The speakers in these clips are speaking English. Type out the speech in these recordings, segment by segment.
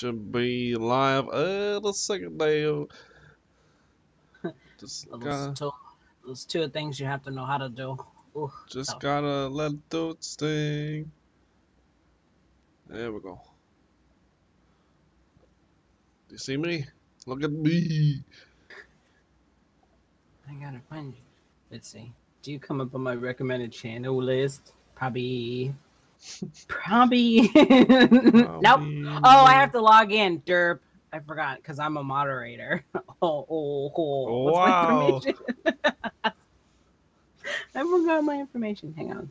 should be live uh the second day. of- Just gotta, two, those two things you have to know how to do. Ooh, just tough. gotta let it do its thing. There we go. You see me? Look at me. I gotta find you. Let's see. Do you come up on my recommended channel list? Probably. Probably. nope. Oh, I have to log in. Derp. I forgot because I'm a moderator. Oh, oh, oh. What's Wow. my information? I forgot my information. Hang on.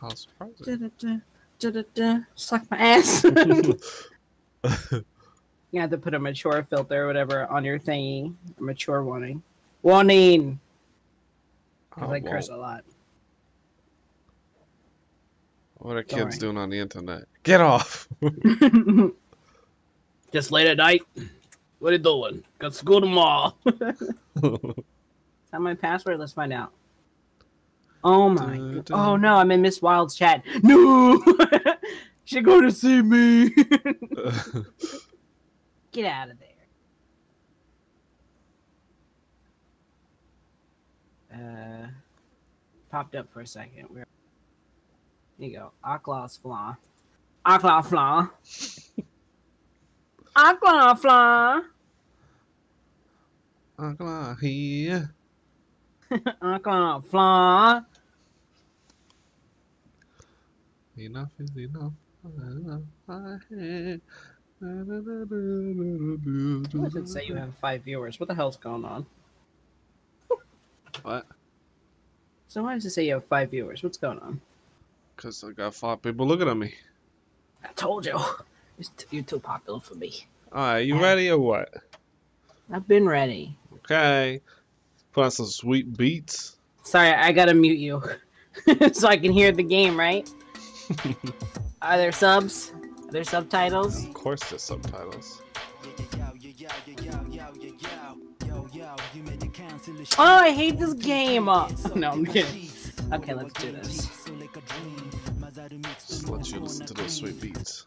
How surprising. Da-da-da, da-da-da. Suck my ass. you have to put a mature filter or whatever on your thingy. A mature warning. Warning. Because Oh, I curse whoa. a lot. What are Don't kids worry. doing on the internet? Get off! Just late at night. What are you doing? Got school tomorrow. Is that my password? Let's find out. Oh my. Dun, go- dun. Oh no, I'm in Miss Wild's chat. No! She's going to see me. Get out of there. Uh, popped up for a second. Where? There you go. Aqua's flaw. Aqua flaw. Aqua flaw. Aqua here. Aqua flaw. Enough is enough. Why does it say you have five viewers? What the hell's going on? What? So why does it say you have five viewers? What's going on? Because I got five people looking at me. I told you. You're too popular for me. Alright, you ready or what? I've been ready. Okay. Put on some sweet beats. Sorry, I gotta mute you so I can hear the game, right? Are there subs? Are there subtitles? Of course, there's subtitles. Oh, I hate this game. Uh, no, I'm kidding. Okay, let's do this. You listen to those sweet beats.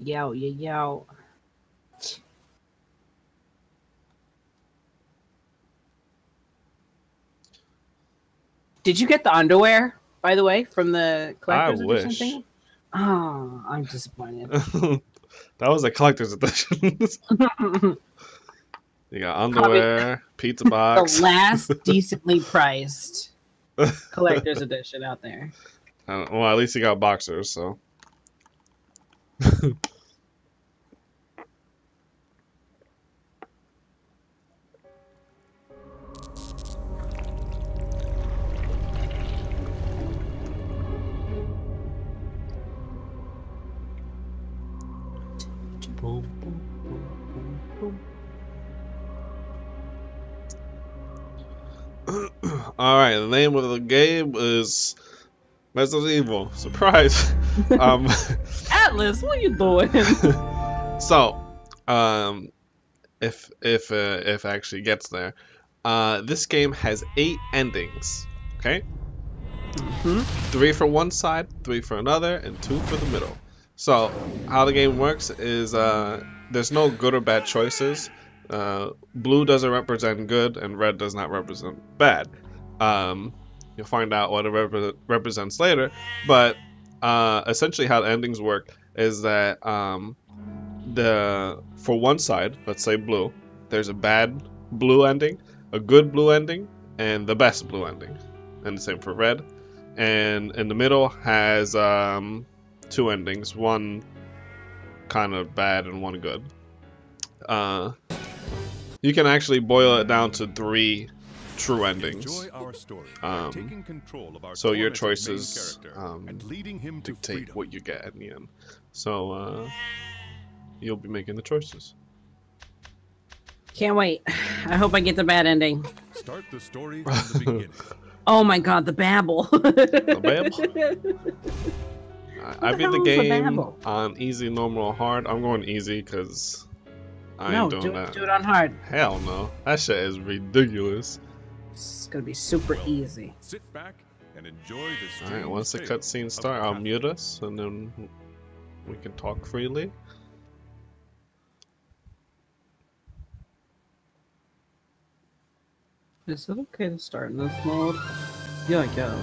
Yo, yo, yo. Did you get the underwear, by the way, from the collector's edition wish. thing? Oh, I'm disappointed. that was a collector's edition. you got underwear, pizza box. the last decently priced collector's edition out there. Uh, well, at least he got boxers, so. boom. All right, the name of the game is Resident Evil. Surprise! um, Atlus, what are you doing? so, um, if if uh, if actually gets there, uh, this game has eight endings. Okay, hmm three for one side, three for another, and two for the middle. So, how the game works is uh, there's no good or bad choices. Uh, blue doesn't represent good, and red does not represent bad. Um, you'll find out what it repre- represents later. But uh, essentially, how the endings work is that um, the for one side, let's say blue, there's a bad blue ending, a good blue ending, and the best blue ending, and the same for red. And in the middle has um, two endings, one kind of bad and one good. Uh, you can actually boil it down to three true endings. Our story. Um, taking control of our so your choices, character um, and leading him to Dictate freedom. what you get in the end. So uh, you'll be making the choices. Can't wait. I hope I get the bad ending. Start the story from the beginning. Oh my god, the babble. The I, I the beat the game on easy, normal, hard. I'm going easy because I no, ain't doing do, that. do it on hard. Hell no, that shit is ridiculous. It's gonna be super Well, easy. Sit back and and enjoy the All strange right, once the cutscene of start, I'll mute us, and then we can talk freely. Is it okay to start in this mode? Yeah, I guess.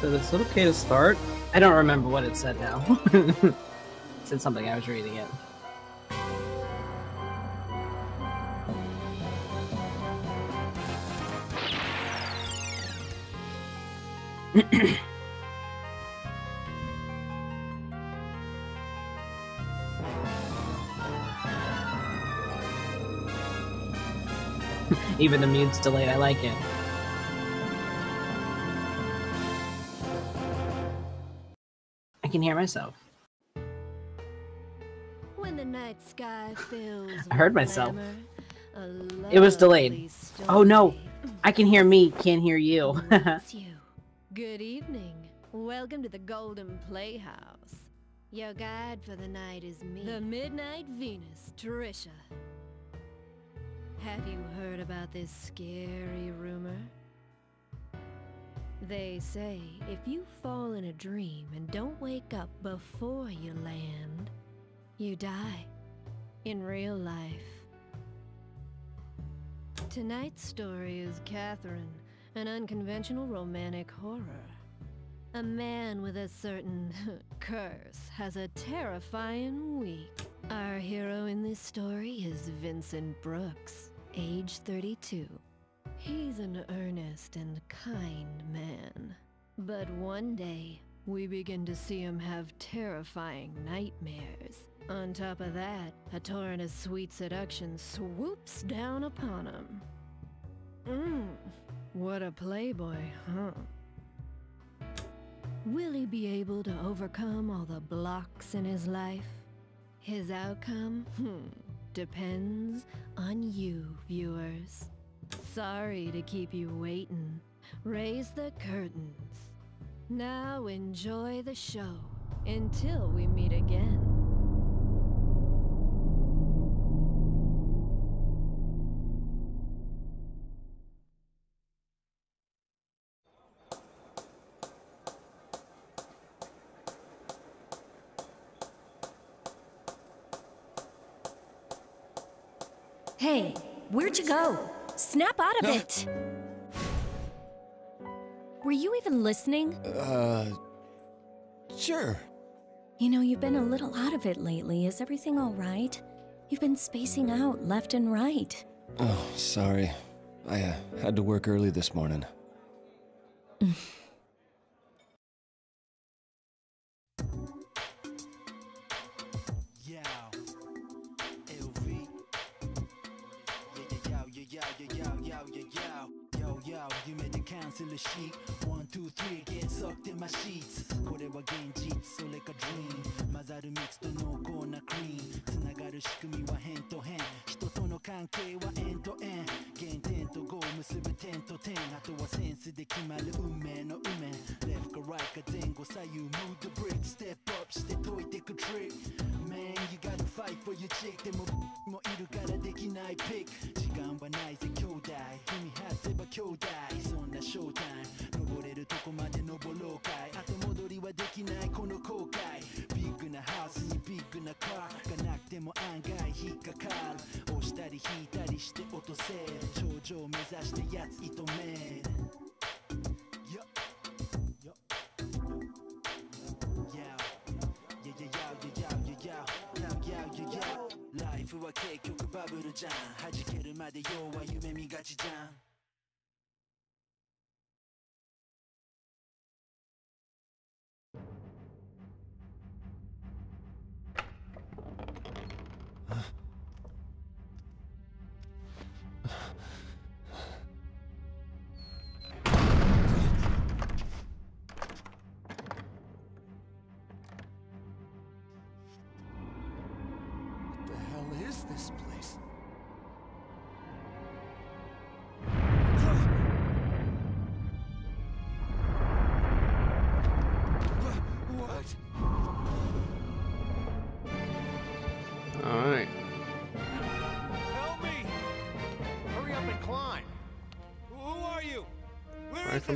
So is it okay to start? I don't remember what it said now. it said something, I was reading it. Even the mute's delayed, I like it. I can hear myself. When the night sky fills I heard myself. glamour, It was delayed. lovely Oh, no. I can hear me, can't hear you. Good evening. Welcome to the Golden Playhouse. Your guide for the night is me, the Midnight Venus, Trisha. Have you heard about this scary rumor? They say if you fall in a dream and don't wake up before you land, you die. In real life. Tonight's story is Catherine, an unconventional romantic horror. A man with a certain curse has a terrifying week. Our hero in this story is Vincent Brooks, age 32. He's an earnest and kind man. But one day, we begin to see him have terrifying nightmares. On top of that, a torrent of sweet seduction swoops down upon him. Mmm, what a playboy, huh? Will he be able to overcome all the blocks in his life? His outcome? Hmm, depends on you, viewers. Sorry to keep you waiting. Raise the curtains. Now enjoy the show until we meet again. Snap out of it! Were you even listening? Uh, sure. You know, you've been a little out of it lately. Is everything alright? You've been spacing out left and right. Oh, sorry. I uh, had to work early this morning. する sheet One, two, three, get sucked in my sheets これは現実、それか dream 混ざる蜜と濃厚なクリーンつながる仕組みは変と変。人との関係は円と円原点と5結ぶ点と点。あとはセンスで決まる運命の運命。Right か前後左右 Move the brick Step up して解いてく trick Man you gotta fight for your chick. でももいるからできないピック時間はないぜ兄弟。君外せば兄弟。そんなショータイム。登れるとこまで登ろうかい。後戻りはできないこの後悔。ビッグなハウスにビッグなカー。がなくても案外引っかかる。押したり引いたりして落とせ頂上目指してやつ射止める。フは結局バブルじゃん。弾けるまで要は夢見がちじゃん。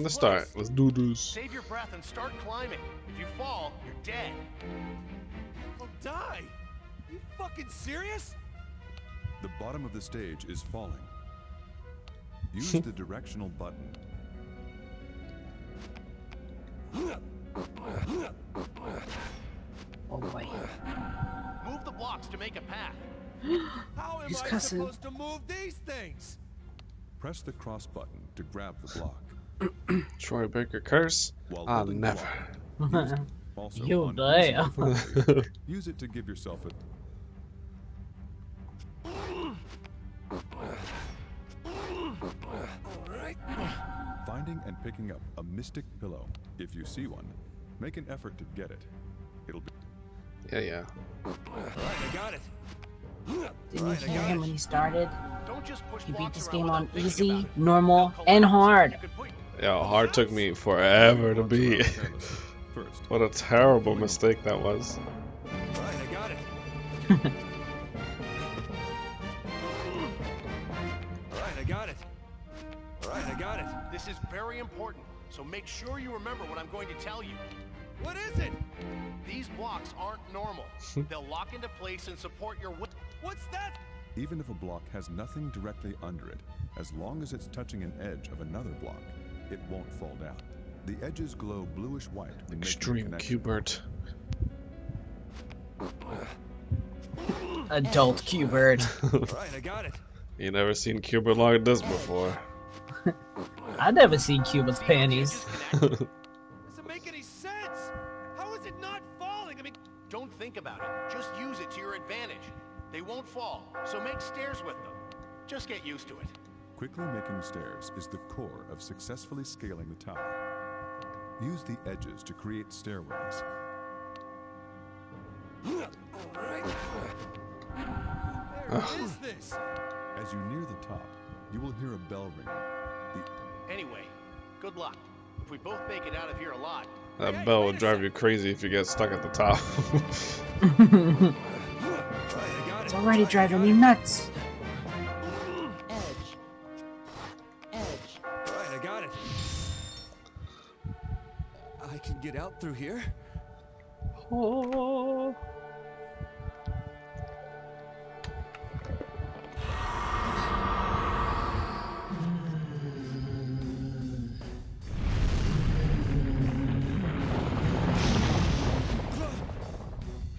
The this start. Let's do this. Save your breath and start climbing. If you fall, you're dead. I'll die. You fucking serious? The bottom of the stage is falling. Use the directional button. Oh boy. Move the blocks to make a path. How am He's I cussing. supposed to move these things? Press the cross button to grab the block. Troy Baker curse. While I'll ah, never. use it- You on die. Use it to give yourself a Finding and picking up a mystic pillow. If you see one, make an effort to get it. It'll be Yeah, yeah. Alright, I got it. Didn't you hear him when he started? Don't just push He beat this game on easy, normal, and collapse. hard. You could hard took me forever to beat. What a terrible mistake that was. Alright, I got it. Alright, I got it. Alright, I got it. This is very important, so make sure you remember what I'm going to tell you. What is it? These blocks aren't normal. They'll lock into place and support your weight. What's that? Even if a block has nothing directly under it, as long as it's touching an edge of another block, it won't fall down. The edges glow bluish white when making Extreme. Q*bert. Adult Q*bert. I got it. You never seen Q*bert like this before. I've never seen Q*bert's panties. Doesn't make any sense. How is it not falling? I mean, Don't think about it. Just use it to your advantage. They won't fall, so make stairs with them. Just get used to it. Quickly making stairs is the core of successfully scaling the tower. Use the edges to create stairways. Ugh. this? As you near the top, you will hear a bell ring. The Anyway, good luck. If we both make it out of here alive, That bell would drive you crazy if you get stuck at the top. Right, I got It's already driving me nuts. Can get out through here. oh.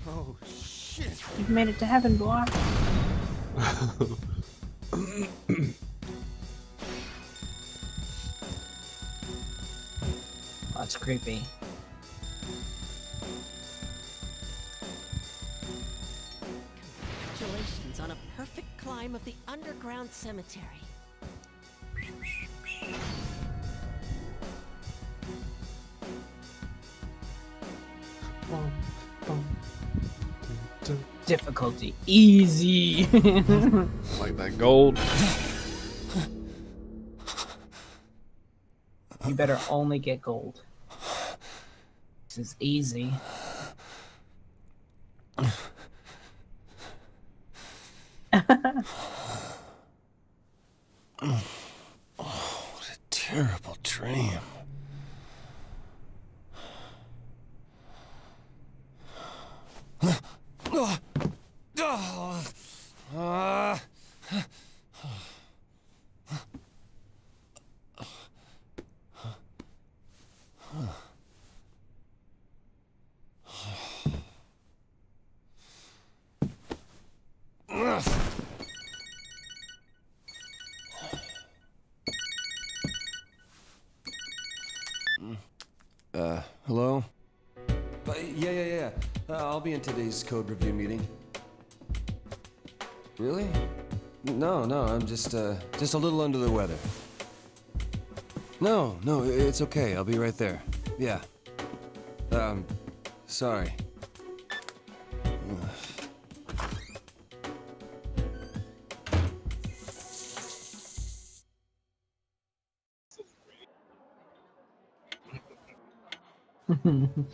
Oh shit! You've made it to heaven, boy. That's creepy. Congratulations on a perfect climb of the underground cemetery. Difficulty easy. Like that gold. you better only get gold. This is easy. What a terrible dream. Ah. Ah. Ah. Uh, hello? Uh, yeah, yeah, yeah. Uh, I'll be in today's code review meeting. Really? No, no, I'm just, uh, just a little under the weather. No, no, it's okay. I'll be right there. Yeah. Um, sorry.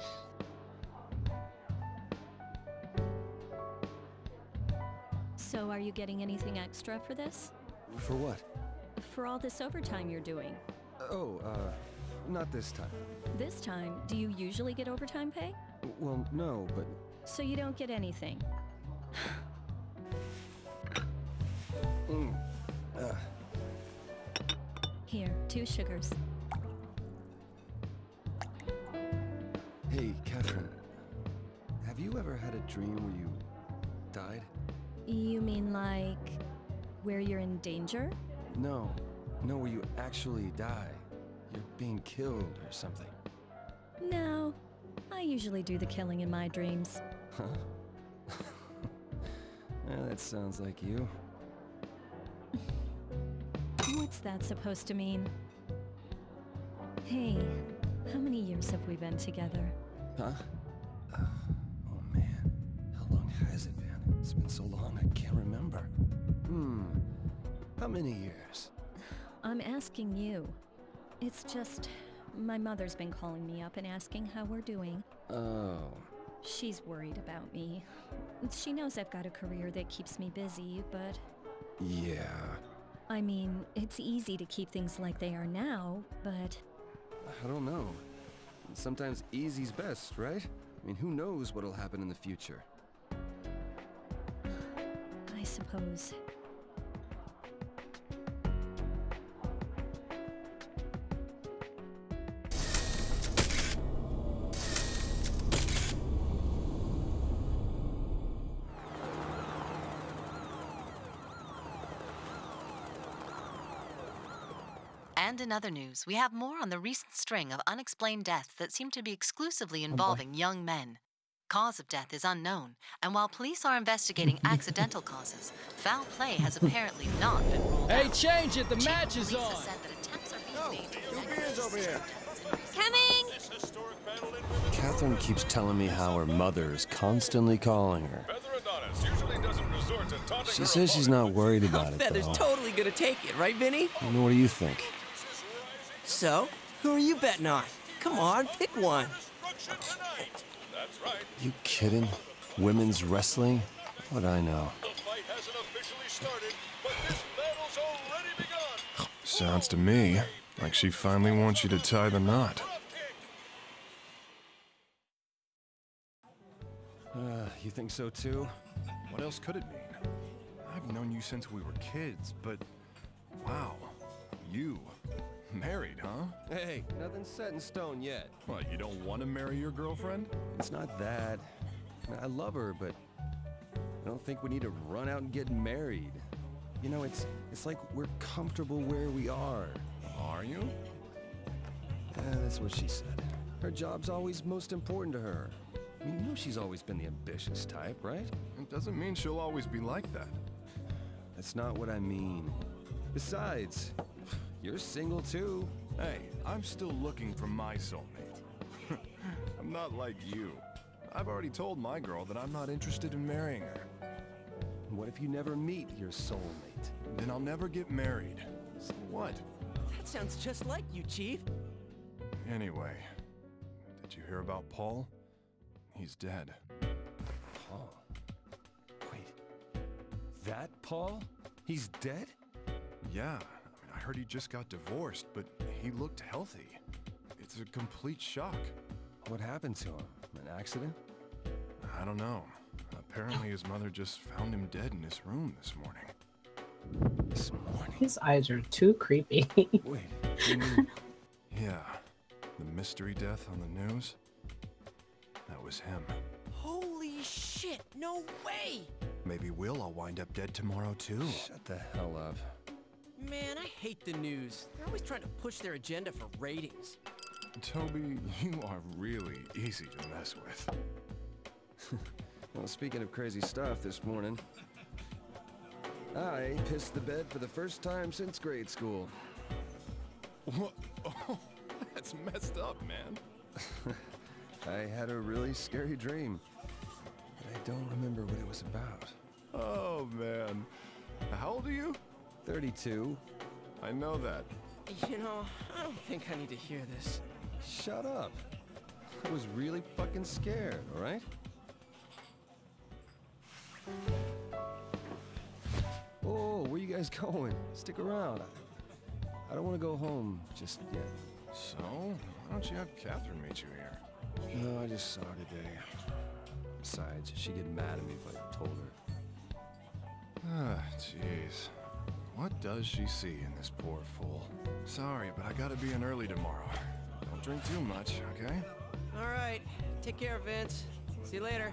So, are you getting anything extra for this? For what? For all this overtime you're doing? Oh, uh, not this time. This time, do you usually get overtime pay? Well, no, but So you don't get anything. mm, uh, Here, two sugars. Hey, Catherine. Have you ever had a dream where you died? You mean like where you're in danger? No, no, where you actually die. You're being killed or something. No. I usually do the killing in my dreams. Huh? yeah, that sounds like you. What's that supposed to mean? Hey, how many years have we been together? Huh? Uh, oh man, how long has it been? It's been so long I can't remember. Hmm, how many years? I'm asking you. It's just my mother's been calling me up and asking how we're doing. Oh, She's worried about me. She knows I've got a career that keeps me busy, but yeah. I mean, it's easy to keep things like they are now, but I don't know. Sometimes easy's best, right? I mean, who knows what'll happen in the future? I suppose. In other news, we have more on the recent string of unexplained deaths that seem to be exclusively oh, involving young men. Cause of death is unknown, and while police are investigating accidental causes, foul play has apparently not been ruled Hey, out. Hey, change it. The Chief match is police on. said that attempts are being made to Two prevent beers over here. Coming! Catherine keeps telling me how her mother is constantly calling her. She says she's not worried about it, Feather's though. totally gonna take it, right, Vinny? I mean, what do you think? So, who are you betting on? Come on, pick one. You kidding? Women's wrestling? What I know. Sounds to me like she finally wants you to tie the knot. Uh, you think so too? What else could it mean? I've known you since we were kids, but wow, you married, huh? Hey, nothing's set in stone yet. What, you don't want to marry your girlfriend? It's not that. I love her, but I don't think we need to run out and get married. You know, it's it's like we're comfortable where we are. Are you? That's what she said. Her job's always most important to her. I mean, you know she's always been the ambitious type, right? It doesn't mean she'll always be like that. That's not what I mean. Besides, you're single too. Hey, I'm still looking for my soulmate. I'm not like you. I've already told my girl that I'm not interested in marrying her. What if you never meet your soulmate? Then I'll never get married. So what? That sounds just like you, Chief. Anyway, did you hear about Paul? He's dead. Paul. Wait. That Paul? He's dead? Yeah, I, mean, I heard he just got divorced, but he looked healthy. It's a complete shock. What happened to him? An accident? I don't know. Apparently his mother just found him dead in his room this morning. This morning? His eyes are too creepy. Wait, mean- yeah, the mystery death on the news? That was him. Holy shit, no way! Maybe we'll all wind up dead tomorrow too. Shut the hell up. Man, I hate the news. They're always trying to push their agenda for ratings. Toby, you are really easy to mess with. Well, speaking of crazy stuff this morning, I pissed the bed for the first time since grade school. What? Oh, that's messed up, man. I had a really scary dream. But I don't remember what it was about. Oh, man. How old are you? 32. I know that. You know, I don't think I need to hear this. Shut up. I was really fucking scared, alright? Oh, where you guys going? Stick around. I, I don't want to go home just yet. So, why don't you have Catherine meet you here? No, I just saw her today. Besides, she'd get mad at me if I told her. Ah, jeez. What does she see in this poor fool? Sorry, but I gotta be in early tomorrow. Don't drink too much, okay? All right. Take care, Vince. See you later.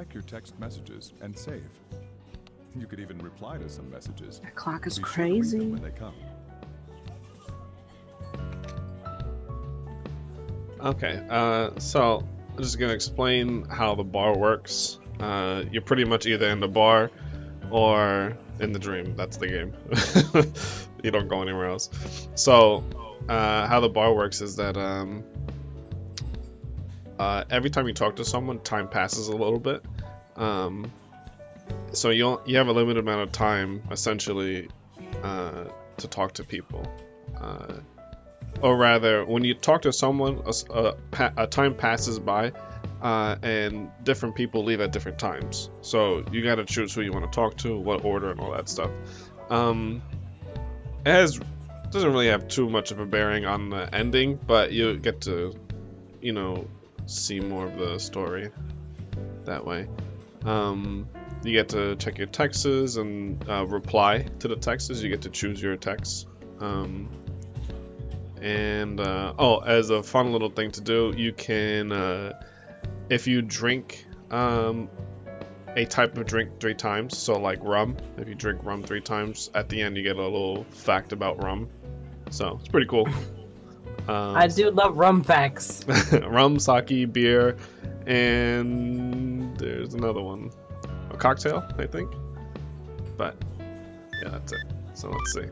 Check your text messages and save. You could even reply to some messages. That clock is Be sure to read them crazy. when they come. Okay, uh, so I'm just gonna explain how the bar works. Uh, you're pretty much either in the bar or in the dream. That's the game. you don't go anywhere else. So, uh, how the bar works is that um, uh, every time you talk to someone, time passes a little bit. Um, so you you have a limited amount of time, essentially, uh, to talk to people. Uh, or rather, when you talk to someone, a, a a time passes by, uh, and different people leave at different times. So you got to choose who you want to talk to, what order, and all that stuff. Um, it has doesn't really have too much of a bearing on the ending, but you get to, you know, see more of the story that way. Um, you get to check your texts and uh, reply to the texts. You get to choose your texts. Um, and uh, oh, as a fun little thing to do, you can, uh, if you drink um, a type of drink three times, so like rum, if you drink rum three times, at the end you get a little fact about rum. So it's pretty cool. Um, I do love rum facts. rum, sake, beer, and there's another one, a cocktail, I think. But yeah, that's it. So let's see.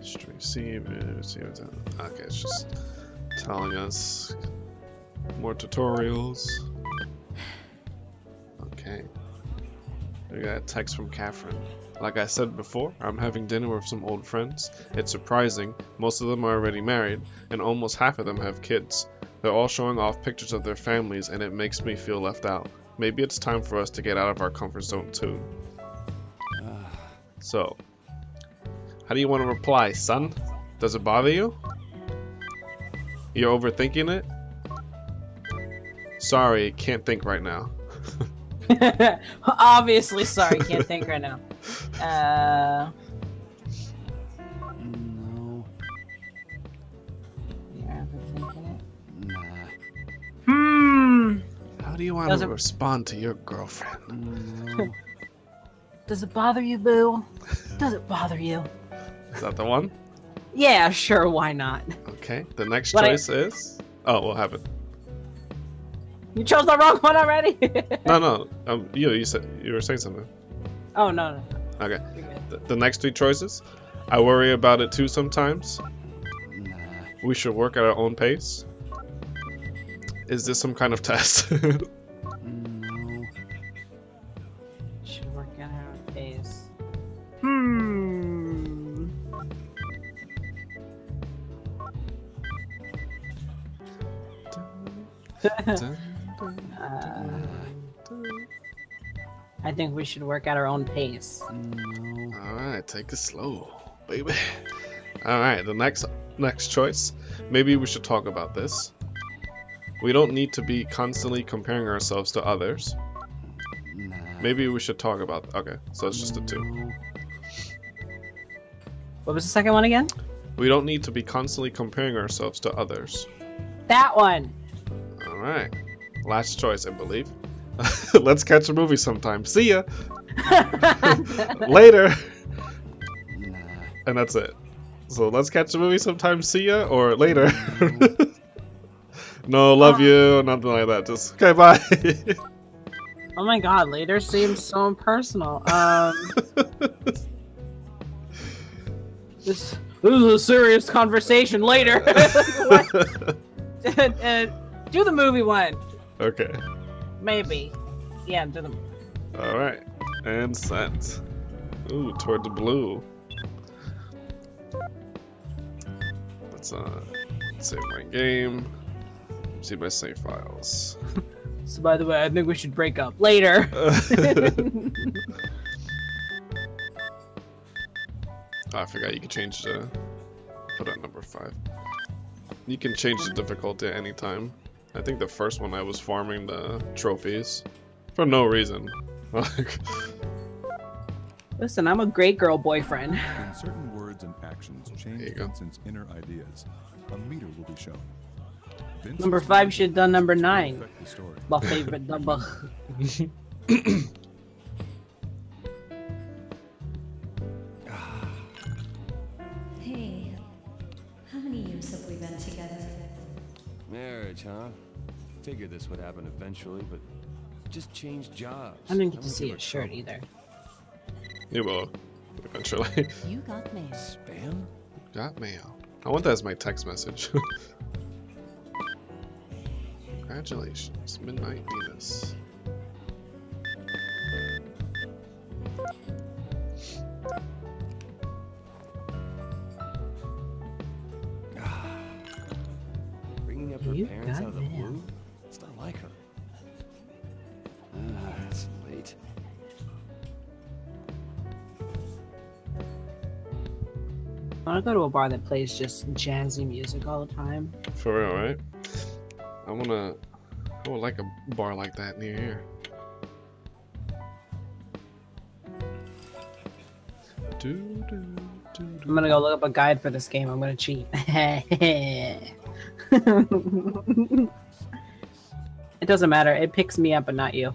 Stream see, see what's on- Okay, it's just telling us more tutorials. Okay. We got a text from Catherine. Like I said before, I'm having dinner with some old friends. It's surprising, most of them are already married, and almost half of them have kids. They're all showing off pictures of their families, and it makes me feel left out. Maybe it's time for us to get out of our comfort zone too. So, how do you want to reply, son? Does it bother you? You're overthinking it? Sorry, can't think right now. Obviously, sorry, can't think right now. Uh, No. it. Nah. Hmm. How do you want Does to it- respond to your girlfriend? No. Does it bother you, Boo? Does it bother you? Is that the one? Yeah, sure. Why not? Okay. The next What I- choice is. Oh, what happened? You chose the wrong one already. No, no. Um, you, you said you were saying something. Oh no, no. Okay. The, the next three choices. I worry about it too sometimes. Nah. We should work at our own pace. Is this some kind of test? No. Should work at our own pace. Hmm. I think we should work at our own pace. All right, take it slow, baby. All right, the next next choice. Maybe we should talk about this. We don't need to be constantly comparing ourselves to others. Nah. Maybe we should talk about. Okay, so it's just a two. What was the second one again? We don't need to be constantly comparing ourselves to others. That one. All right, last choice, I believe. Let's catch a movie sometime. See ya later, Nah. and that's it. So let's catch a movie sometime. See ya or later. no, love you, nothing like that. Just okay, bye. oh my god, later seems so impersonal. Um, this this is a serious conversation later. What? uh, do the movie one. Okay. Maybe. Yeah, do the. All right. And set. Ooh, toward the blue. Let's uh save my game. See my save files. So by the way, I think we should break up later. Oh, I forgot you can change the put at number five. You can change the difficulty at any time. I think the first one I was farming the trophies for no reason. Listen, I'm a great girl boyfriend. When certain words and actions change Vincent's inner ideas, a meter will be shown. Vincent's Number five should have done number nine. affect the story. My favorite number. Marriage, huh? Figured this would happen eventually, but just change jobs. I didn't get to see give her his shirt trouble. either. you will eventually. You got mail. Spam? Got mail. I want that as my text message. Congratulations, Midnight Venus. Up her You parents got out of the mail. blue? It's not like her. Ah, it's late. I want to go to a bar that plays just jazzy music all the time. For real, right? I wanna. I would like a bar like that near here. Do, do, do, do. I'm gonna go look up a guide for this game. I'm gonna cheat. it doesn't matter. It picks me up, but not you.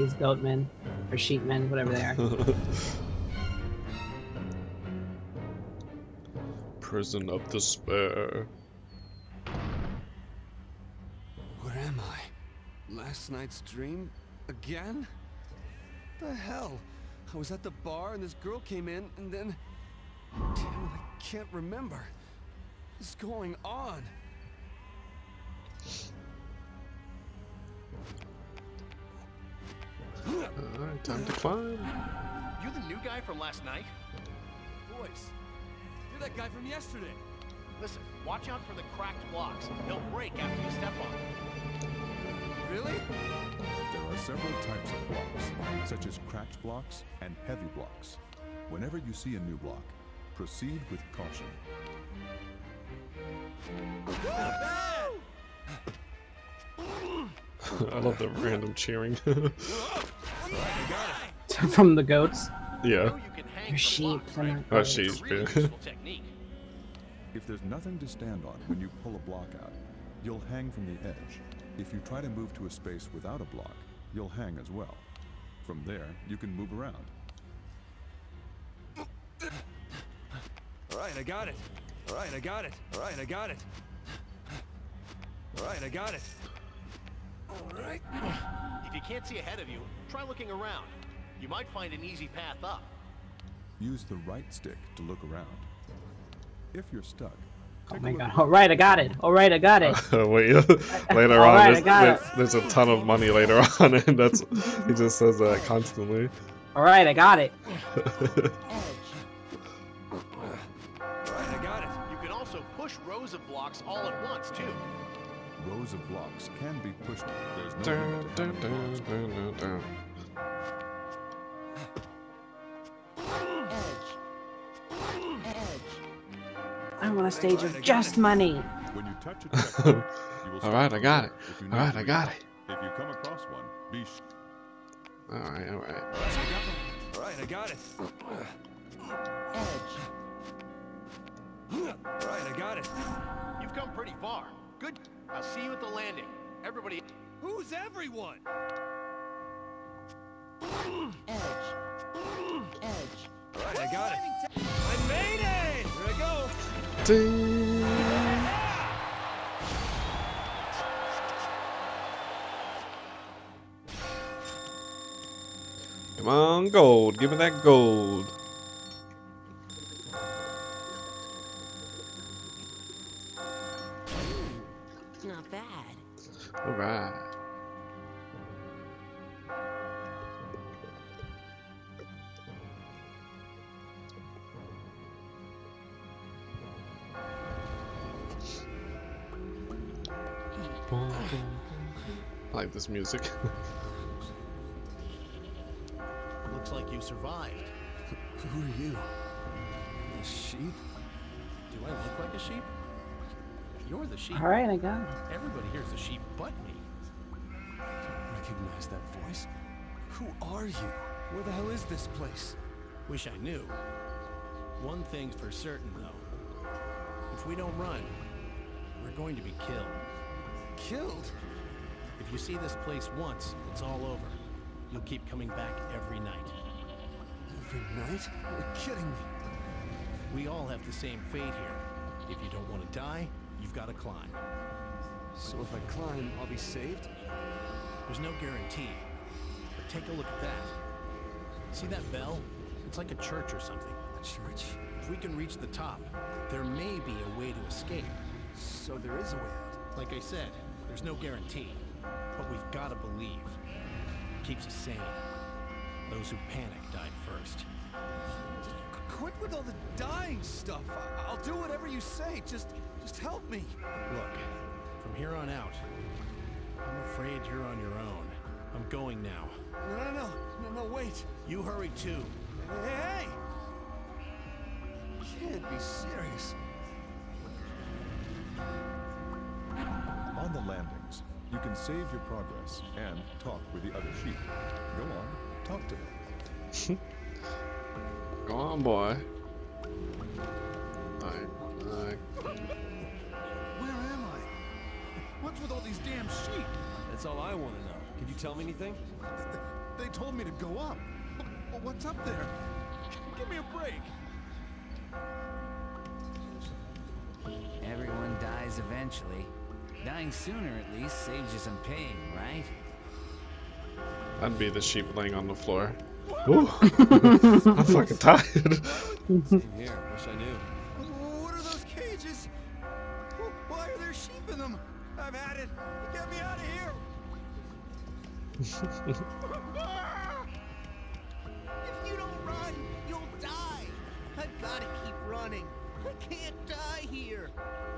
These goatmen or sheepmen, whatever they are. Prison of Despair. Where am I? Last night's dream? Again? The hell? I was at the bar and this girl came in and then... Damn it, I can't remember. What's going on? Alright, time to climb. You the new guy from last night? Boys, You're that guy from yesterday. Listen, watch out for the cracked blocks. They'll break after you step on them. Really? There are several types of blocks, such as cracked blocks and heavy blocks. Whenever you see a new block, proceed with caution. I love the random cheering. From the goats. yeah. They're sheep. They're not Oh, goats. she's good. If there's nothing to stand on when you pull a block out, you'll hang from the edge. If you try to move to a space without a block, you'll hang as well. From there, you can move around. All right, I got it. All right, I got it. All right, I got it. All right, I got it. All right. If you can't see ahead of you, try looking around. You might find an easy path up. Use the right stick to look around. If you're stuck, Oh my god. Alright, I got it. Alright, I got it. Wait, later on, right, there's, there's, there's a ton of money later on, and that's he just says that constantly. Alright, I got it. Right, I got it. You can also push rows of blocks all at once, too. Rows of blocks can be pushed. There's no limit to Dun, how many dun, blocks dun, dun, dun. I want a stage of just money. When you touch a checkpoint, you will All right, I got it. If you All need right, to I got it. If you come across one, be sh- All right, all right. All right, I got it. All right, I got it. You've come pretty far. Good. I'll see you at the landing. Everybody. Who's everyone? Edge. Edge. All right, I got it. I made it! Here I go. Ding. Come on, gold. Give me that gold. Right. I like this music. Looks like you survived. Who are you? A sheep? Do I look like a sheep? You're the sheep. Alright, I got it. Everybody here's the sheep but me. Recognize that voice? Who are you? Where the hell is this place? Wish I knew. One thing's for certain, though. If we don't run, we're going to be killed. Killed? If you see this place once, it's all over. You'll keep coming back every night. Every night? You're kidding me. We all have the same fate here. If you don't want to die, you've got to climb. So if I climb, I'll be saved? There's no guarantee. But take a look at that. See that bell? It's like a church or something. A church? If we can reach the top, there may be a way to escape. So there is a way out. Like I said, there's no guarantee. But we've got to believe. It keeps us sane. Those who panic die first. Quit with all the dying stuff. I- I'll do whatever you say. Just, just help me. Look, from here on out, I'm afraid you're on your own. I'm going now. No, no, no, no, no, wait. You hurry too. Hey, hey! Can't be serious. On the landings, you can save your progress and talk with the other sheep. Go on, talk to them. Go on, boy. Like, like, Where am I? What's with all these damn sheep? That's all I want to know. Can you tell me anything? They told me to go up. But what's up there? Give me a break. Everyone dies eventually. Dying sooner, at least, saves you some pain, right? I'd be the sheep laying on the floor. Ooh, I'm fucking tired. Same here. Wish I knew. What are those cages? Why are there sheep in them? I've had it. Get me out of here. If you don't run, you'll die. I've got to keep running. I can't die here.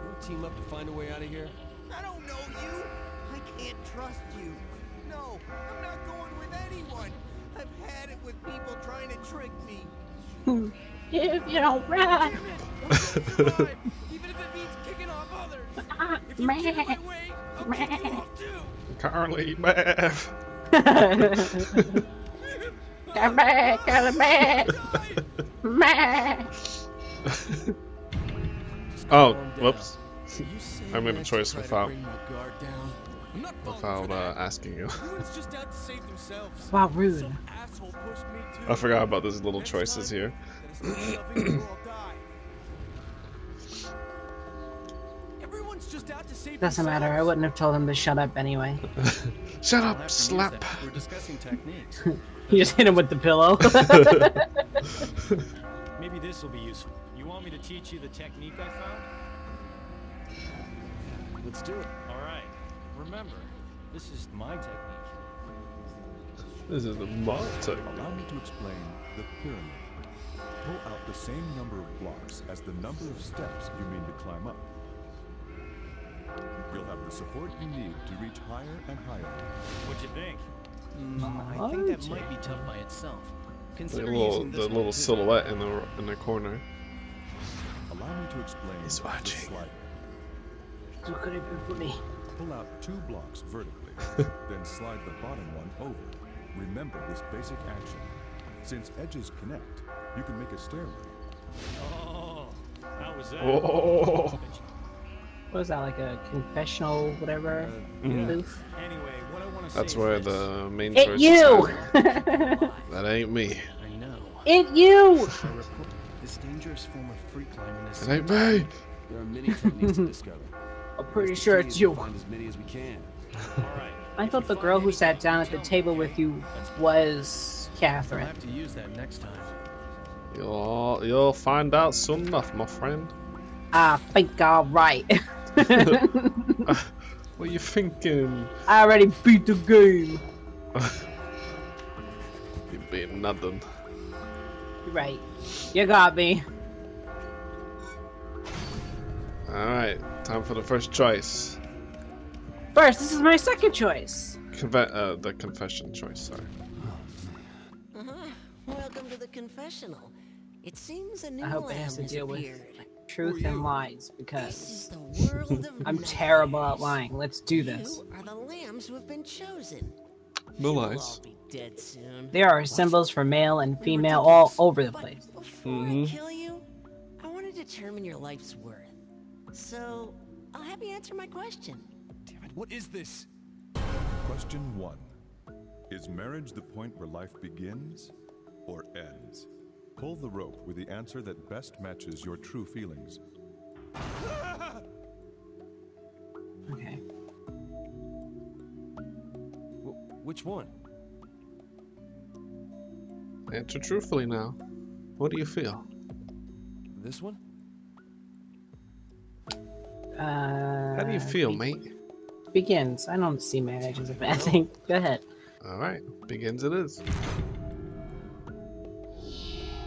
We'll team up to find a way out of here. I don't know you. I can't trust you. No, I'm not going with anyone. I've had it with people trying to trick me. If you don't run. Even if it means kicking off others. Ah, If you man. my way, I'll kick you off too. Carly, man. Come back, come back. Man. oh, whoops. I made a choice without without uh, asking you. Everyone's just out to save themselves. Wow, rude. Some asshole pushed me too. I forgot about those little choices here. Then I start shoving or I'll die. Everyone's just out to save Doesn't matter. I wouldn't have told him to shut up anyway. Shut up, have to use slap. that. We're discussing techniques. You just hit him with the pillow. Maybe this will be useful. You want me to teach you the technique I found? Let's do it. All right. Remember, this is my technique. This is the mod technique. Allow me to explain the pyramid. Pull out the same number of blocks as the number of steps you mean to climb up. You'll have the support you need to reach higher and higher. What'd you think? Mm, I think that might be tough by itself. The Consider little, using the little silhouette in the in the corner. Allow me to explain He's watching. slider. So could have been for me. Pull out two blocks vertically, then slide the bottom one over. Remember this basic action. Since edges connect, you can make a stairway. Oh, how was that? Oh. What was that like a confessional, whatever Mhm. booth? Anyway, what I want to That's where the main It choice you! That ain't me. I know. It you! This dangerous form of free climbing is. It ain't me. There are many techniques to discover. I'm pretty sure it's you. Find as many as we can. I thought the girl who sat down at the table with you was I'll Catherine. have to use that next time. You'll you'll find out soon enough, my friend. Ah, I think all right. What are you thinking? I already beat the game. You beat nothing. You're right. You got me. All right, time for the first choice. First, this is my second choice. Conve- uh, the confession choice. Sorry. Uh-huh. Welcome to the confessional. It seems a new I hope it lamb has to has deal with truth and lies because the world of I'm terrible at lying. Let's do this. You are the lambs who have been chosen. No lies. dead soon. There are symbols for male and female all over the place. Before Mhm. I kill you, I want to determine your life's worth. So, I'll have you answer my question. Damn it, what is this? Question one. Is marriage the point where life begins or ends? Pull the rope with the answer that best matches your true feelings. Okay. Wh- which one? Answer truthfully now. What do you feel? This one? Uh, How do you feel, be- mate? Begins. I don't see marriage as a bad thing. Go ahead. All right, begins it is.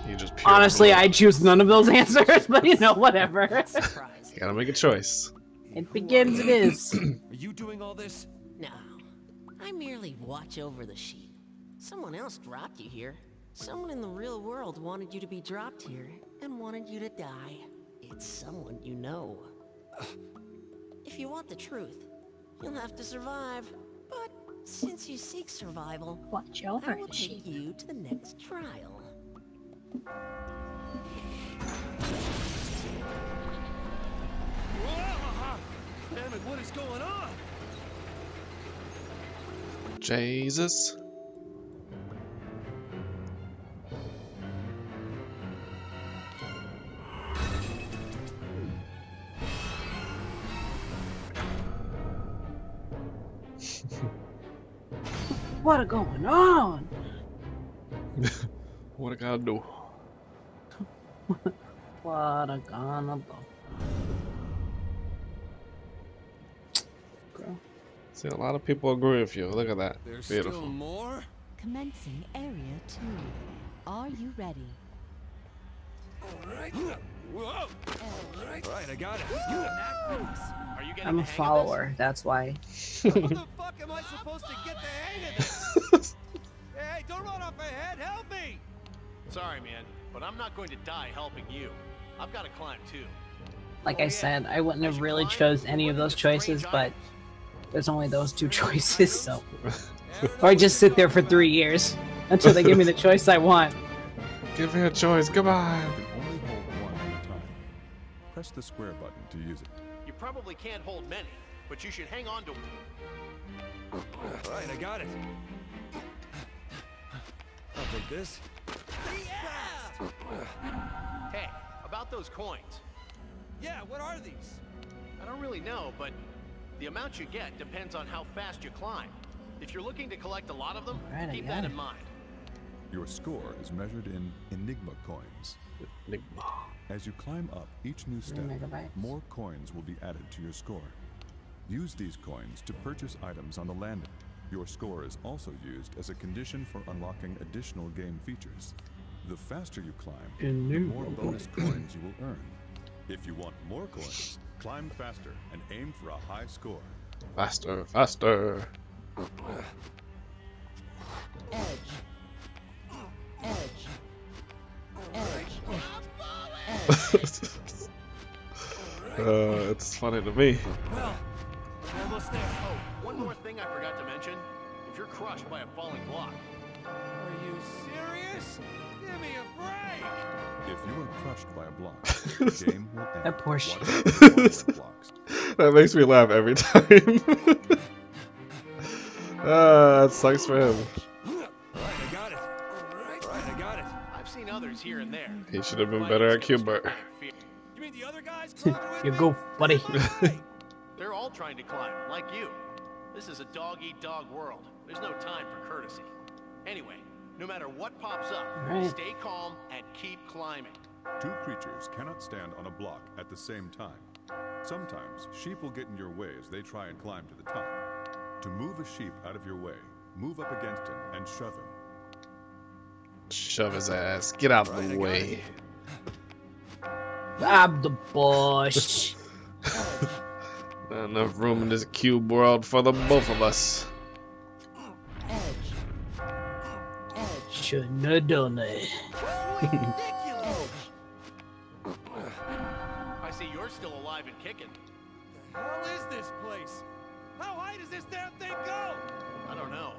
You just Honestly, blood. I choose none of those answers, but you know, whatever. You gotta make a choice. it begins. It is. Are you doing all this? No, I merely watch over the sheep. Someone else dropped you here. Someone in the real world wanted you to be dropped here and wanted you to die. It's someone you know. If you want the truth, you'll have to survive. But since you seek survival, Watch I will the take sheep. you to the next trial. Damn it, what is going on? Jesus. What a going on? What I gotta do? What a gonna go. Girl. See, a lot of people agree with you. Look at that. There's Beautiful. still more? Commencing Area 2. Are you ready? Alright. Whoa! Alright, I got it. Are you getting I'm a follower. That's why. What the fuck am I supposed to get the hang of this? hey, don't run off ahead. Help me! Sorry, man, but I'm not going to die helping you. I've got to climb too. Like oh, I said, I wouldn't have really chose any of those choices, but there's only those two choices, so. Or I just sit there for three years until they give me the choice I want. Give me a choice. come You Press the square button to use it. You probably can't hold many, but you should hang on to Alright, I got it. I'll take this. Hey, about those coins. Yeah, what are these? I don't really know, but the amount you get depends on how fast you climb. If you're looking to collect a lot of them, Right, keep that it. in mind. Your score is measured in Enigma coins. Enigma. As you climb up each new step, more coins will be added to your score. Use these coins to purchase items on the landing. Your score is also used as a condition for unlocking additional game features. The faster you climb, the more bonus coins you will earn. If you want more coins, climb faster and aim for a high score. Faster, faster. Edge. Edge. Edge. uh, it's funny to me. Well, almost there. Oh, one more thing I forgot to mention. If you're crushed by a falling block, Are you serious? Give me a break! If you are crushed by a block, the game will end. That poor shit. Watch out for more blocks. that makes me laugh every time. Ah, that sucks for him. Others here and there. He should have been better at Q*bert. You mean the other guys? you go, buddy. They're all trying to climb, like you. This is a dog-eat-dog world. There's no time for courtesy. Anyway, no matter what pops up, Right. stay calm and keep climbing. Two creatures cannot stand on a block at the same time. Sometimes sheep will get in your way as they try and climb to the top. To move a sheep out of your way, move up against him and shove him. Shove his ass. Get out of the way. Grab the bush. Not enough room in this cube world for the both of us. Shouldn't have done it. I see you're still alive and kicking. The hell is this place? How high does this damn thing go? I don't know.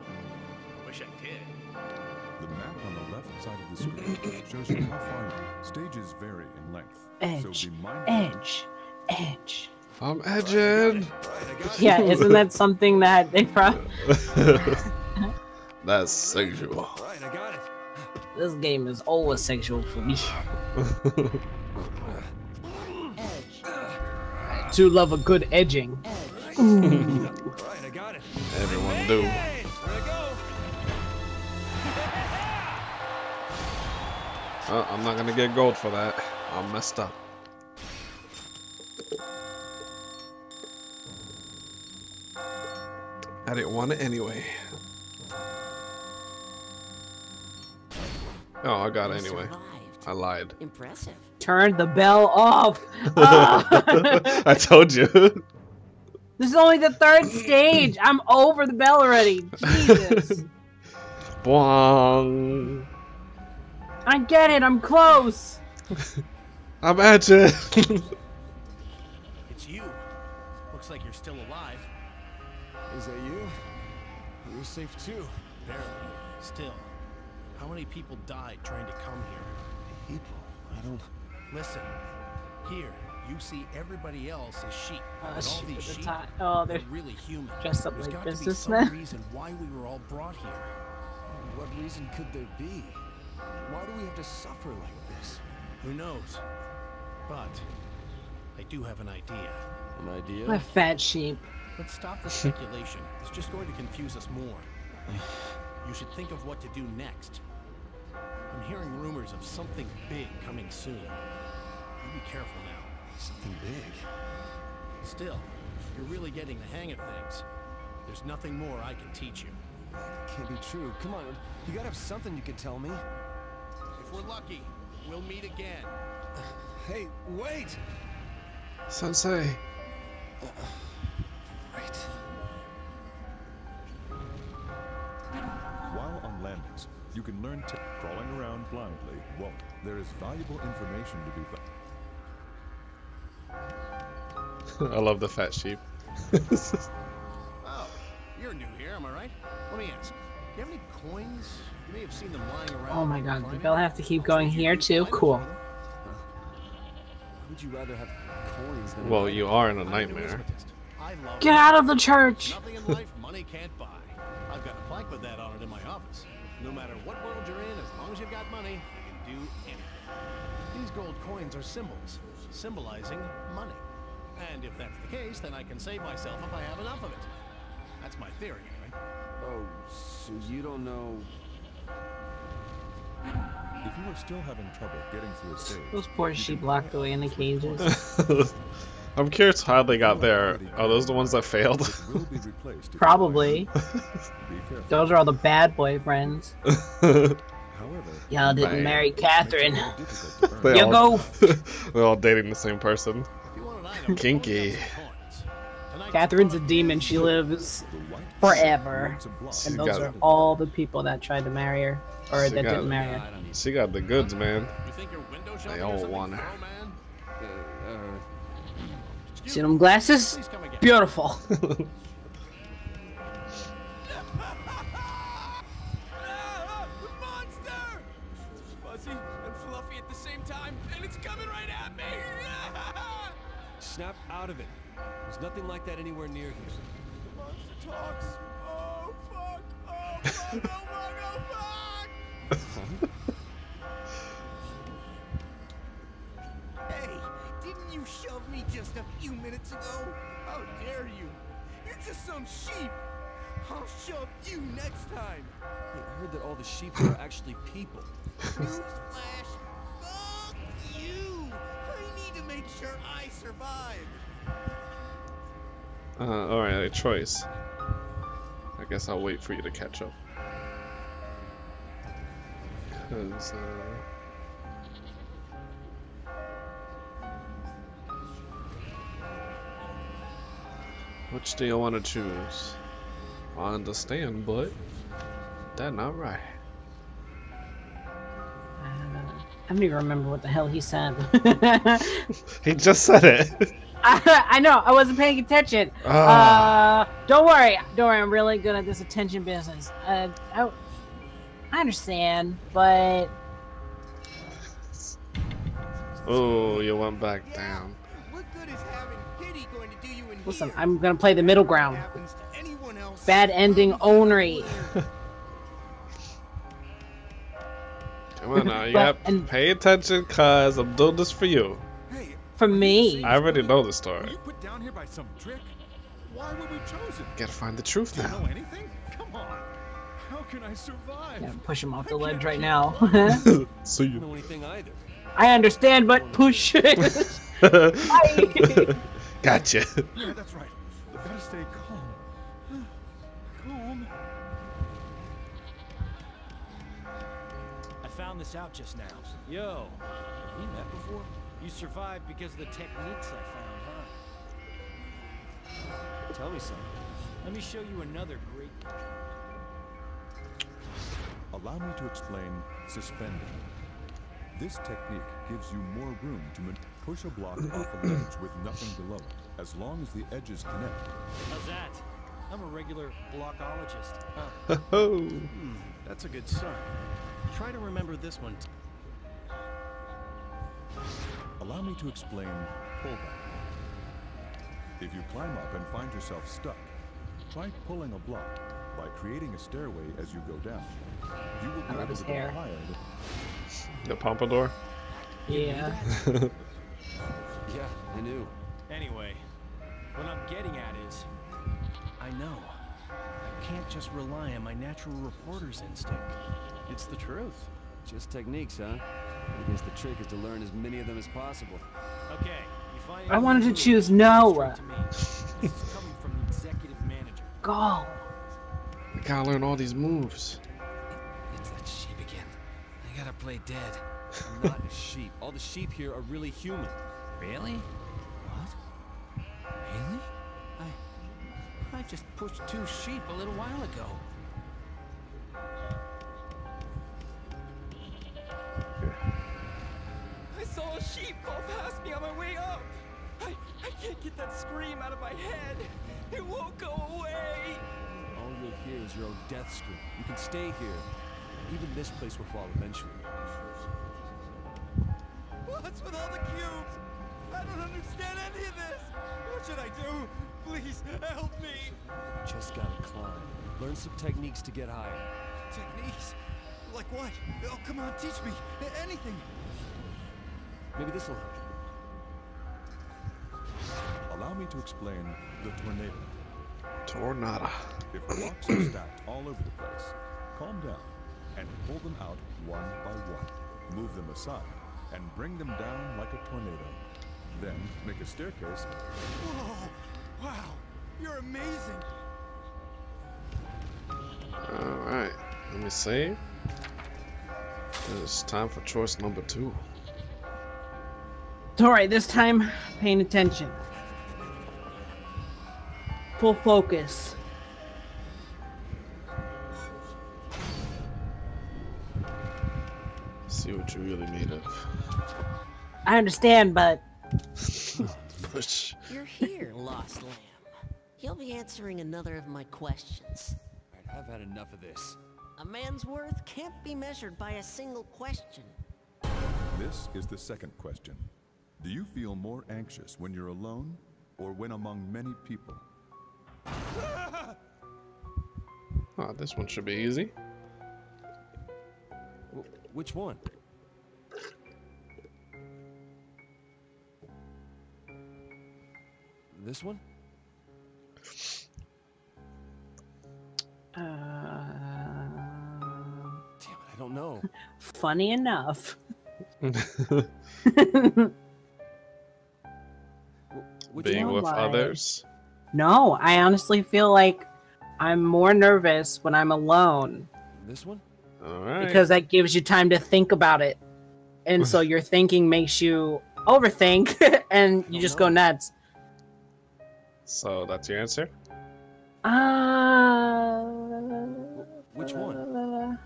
Wish I did. The map on the left side of the screen shows you how far Stages vary in length. Edge. So be. Edge. Edge. I'm edging. Yeah, isn't that something that they probably. That's sexual. Right, I got it. This game is always sexual for me. to love a good edging. Ooh. Right, I got it. Everyone do. Uh, I'm not gonna get gold for that. I'm messed up. I didn't want it anyway. Oh, I got it anyway. I lied. Impressive. Turn the bell off. Ah! I told you. this is only the third stage. I'm over the bell already. Jesus. Bwong. I get it. I'm close. I'm at you. It's you. Looks like you're still alive. Is that you? You're safe too. Barely. Still. How many people died trying to come here? People? I don't. Listen. Here, you see everybody else is sheep. Uh, but all sheep these the sheep, oh, they're, really human. dressed up There's like got to be businessmen. some reason why we were all brought here. What reason could there be? Why do we have to suffer like this? Who knows? But I do have an idea. An idea? My fat sheep. Let's stop the speculation. It's just going to confuse us more. You should think of what to do next. I'm hearing rumors of something big coming soon. You be careful now. Something big. Still, you're really getting the hang of things. There's nothing more I can teach you. Can't be true. Come on, you gotta have something you can tell me. If we're lucky, we'll meet again. Hey, wait! Sensei. Right. While on landings, you can learn to crawling around blindly. Won't. There is valuable information to be found. I love the fat sheep. Oh, you're new here, am I right? Let me ask. Do you have any coins? You may have seen them lying around. Oh my god, climbing. the bell have to keep going here too? Cool. Would you rather have coins than Well, you are in a nightmare. numismatist. I love Get out of the church. Nothing in life money can't buy. I've got a plaque with that on it in my office. No matter what world you're in, as long as you've got money, you can do anything. These gold coins are symbols, symbolizing money. And if that's the case, then I can save myself if I have enough of it. That's my theory, anyway. Oh, so you don't know. If you are still having trouble getting through a stage, Those poor sheep locked away in the cages. I'm curious how they got there. Are those the ones that failed? Probably. Those are all the bad boyfriends. Y'all didn't Bang. marry Catherine. They you all- go. They're all dating the same person. Kinky. Catherine's a demon. She lives forever. She And those are it. all the people that tried to marry her. Or She that got- didn't marry her. She got the goods, man. They all want her. Uh, uh, See them glasses? Beautiful. Fuzzy and fluffy at the same time, and it's coming right at me! Snap out of it. There's nothing like that anywhere near here. The talks. Oh, fuck. Oh, fuck. Oh, fuck. Oh, fuck. Hey, didn't you shove me just a few minutes ago? How dare you? You're just some sheep. I'll shove you next time. Hey, I heard that all the sheep are actually people. Newsflash. Fuck you. I need to make sure I survive. Uh, alright, a choice. I guess I'll wait for you to catch up. Cause, uh... Which do you want to choose? I understand, but that not right. I don't even remember what the hell he said. He just said it. I, I know. I wasn't paying attention. Ah. Uh, don't worry. Don't worry. I'm really good at this attention business. Uh, I, I understand, but Oh, you went back down. What good is having pity going to do you in listen, I'm gonna play the middle ground. happens to anyone else? Bad ending only. Come on now, you But- got pay attention, cause I'm doing this for you. For me. I already know the story. You Put down here by some trick? Why were we chosen? Gotta find the truth Do you now. know anything? Come on. How can I survive? Yeah, push him off the ledge right now. See I don't know anything either. I understand, but push it. gotcha. Yeah, that's right. Gotta stay calm. Calm. I found this out just now. Yo, have we met before? You survived because of the techniques I found, huh? Tell me something. Let me show you another great. Allow me to explain suspending. This technique gives you more room to push a block off a ledge with nothing below it, as long as the edges connect. How's that? I'm a regular blockologist. Huh? Hmm, that's a good sign. Try to remember this one. T- Allow me to explain pullback. If you climb up and find yourself stuck, try pulling a block by creating a stairway as you go down. You will I be love able his to go hair. higher. The pompadour. yeah. Yeah, I knew. Anyway, what I'm getting at is, I know. I can't just rely on my natural reporter's instinct. It's the truth. Just techniques, huh? I guess the trick is to learn as many of them as possible. Okay, you find I wanted to choose new, no. straight to me. This is coming from the executive manager. Go. I gotta learn all these moves. It's that sheep again. I gotta play dead. I'm not a sheep. All the sheep here are really human. Really? What? Really? I... I just pushed two sheep a little while ago. Saw a sheep fall past me on my way up. I, I can't get that scream out of my head. It won't go away. All you'll hear is your own death scream. You can stay here. Even this place will fall eventually. What's with all the cubes? I don't understand any of this. What should I do? Please help me. You just gotta climb. Learn some techniques to get higher. Techniques? Like what? Oh, come on, teach me. Anything. Maybe this'll help. Allow me to explain the tornado. Tornado. If blocks are stacked all over the place, calm down and pull them out one by one. Move them aside and bring them down like a tornado. Then make a staircase. Whoa! Wow! You're amazing! Alright, let me save. It's time for choice number two. Alright, this time paying attention. Full focus. See what you're really made of. I understand, but Push. You're here, Lost Lamb. You'll be answering another of my questions. Alright, I've had enough of this. A man's worth can't be measured by a single question. This is the second question. Do you feel more anxious when you're alone or when among many people? Oh, this one should be easy. Which one? This one? uh, Damn it, I don't know. funny enough. Which Being one? with Why? others. No, I honestly feel like I'm more nervous when I'm alone This one? Alright. because that gives you time to think about it. And so your thinking makes you overthink and you just go nuts. So that's your answer? Uh, Which one?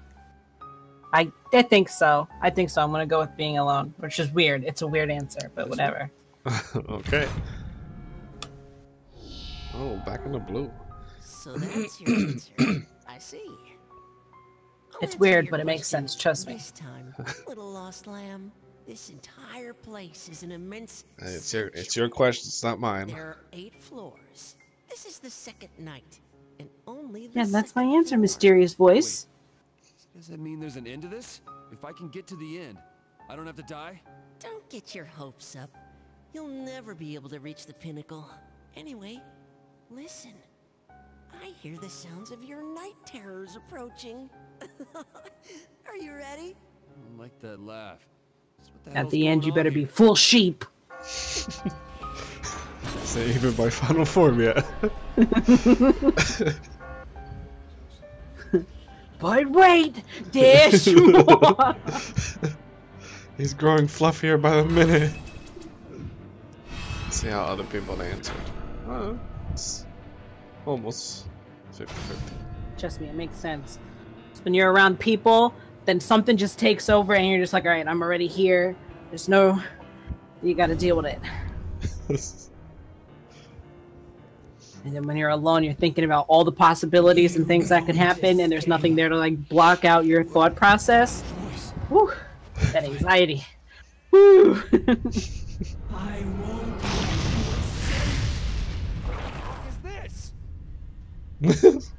I, I think so. I think so. I'm gonna go with being alone, which is weird. It's a weird answer, but whatever. okay. Oh, back in the blue. So that's your answer. I see. I'll It's weird, but it makes sense, trust me. This time, little lost lamb. This entire place is an immense. It's your it's your question, it's not mine. There are eight floors. This is the second night, and only the Yeah, that's my answer, mysterious voice. Does that mean there's an end to this? If I can get to the end, I don't have to die? Don't get your hopes up. You'll never be able to reach the pinnacle. Anyway, listen. I hear the sounds of your night terrors approaching. Are you ready? I don't like that laugh. What the At the end, you better here? be full sheep. Say even by final form yet. But wait, there's more. He's growing fluffier by the minute. See how other people answered. Uh, it's almost 50 50. Trust me, it makes sense. When you're around people, then something just takes over, and you're just like, all right, I'm already here. There's no, you got to deal with it. And then when you're alone, you're thinking about all the possibilities and things that could happen, and there's nothing there to like block out your thought process. Whew, that anxiety. Woo. This?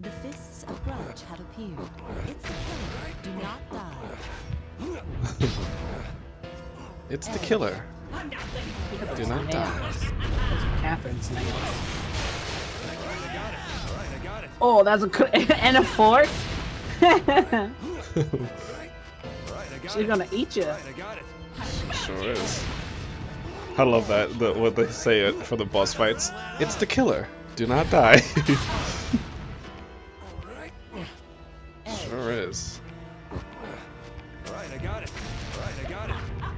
The fists of grudge have appeared. It's the killer. Do not die. It's the killer. Do not die. Catherine's nails. Oh, that's a good and a fork. She's gonna eat you. Sure is. I love that. The, what they say it for the boss fights. It's the killer. Do not die. sure is. Alright, I got it. Alright, I got it. I'll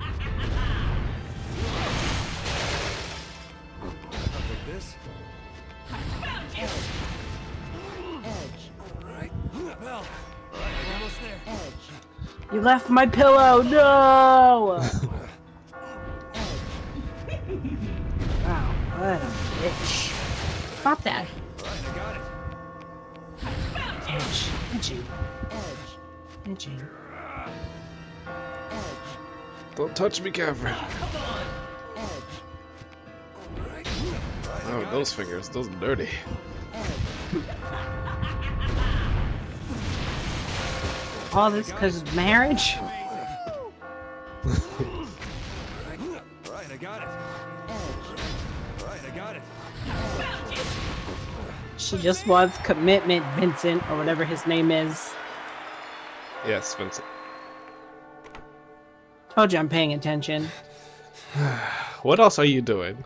take. Edge. Alright. Bell. Alright, I'm almost there. Edge. You left my pillow. No. what a bitch. Stop that. Alright, I got it. Edge. Edgy. Edge. Edgy. Edge. Don't touch me, Catherine. Oh, those fingers. Those are dirty. All this because of marriage? Alright, I got it. She just wants commitment, Vincent, or whatever his name is. Yes, Vincent. Told you I'm paying attention. what else are you doing?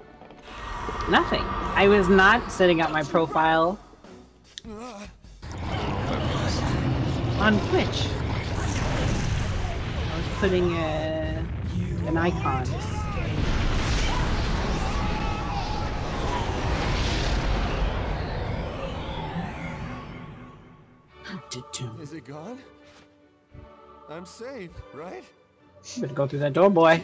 Nothing. I was not setting up my profile on Twitch. I was putting a, an icon. Is it gone? I'm safe, right? Better go through that door, boy.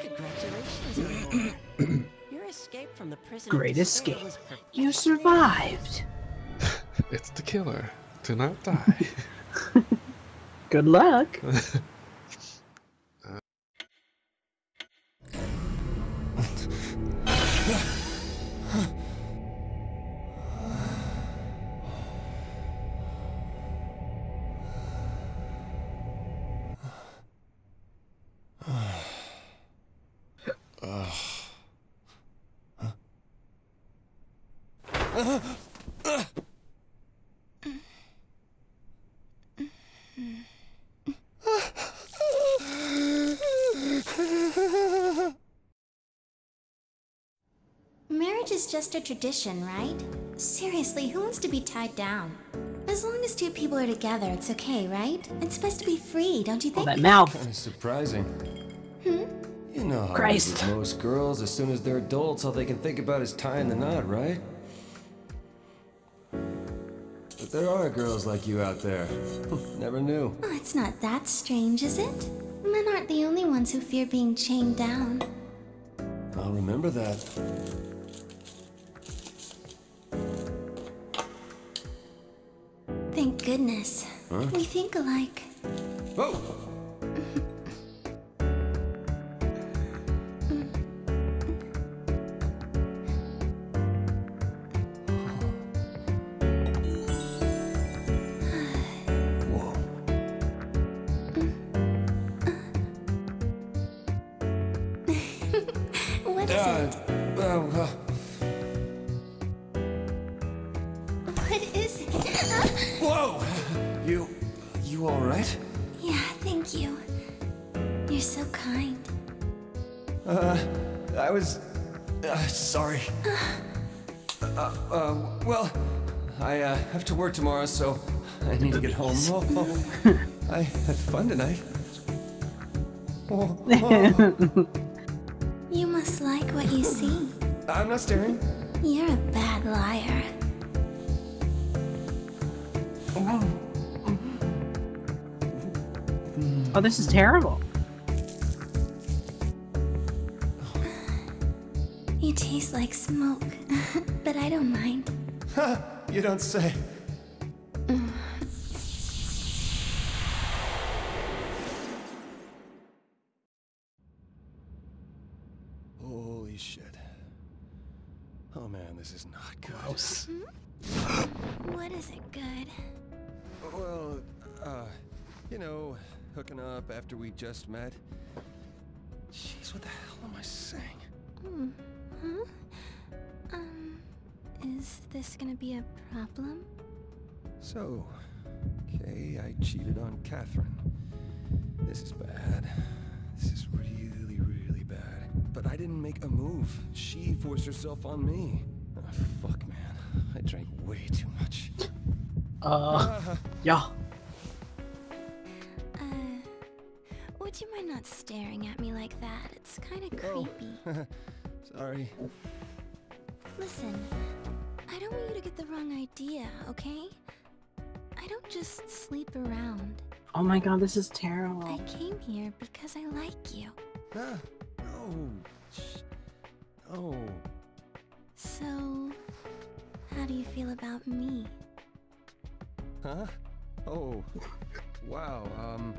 Congratulations, Your escape from the prison. Great escape. You survived. It's the killer. Do not die. Good luck. just a tradition, right? Seriously, who wants to be tied down? As long as two people are together, it's okay, right? It's supposed to be free, don't you Oh, think? that mouth. Kind of surprising. Hmm? You know how Christ. with most girls, as soon as they're adults, all they can think about is tying the knot, right? But there are girls like you out there. Never knew. Oh, it's not that strange, is it? Men aren't the only ones who fear being chained down. I'll remember that. Goodness. Huh? We think alike. Whoa! Whoa. Work tomorrow, so I need to get home. Oh, oh. I had fun tonight. Oh, oh. You must like what you see. I'm not staring. You're a bad liar. Oh, this is terrible. You taste like smoke, but I don't mind. you don't say. Hooking up after we just met. Jeez, what the hell am I saying? Hmm. Huh? Um, is this gonna be a problem? So, okay, I cheated on Katherine. This is bad. This is really, really bad. But I didn't make a move. She forced herself on me. Oh, fuck, man. I drank way too much. Uh, yeah. Would you mind not staring at me like that? It's kind of creepy. Oh. Sorry. Listen, I don't want you to get the wrong idea, okay? I don't just sleep around. Oh my god, this is terrible. I came here because I like you. Ah, no. Shh. No. So, how do you feel about me? Huh? Oh. Wow, um.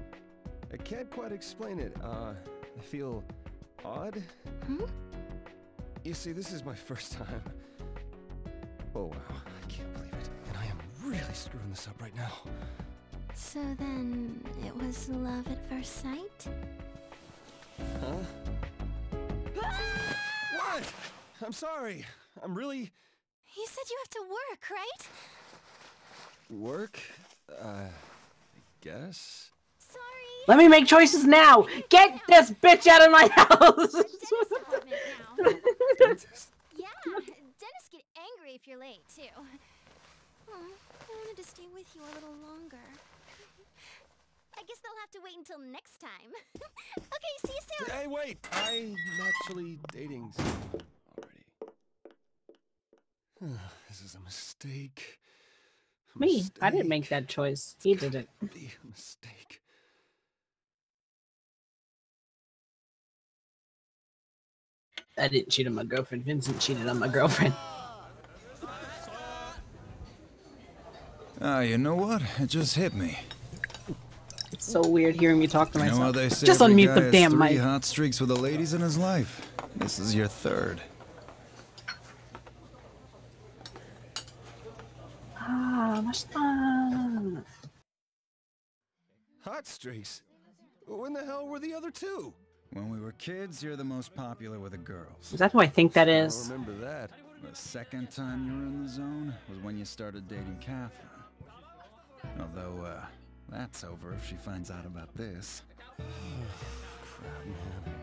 I can't quite explain it. Uh, I feel odd. Hmm? You see, this is my first time. Oh, wow. I can't believe it. And I am really screwing this up right now. So then, it was love at first sight? Huh? What? I'm sorry. I'm really... You said you have to work, right? Work? Uh, I guess? Let me make choices now. Get this bitch out of my house. Yeah, Dennis get angry if you're late, too. Aw, I wanted to stay with you a little longer. I guess they'll have to wait until next time. okay, see you soon! Hey, wait! I'm actually dating someone already. this is a mistake. A Me, I didn't make that choice. He did it. Be a mistake. I didn't cheat on my girlfriend. Vincent cheated on my girlfriend. Ah, you know what? It just hit me. It's so weird hearing me talk to You know myself. how they say Just every unmute guy the has damn three mic. hot streaks with the ladies in his life. This is your third. Ah, much fun. Hot streaks? When the hell were the other two? When we were kids, you're the most popular with the girls. Is that who I think that I remember that. The second time you were in the zone was when you started dating Katherine. Although, uh, that's over if she finds out about this. Crap, man.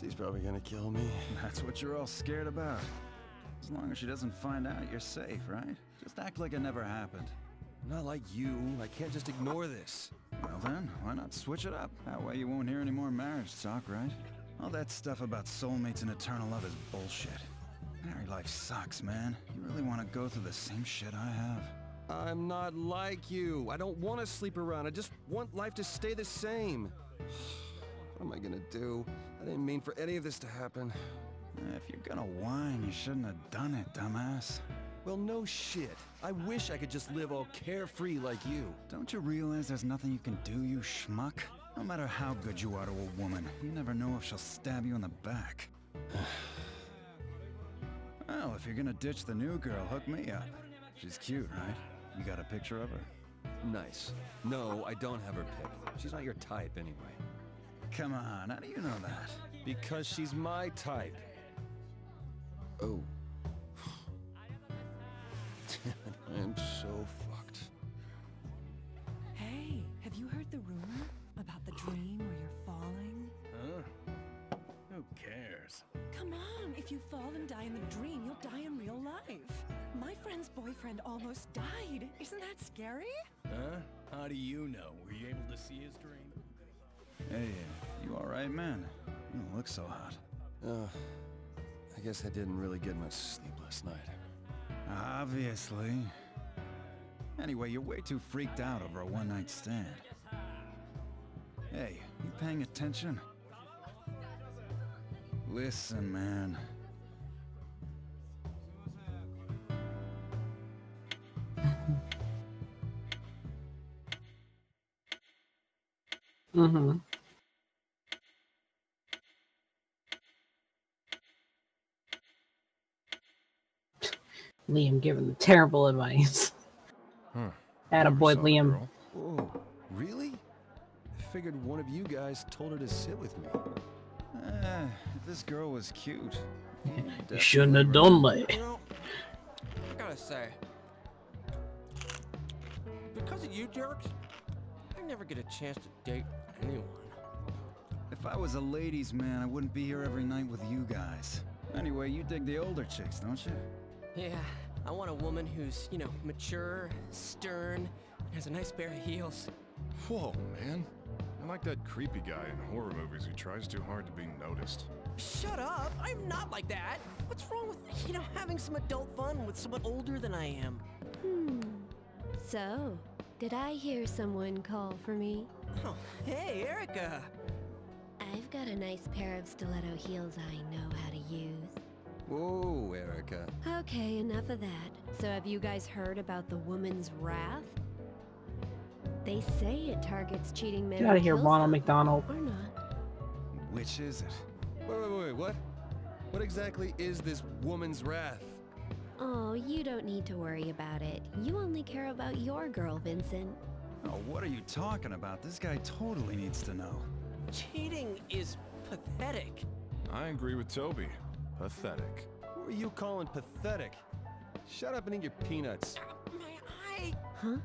She's probably gonna kill me. That's what you're all scared about. As long as she doesn't find out, you're safe, right? Just act like it never happened. Not like you. I can't just ignore this. Well then, why not switch it up? That way you won't hear any more marriage talk, right? All that stuff about soulmates and eternal love is bullshit. Married life sucks, man. You really want to go through the same shit I have? I'm not like you. I don't want to sleep around. I just want life to stay the same. What am I gonna do? I didn't mean for any of this to happen. If you're gonna whine, you shouldn't have done it, dumbass. Well, no shit. I wish I could just live all carefree like you. Don't you realize there's nothing you can do, you schmuck? No matter how good you are to a woman, you never know if she'll stab you in the back. well, if you're gonna ditch the new girl, hook me up. She's cute, right? You got a picture of her? Nice. No, I don't have her pic. She's not your type anyway. Come on, how do you know that? Because she's my type. Oh. I'm so fucked. Hey, have you heard the rumor about the dream where you're falling? Huh? Who cares? Come on, if you fall and die in the dream, you'll die in real life. My friend's boyfriend almost died. Isn't that scary? Huh? How do you know? Were you able to see his dream? Hey, you alright, man? You don't look so hot. Uh, I guess I didn't really get much sleep last night. Obviously. Anyway, you're way too freaked out over a one-night stand. Hey, you paying attention? Listen, man. Mm-hmm. Liam giving the terrible advice. Huh. Attaboy, Liam. Whoa, really? I figured one of you guys told her to sit with me. Eh, if this girl was cute. You shouldn't have done that. You know, I gotta say, because of you jerks, I never get a chance to date anyone. If I was a ladies' man, I wouldn't be here every night with you guys. Anyway, you dig the older chicks, don't you? Yeah, I want a woman who's, you know, mature, stern, has a nice pair of heels. Whoa, man. I like that creepy guy in horror movies who tries too hard to be noticed. Shut up! I'm not like that! What's wrong with, you know, having some adult fun with someone older than I am? Hmm. So, did I hear someone call for me? Oh, hey, Erica! I've got a nice pair of stiletto heels I know how to use. Whoa, Erica. Okay, enough of that. So have you guys heard about the woman's wrath? They say it targets cheating men. Get out of who here, Ronald some, McDonald. Or not. Which is it? Wait, wait, wait, what? What exactly is this woman's wrath? Oh, you don't need to worry about it. You only care about your girl, Vincent. Oh, what are you talking about? This guy totally needs to know. Cheating is pathetic. I agree with Toby. Pathetic. Who are you calling pathetic? Shut up and eat your peanuts. Uh, my eye! Huh?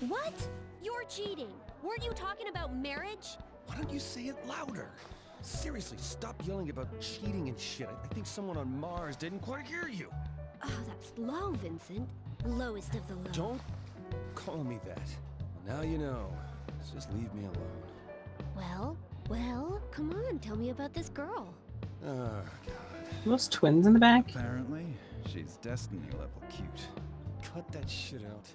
What? You're cheating. Weren't you talking about marriage? Why don't you say it louder? Seriously, stop yelling about cheating and shit. I, I think someone on Mars didn't quite hear you. Oh, that's low, Vincent. Lowest of the low. Don't call me that. Now you know. Just leave me alone. Well, well, come on, tell me about this girl. Oh, Those twins in the back. Apparently, she's Destiny level cute. Cut that shit out.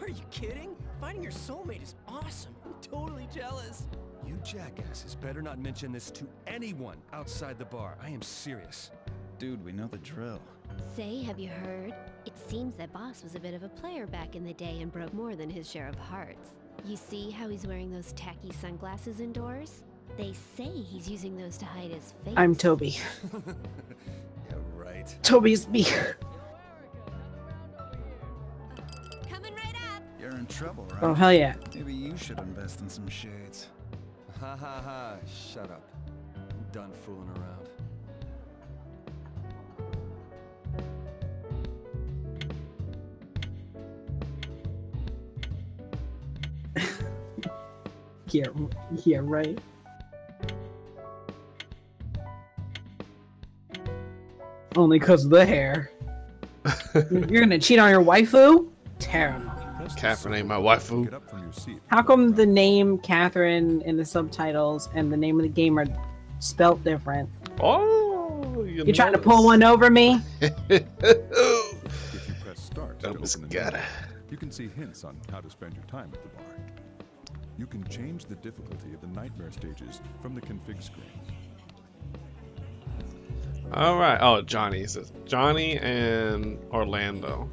Are you kidding? Finding your soulmate is awesome. I'm totally jealous. You jackasses better not mention this to anyone outside the bar. I am serious. Dude, we know the drill. Say, have you heard? It seems that Boss was a bit of a player back in the day and broke more than his share of hearts. You see how he's wearing those tacky sunglasses indoors? They say he's using those to hide his face. I'm Toby. yeah, right. Toby's me. Coming right up. You're in trouble, right? Oh, hell yeah. Maybe you should invest in some shades. Ha ha ha. Shut up. I'm done fooling around. Yeah, yeah, right. Only because of the hair. You're gonna cheat on your waifu? Terrible. Catherine ain't my waifu. How come the name Catherine in the subtitles and the name of the game are spelt different? Oh, you You're trying to pull one over me? If you press start to That was open the good. menu, you can see hints on how to spend your time at the bar. You can change the difficulty of the nightmare stages from the config screen. All right. Oh, Johnny says Johnny and Orlando.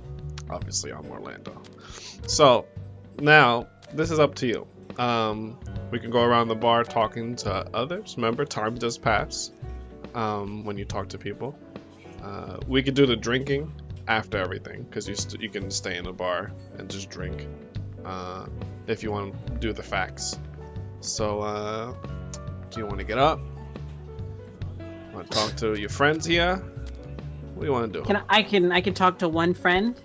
Obviously, I'm Orlando. So now this is up to you. Um, we can go around the bar talking to others. Remember, time does pass um, when you talk to people. Uh, we could do the drinking after everything because you you can stay in the bar and just drink uh, if you want to do the facts. So, uh, do you want to get up? Want to talk to your friends here? What do you want to do? Can I, I can I can talk to one friend?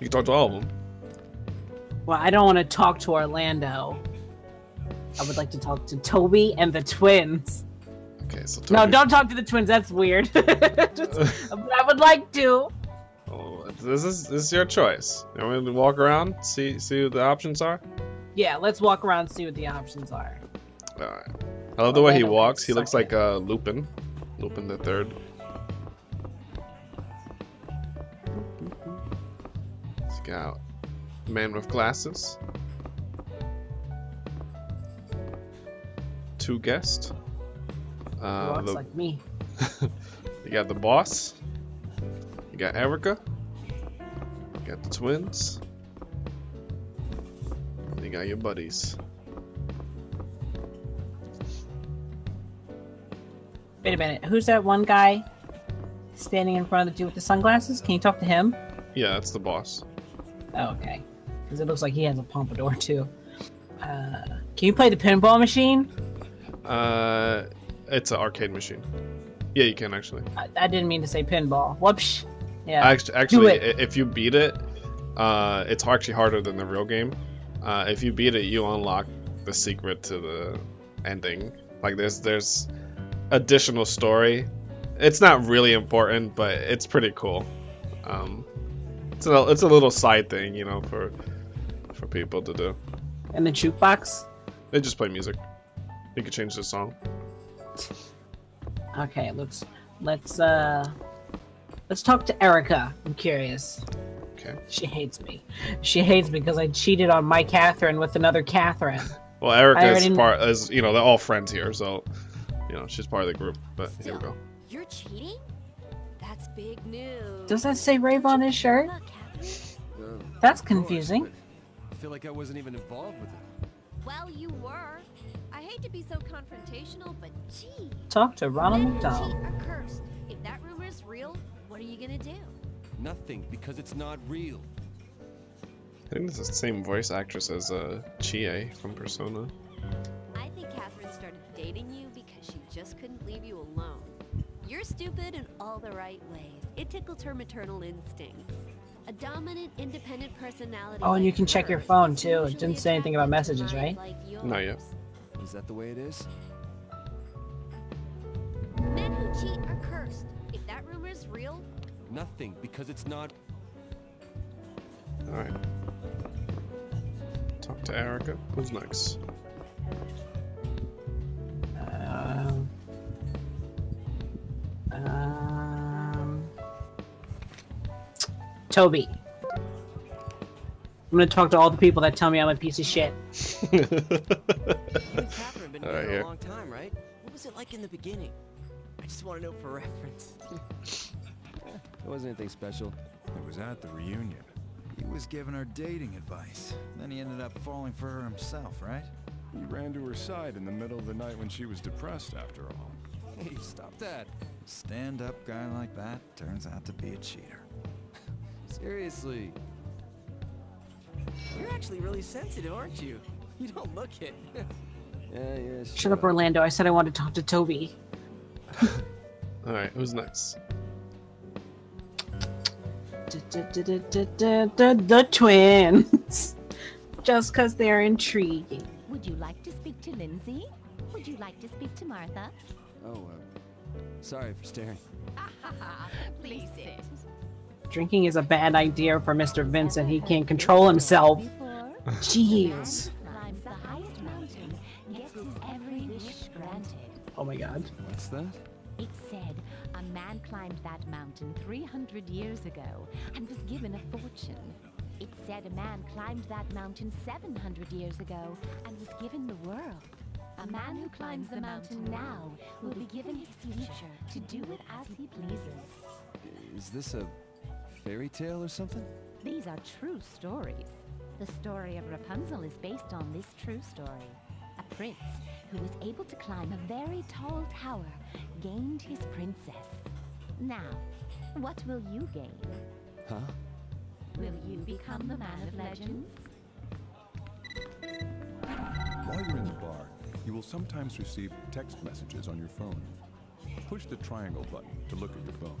You can talk to all of them. Well, I don't want to talk to Orlando. I would like to talk to Toby and the twins. Okay, so No, don't talk to the twins. That's weird. Just- but I would like to. Oh, this is this is your choice. You want me to walk around, see see what the options are? Yeah, let's walk around and see what the options are. All right. I love the way he walks. He looks like uh, Lupin, Lupin the Third. Got man with glasses. Two guests. Uh, walks the- like me. you got the boss. You got Erica. You got the twins. You got your buddies. Wait a minute. Who's that one guy standing in front of the dude with the sunglasses? Can you talk to him? Yeah, that's the boss. Oh, okay. Because it looks like he has a pompadour too. Uh, can you play the pinball machine? Uh, it's an arcade machine. Yeah, you can actually. I, I didn't mean to say pinball. Whoops. Yeah. Actually, actually, if you beat it, uh, it's actually harder than the real game. Uh, if you beat it, you unlock the secret to the ending. Like there's there's additional story. It's not really important, but it's pretty cool. Um, it's a it's a little side thing, you know, for for people to do. And the jukebox. They just play music. You can change the song. Okay, let's let's uh let's talk to Erica. I'm curious. Okay. She hates me. She hates me because I cheated on my Catherine with another Catherine. Well, Erica is part, is you know, they're all friends here, so you know, she's part of the group. But here we go. You're cheating? That's big news. Does that say Rave on his shirt? That's confusing. I feel like I wasn't even involved with it. Well, you were. I hate to be so confrontational, but gee. Talk to Ronald McDonald. cheat are cursed. If that rumor is real, what are you gonna do? Nothing, because it's not real. I think it's the same voice actress as uh, Chie from Persona. I think Katherine started dating you because she just couldn't leave you alone. You're stupid in all the right ways. It tickles her maternal instincts. A dominant, independent personality. Oh, and you can check your phone too. It didn't say anything about messages, right? like Not yet. Is that the way it is? Men who cheat are cursed. If that rumor is real, Nothing, because it's not. Alright. Talk to Erica. Who's next? Um, um, Toby. I'm gonna talk to all the people that tell me I'm a piece of shit. You and Katherine been Alright, here. a long time, right? What was it like in the beginning? I just want to know for reference. It wasn't anything special. It was at the reunion. He was giving her dating advice. Then he ended up falling for her himself, right? He ran to her side in the middle of the night when she was depressed, after all. Hey, stop that. Stand-up guy like that turns out to be a cheater. Seriously. You're actually really sensitive, aren't you? You don't look it. Yeah, yeah. Shut up, Orlando. I said I wanted to talk to Toby. Alright, who's next? The twins. Just because they're intriguing. Would you like to speak to Lindsay? Would you like to speak to Martha? Oh, uh, sorry for staring. Please sit. Drinking is a bad idea for Mr. Vincent. He can't control himself. Jeez. Climbs the highest mountain, gets his every wish granted. Oh my god. What's that? It said a man climbed that mountain 300 years ago and was given a fortune. It said a man climbed that mountain 700 years ago and was given the world. A man who climbs the mountain now will be given his future to do with as he pleases. Is this a fairy tale or something? These are true stories. The story of Rapunzel is based on this true story. A prince who was able to climb a very tall tower gained his princess. Now, what will you gain? Huh? Will you become the man of legends? While you're in the bar, you will sometimes receive text messages on your phone. Push the triangle button to look at your phone.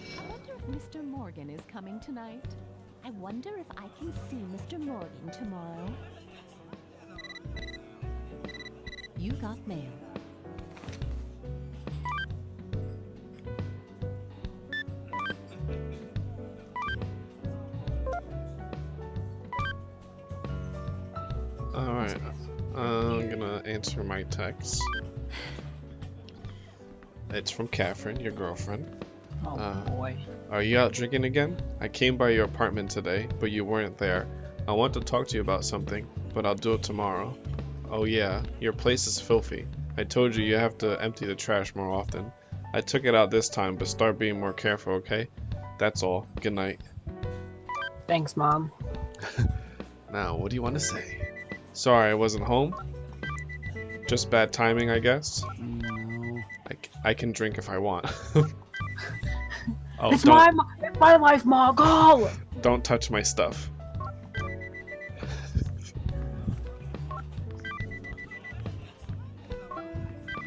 I wonder if Mr. Morgan is coming tonight. I wonder if I can see Mr. Morgan tomorrow. You got mail. Answer my text. It's from Katherine, your girlfriend. Oh Uh, boy. Are you out drinking again? I came by your apartment today, but you weren't there. I want to talk to you about something, but I'll do it tomorrow. Oh yeah, your place is filthy. I told you you have to empty the trash more often. I took it out this time, but start being more careful, okay? That's all. Good night. Thanks, Mom. Now, what do you want to say? Sorry I wasn't home. Just bad timing, I guess. Mm. I I can drink if I want. oh, it's my it's my life, Mom. Go. don't touch my stuff.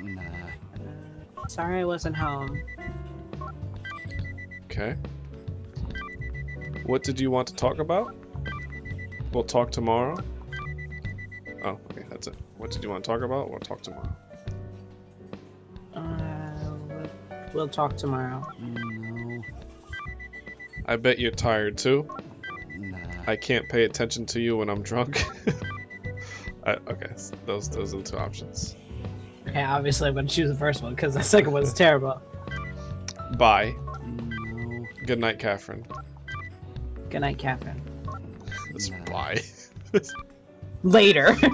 Nah. Sorry I wasn't home. Okay. What did you want to talk about? We'll talk tomorrow. Oh, okay, that's it. What did you want to talk about? We'll talk tomorrow. Uh, we'll- talk tomorrow. No. I bet you're tired too. Nah. I can't pay attention to you when I'm drunk. I, okay, those those are the two options. Okay, obviously I'm gonna choose the first one because the second one's terrible. Bye. No. Good night, Katherine. Good night, Katherine. That's bye. Later.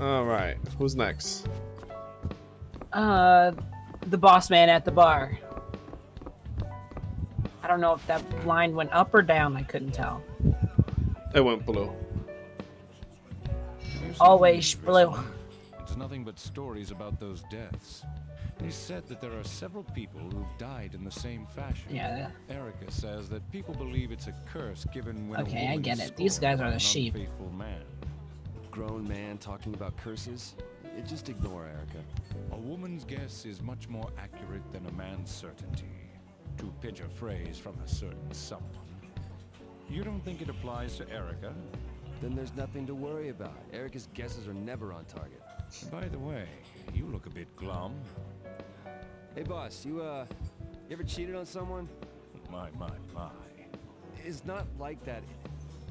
All right, who's next? uh, the boss man at the bar. I don't know if that line went up or down. I couldn't tell. It went blue. Always blue. It's nothing but stories about those deaths. They said that there are several people who've died in the same fashion. Yeah. Erica says that people believe it's a curse given when Okay, a I woman get it. These guys are the an sheep. man. Grown man talking about curses? Eh, Just ignore Erica. A woman's guess is much more accurate than a man's certainty. To pitch a phrase from a certain someone. You don't think it applies to Erica? Then there's nothing to worry about. Erica's guesses are never on target. By the way, you look a bit glum. Hey boss, you uh you ever cheated on someone? My, my, my. It's not like that.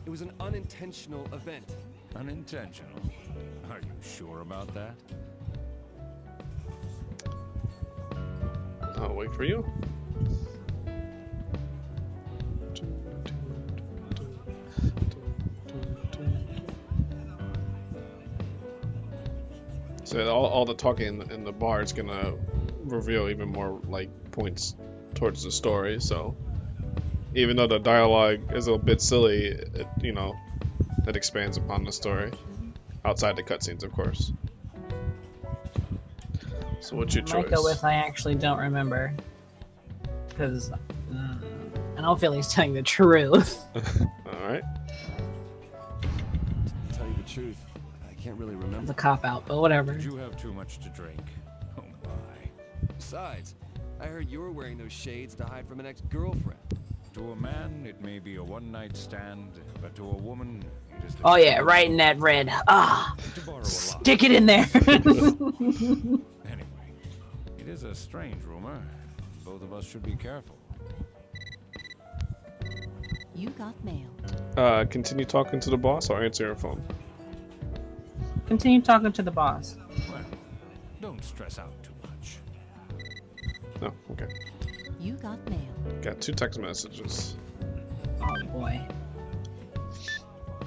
It was an unintentional event. Unintentional? Are you sure about that? I'll wait for you. So all, all the talking in the, in the bar is gonna reveal even more like points towards the story. So even though the dialogue is a bit silly, it, you know, it expands upon the story outside the cutscenes, of course. So what's your choice? Micah with I actually don't remember. Because I uh, don't feel he's telling the truth. Alright. To tell you the truth, I can't really remember. It's a cop out, but whatever. Did you have too much to drink? My. Besides, I heard you were wearing those shades to hide from an ex-girlfriend. To a man, it may be a one-night stand, but to a woman, it is the Oh yeah, right in that red. Ah, To borrow a line. stick it in there. Anyway, it is a strange rumor. Both of us should be careful. You got mail. Uh, continue talking to the boss or answer your phone. Continue talking to the boss. Well, don't stress out too much. Oh, okay. You got mail. Got two text messages. Oh boy.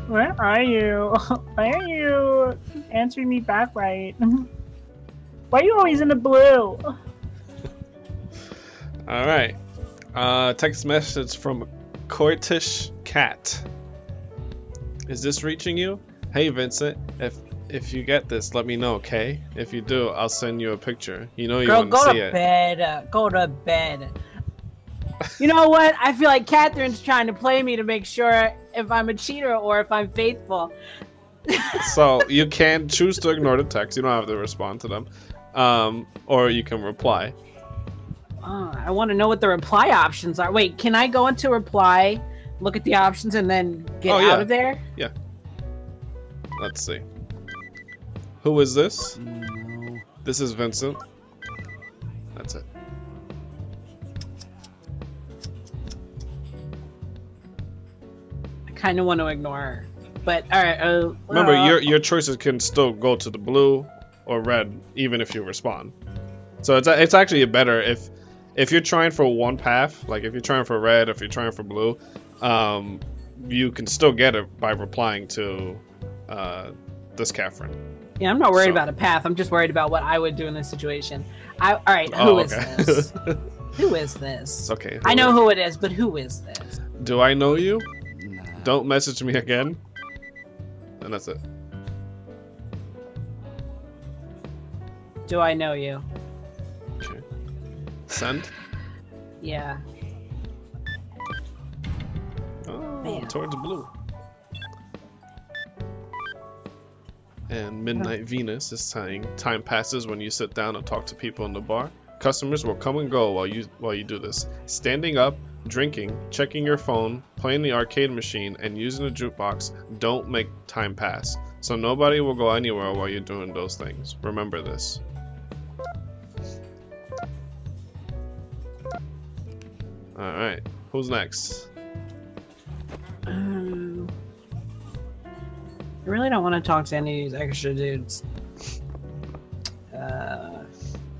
Where are you? Why are you answering me back right? Why are you always in the blue? All right. Uh, text message from Courtish Cat. Is this reaching you? Hey Vincent, if if you get this, let me know, okay? If you do, I'll send you a picture. You know you Girl, want to go see to it. bed. Go to bed. You know what? I feel like Catherine's trying to play me to make sure if I'm a cheater or if I'm faithful. so you can choose to ignore the text. You don't have to respond to them, um, or you can reply. Uh, I want to know what the reply options are. Wait, can I go into reply, look at the options, and then get Oh, yeah. out of there? Yeah. Let's see. Who is this? This is Vincent. That's it. I kind of want to ignore her. But, alright. Uh, Remember, uh, your your choices can still go to the blue or red, even if you respond. So it's it's actually better if if you're trying for one path, like if you're trying for red, if you're trying for blue, um, you can still get it by replying to uh, this Catherine. Yeah, I'm not worried So- about a path. I'm just worried about what I would do in this situation. I, all right, oh, who Oh, is okay. this? who is this? Okay, I know is- who it is, but who is this? Do I know you? Don't message me again. And that's it. Do I know you? Okay. Send. Yeah. Oh, Man. towards blue. And uh-huh. Midnight Venus is saying time passes when you sit down and talk to people in the bar. Customers will come and go while you while you do this. Standing up, drinking, checking your phone, playing the arcade machine, and using the jukebox don't make time pass. So nobody will go anywhere while you're doing those things. Remember this. Alright, who's next? I really don't want to talk to any of these extra dudes. Uh,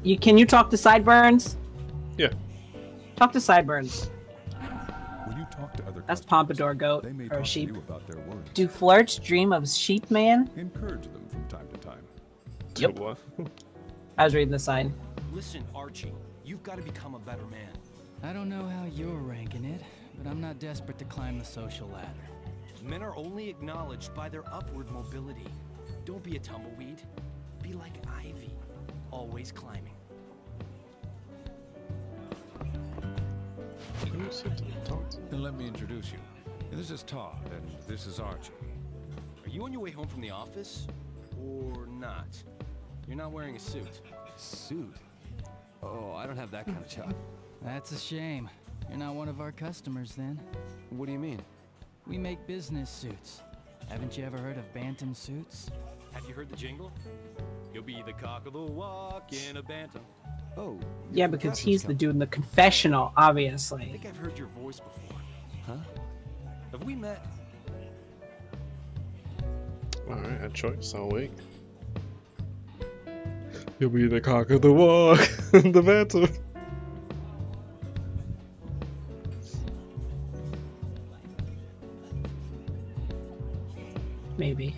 you can you talk to Sideburns? Yeah. Talk to Sideburns. When you talk to other That's Pompadour goat they may or talk a to sheep. you about their words. Do flirts dream of sheep man? Encourage them from time to time. Yep. I was reading the sign. Listen, Archie, you've got to become a better man. I don't know how you're ranking it, but I'm not desperate to climb the social ladder. Men are only acknowledged by their upward mobility. Don't be a tumbleweed. Be like Ivy, always climbing. Then let me introduce you. This is Todd, and this is Archie. Are you on your way home from the office? Or not? You're not wearing a suit. Suit? Oh, I don't have that kind of job. That's a shame. You're not one of our customers then. What do you mean? We make business suits. Haven't you ever heard of Bantam suits? Have you heard the jingle? You'll be the cock of the walk in a bantam. Oh. Yeah, because he's the dude in the confessional, obviously. I think I've heard your voice before. Huh? Have we met? Alright, a choice, I'll wait. You'll be the cock of the walk, in the battle. Maybe.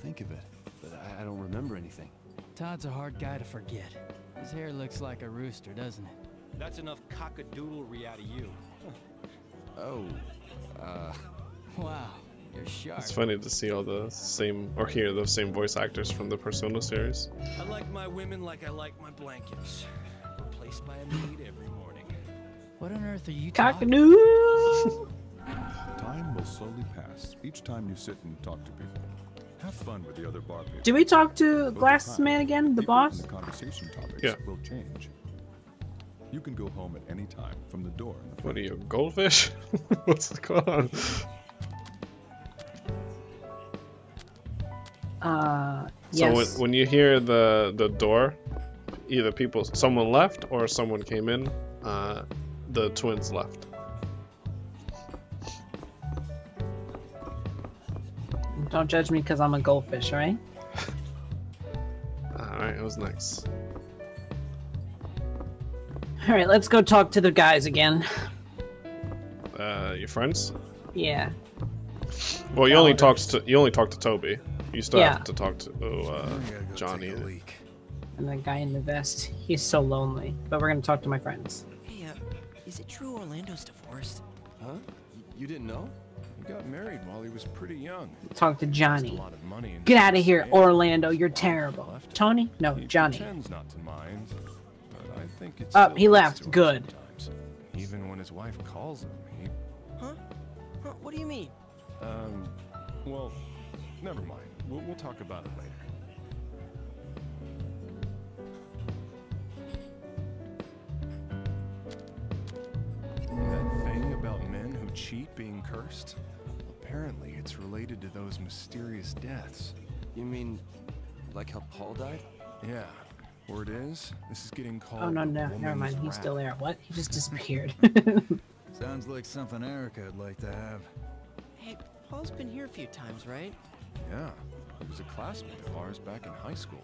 Think of it, but I, I don't remember anything. Todd's a hard guy to forget. His hair looks like a rooster, doesn't it? That's enough cockadoodlery out of you. Oh, uh. Wow, you're sharp. It's funny to see all the same, or hear the same voice actors from the Persona series. I like my women like I like my blankets. Replaced by a maid every morning. What on earth are you talking about? Cockadoo! Time will slowly pass each time you sit and talk to people. Have fun with the other bar people. Did we talk to Over Glasses time, Man again, the boss? The conversation topics Yeah. will change. You can go home at any time from the door in the What are you, goldfish? What's going on? Uh, So when, when you hear the the door, either people, someone left or someone came in. Uh, the twins left. Don't judge me because I'm a goldfish, right? All right, it was nice. All right, let's go talk to the guys again. Uh, your friends? Yeah. Well, you only talked to you only talked to Toby. You still Yeah. have to talk to uh, Johnny. And the guy in the vest. He's so lonely. But we're gonna talk to my friends. Hey, uh, is it true Orlando's divorced? Huh? You didn't know? He got married while he was pretty young. Talk to Johnny. A lot of money Get out of here, Orlando. You're terrible. Tony? No, Johnny. pretends not to mind, but I think it's Up, he left. Good. even when his wife calls him. He, Huh? Huh? What do you mean? um, well, never mind. We'll, we'll talk about it later. That thing about men who cheat being cursed? Apparently, it's related to those mysterious deaths. You mean, like how Paul died? Yeah. Word is, this is getting called. Oh no, no, never woman's mind. He's still there. What? He just disappeared. Sounds like something Erica would like to have. Hey, Paul's been here a few times, right? Yeah, he was a classmate of ours back in high school.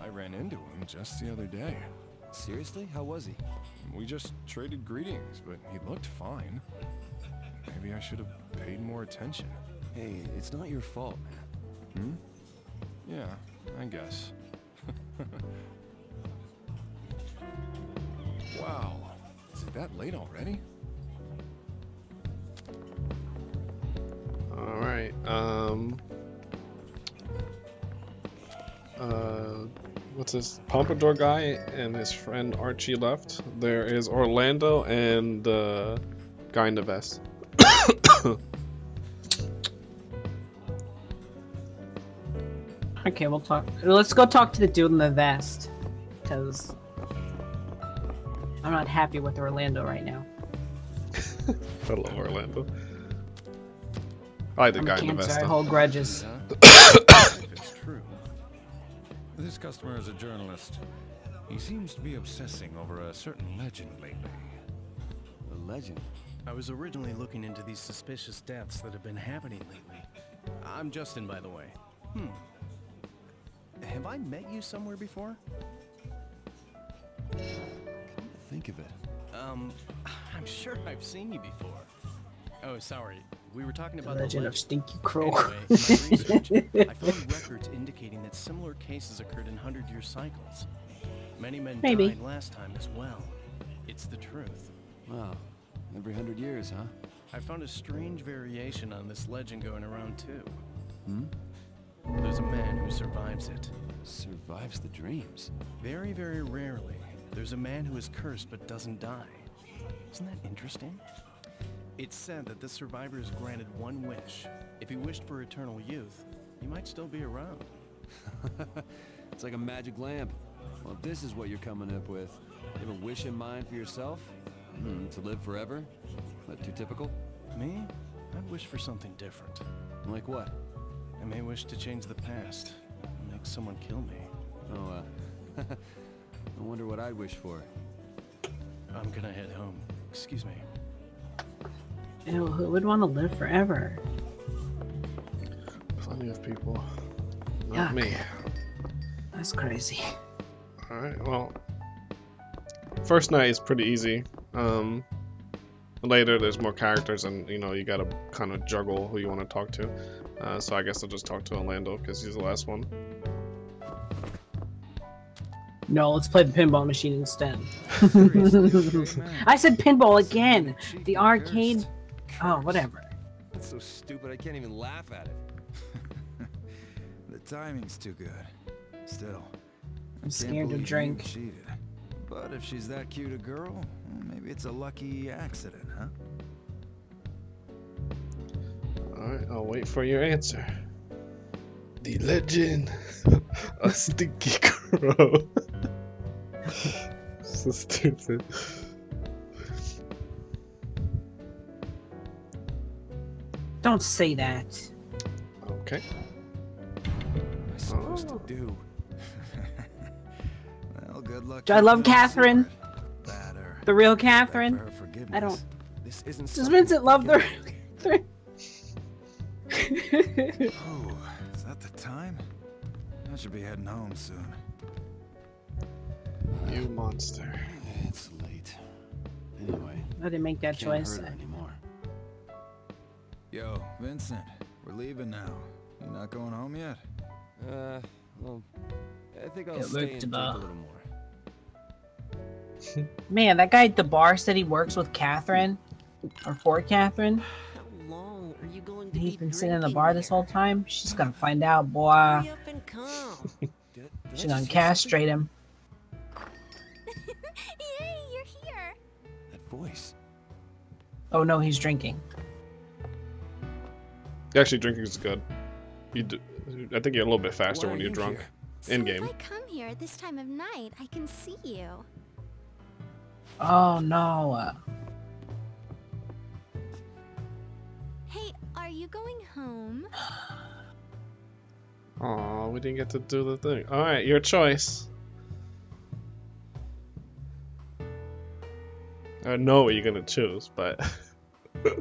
I ran into him just the other day. Seriously? How was he? We just traded greetings, but he looked fine. Maybe I should have paid more attention. Hey, it's not your fault, man. Hmm? Yeah, I guess. wow, is it that late already? All right. Um. Uh, what's this? Pompadour guy and his friend Archie left. There is Orlando and the guy in the vest. okay, we'll talk. Let's go talk to the dude in the vest. Because I'm not happy with Orlando right now. Hello, Orlando. I like the I'm guy in the vest. I though. hold grudges. it's true. This customer is a journalist. He seems to be obsessing over a certain legend lately. A legend? I was originally looking into these suspicious deaths that have been happening lately. I'm Justin, by the way. Hmm. Have I met you somewhere before? Think of it. Um, I'm sure I've seen you before. Oh, sorry. We were talking about The Legend the of Stinky Crow. Anyway, research, I found records indicating that similar cases occurred in hundred-year cycles. Many men Maybe. died last time as well. It's the truth. Wow. Every hundred years, huh? I found a strange variation on this legend going around too. Hmm? There's a man who survives it. Survives the dreams? Very, very rarely. There's a man who is cursed but doesn't die. Isn't that interesting? It's said that this survivor is granted one wish. If he wished for eternal youth, he might still be around. it's like a magic lamp. Well, if this is what you're coming up with, you have a wish in mind for yourself? Hmm, to live forever? Not too typical? Me? I'd wish for something different. Like what? I may wish to change the past. Make someone kill me. Oh, uh... I wonder what I'd wish for. I'm gonna head home. Excuse me. Ew, who would want to live forever? Plenty of people. Not Yuck. me. That's crazy. Alright, well. First night is pretty easy. Um, later, there's more characters, and you know, you gotta kind of juggle who you want to talk to. Uh, so I guess I'll just talk to Orlando because he's the last one. No, let's play the pinball machine instead. I said pinball again. The arcade. Oh, whatever. That's so stupid I can't even laugh at it. The timing's too good. Still, I'm scared to drink. Cheated. But if she's that cute a girl, maybe it's a lucky accident, huh? Alright, I'll wait for your answer. The legend of Stinky Crow. so stupid. Don't say that. Okay. What am I supposed to oh. do? Well, good luck. I love Catherine. Better. The real Catherine. I don't. This isn't Does Vincent to love the forget. real Oh, is that the time? I should be heading home soon. You monster. It's late. Anyway, I didn't make that can't choice. hurt anymore. Yo, Vincent, we're leaving now. You not going home yet? Uh, well, I think I'll It stay looked and take a little more. Man, that guy at the bar said he works with Catherine, or for Catherine. How long are you going to He's be been sitting in the drinking bar this whole time. She's gonna find out, boy. Hurry up and come. Did, did I She's gonna just hear something? castrate him. Yay, you're here! That voice. Oh no, he's drinking. Actually, drinking is good. You do, I think you're a little bit faster Why when you're drunk. here? In so game. if I come here at this time of night, I can see you. Oh no. Hey, are you going home? Aw, we didn't get to do the thing. Alright, your choice. I know what you're gonna choose, but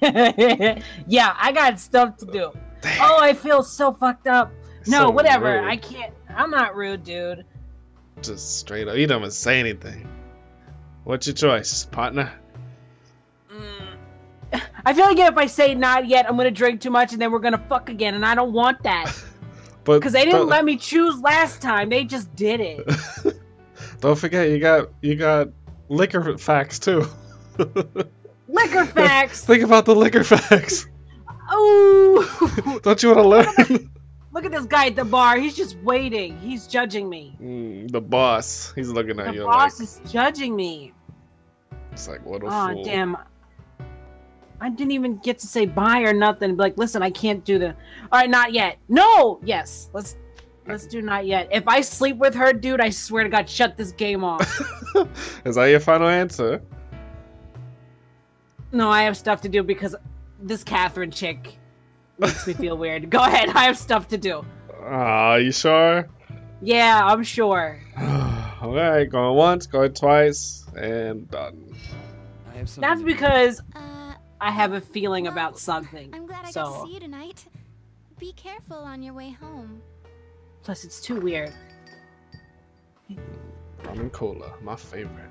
yeah, I got stuff to do. Oh, I feel so fucked up. No, So whatever. rude. I can't. I'm not rude, dude. just straight up, you don't even say anything. What's your choice, partner? Mm. I feel like if I say not yet, I'm gonna drink too much and then we're gonna fuck again, and I don't want that. But Because they didn't don't, let me choose last time. They just did it. don't forget you got you got liquor facts too. Liquor facts. Think about the liquor facts. Oh, Don't you want to learn? Look at this guy at the bar. He's just waiting. He's judging me. Mm, the boss, he's looking at The you The boss like is judging me. it's like what a Oh fool. damn. I didn't even get to say bye or nothing. Like, listen, I can't do the. All right, not yet. No, yes, let's let's do not yet. If I sleep with her, dude, I swear to God, shut this game off. Is that your final answer? no, I have stuff to do because this Catherine chick makes me feel weird. Go ahead, I have stuff to do. Ah, you sure? Yeah, I'm sure. Alright, going once, going twice, and done. I have That's because Uh, I have a feeling about something. I'm glad I got to see you tonight. Be careful on your way home. plus it's too weird. Rum and cola, my favorite.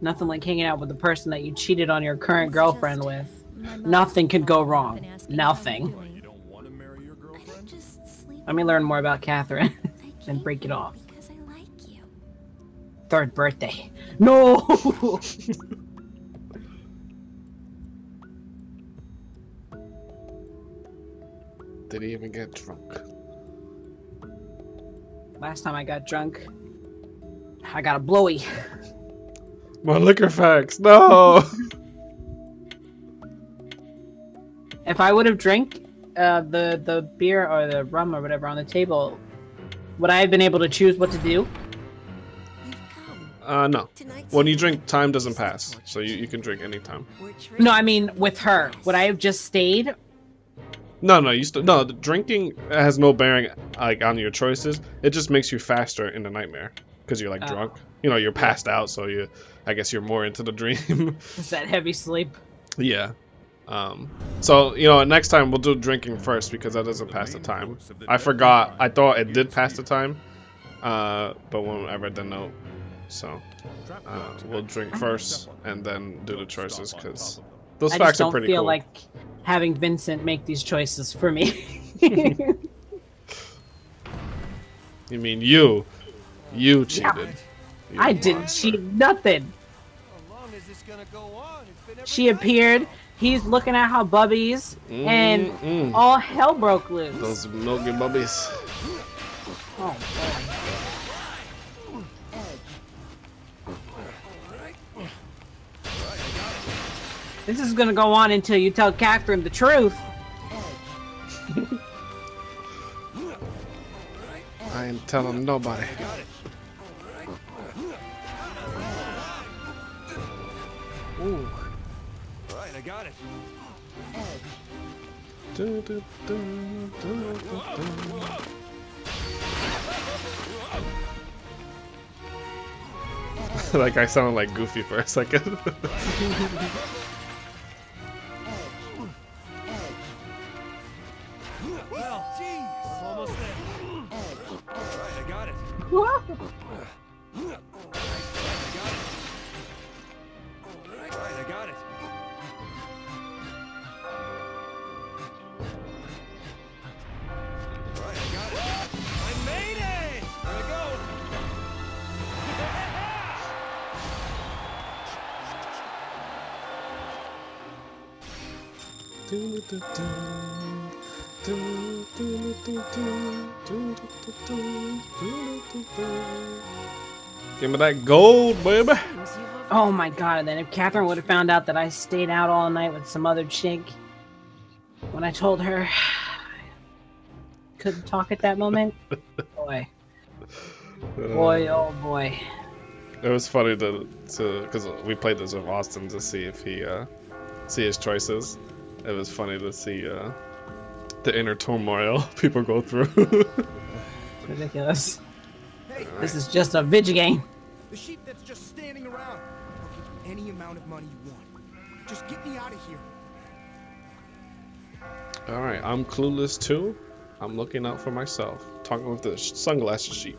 Nothing like hanging out with the person that you cheated on your current girlfriend with. Nothing could go wrong. Nothing. Let me learn more about Catherine and break it off. Third birthday. No! Did he even get drunk? Last time I got drunk, I got a blowy. My liquor facts. No. if I would have drank uh, the the beer or the rum or whatever on the table, would I have been able to choose what to do? Uh, no. When you drink, time doesn't pass, so you, you can drink anytime. No, I mean with her. Would I have just stayed? No, no, you still no. The drinking has no bearing like on your choices. It just makes you faster in the nightmare because you're like Oh. drunk. You know, you're passed out, so you. I guess you're more into the dream. Is that heavy sleep? yeah. Um. So you know, next time we'll do drinking first because that doesn't pass the time. I forgot. I thought it did pass the time. Uh, but when I read the note, so uh, we'll drink first and then do the choices because those I facts don't are pretty feel like having Vincent make these choices for me. You mean you? You cheated. You I didn't cheat nothing. She appeared. He's looking at her bubbies, and Mm-mm. all hell broke loose. Those milky bubbies. Oh, This is gonna go on until you tell Catherine the truth. I ain't telling nobody. Ooh. Alright, I got it. Like I sounded like Goofy for a second. Well, geez, almost there. Alright, I got it. Give me that gold, baby. Oh my god, and then if Catherine would have found out that I stayed out all night with some other chick, when I told her I couldn't talk at that moment, boy. Boy, oh boy. It was funny to to because we played this with Austin to see if he uh see his choices. It was funny to see uh the inner turmoil people go through. Ridiculous. This is just a video game. The sheep that's just standing around. I'll give you any amount of money you want. Just get me out of here. All right, I'm clueless too. I'm looking out for myself. Talking with the sunglasses sheep.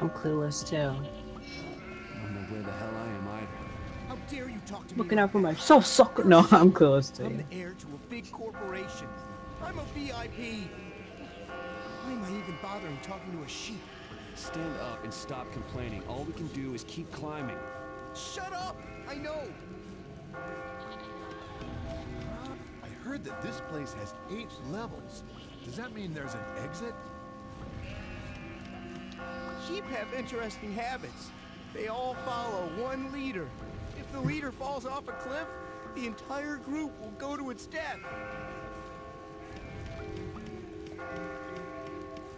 I'm clueless too. I don't know where the hell I am either. How dare you talk to me Looking out for myself. Sucker. No, I'm clueless too. I'm the heir to a big corporation. I'm a VIP. Why am I even bothering talking to a sheep? Stand up and stop complaining. All we can do is keep climbing. Shut up! I know! I heard that this place has eight levels. Does that mean there's an exit? Sheep have interesting habits. They all follow one leader. If the leader falls off a cliff, the entire group will go to its death.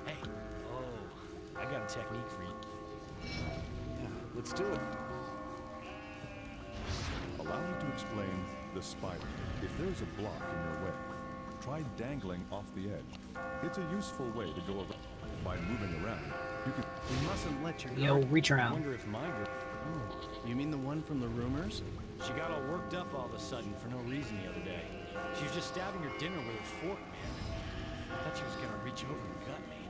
Hey. Oh, I got a technique for you. Yeah, let's do it. Allow me to explain the spider. If there's a block in your way, try dangling off the edge. It's a useful way to go around. By moving around, you can. You mustn't let your Yo, girl- reach I around. wonder if my girl. Oh, you mean the one from the rumors? She got all worked up all of a sudden for no reason the other day. She was just stabbing her dinner with a fork, man. I thought she was gonna reach over and gut me.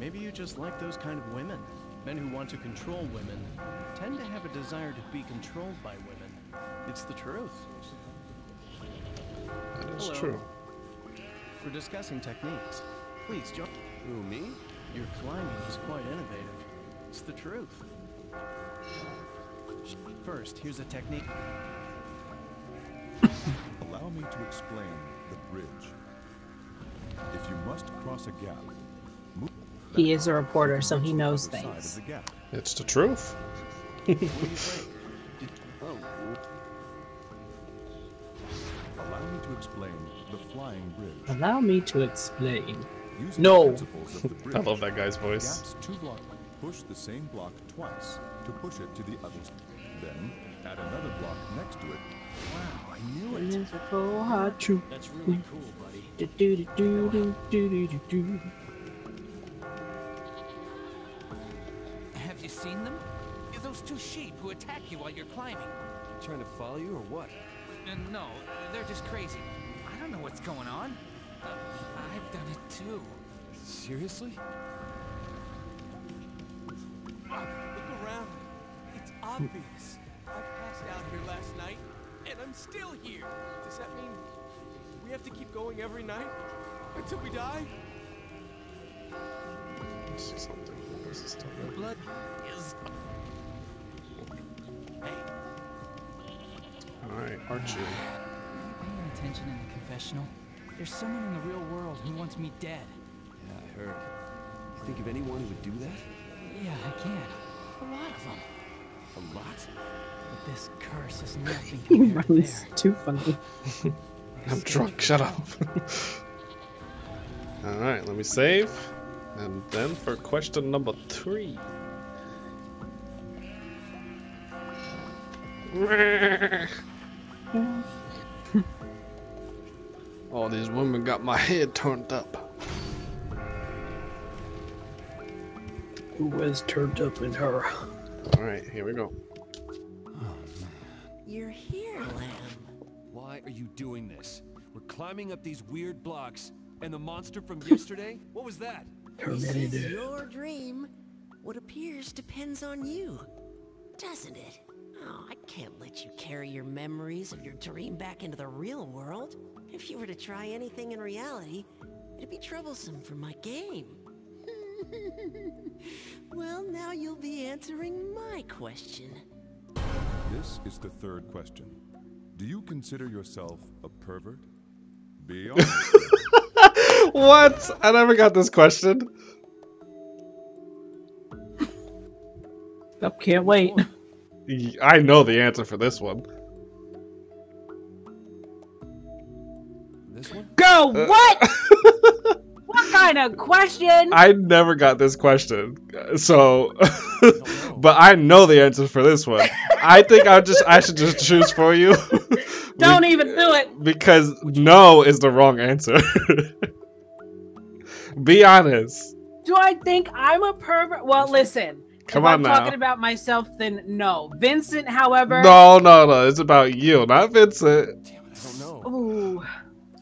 Maybe you just like those kind of women. Men who want to control women tend to have a desire to be controlled by women. It's the truth. That is Hello. true. We're discussing techniques. Please join. Who, me? Your climbing is quite innovative. It's the truth. First, here's a technique. Allow me to explain the bridge. If you must cross a gap, move He is a reporter, so he knows things. the. It's the truth. Oh, Allow me to explain the flying bridge. Allow me to explain. Using No. the of the bridge, I love that guy's voice. Two block. Push the same block twice to push it to the other. Then add another block next to it. Wow, I knew it. Whimsical hot truth. That's really cool, buddy. Do, do, do, do, do, do, do, do. Have you seen them? Yeah, Those two sheep who attack you while you're climbing. trying to follow you or what? Uh, no, they're just crazy. I don't know what's going on. Uh, I've done it too. Seriously? Look around. It's obvious. I passed out here last night, and I'm still here. Does that mean we have to keep going every night until we die? Let's see something. What is this talking Your blood is. Hey, All right, Archie. Are you paying attention in the confessional? There's someone in the real world who wants me dead. Yeah, I heard. You think of anyone who would do that? Yeah, I can. A lot of them. A lot? But this curse is nothing He compared to runs theirs. too funny. I'm drunk. Shut up. All right, let me save, and then for question number three. Oh, All these women got my head turned up. Who was turned up in her? All right, here we go. You're here, Lamb. Why are you doing this? We're climbing up these weird blocks, and the monster from yesterday? What was that? This is your dream. What appears depends on you, doesn't it? Oh, I can't let you carry your memories of your dream back into the real world. If you were to try anything in reality, it'd be troublesome for my game. well, now you'll be answering my question. This is the third question. Do you consider yourself a pervert? Be honest. what? I never got this question. Up, can't wait. I know the answer for this one. This? Go! Uh, What? what kind of question? I never got this question, so, but I know the answer for this one. I think I just I should just choose for you. Don't even do it. because no is the wrong answer. Be honest. Do I think I'm a pervert? Well, listen. Come if on I'm now. talking about myself, then no. Vincent, however. No, no, no. It's about you, not Vincent. Ooh.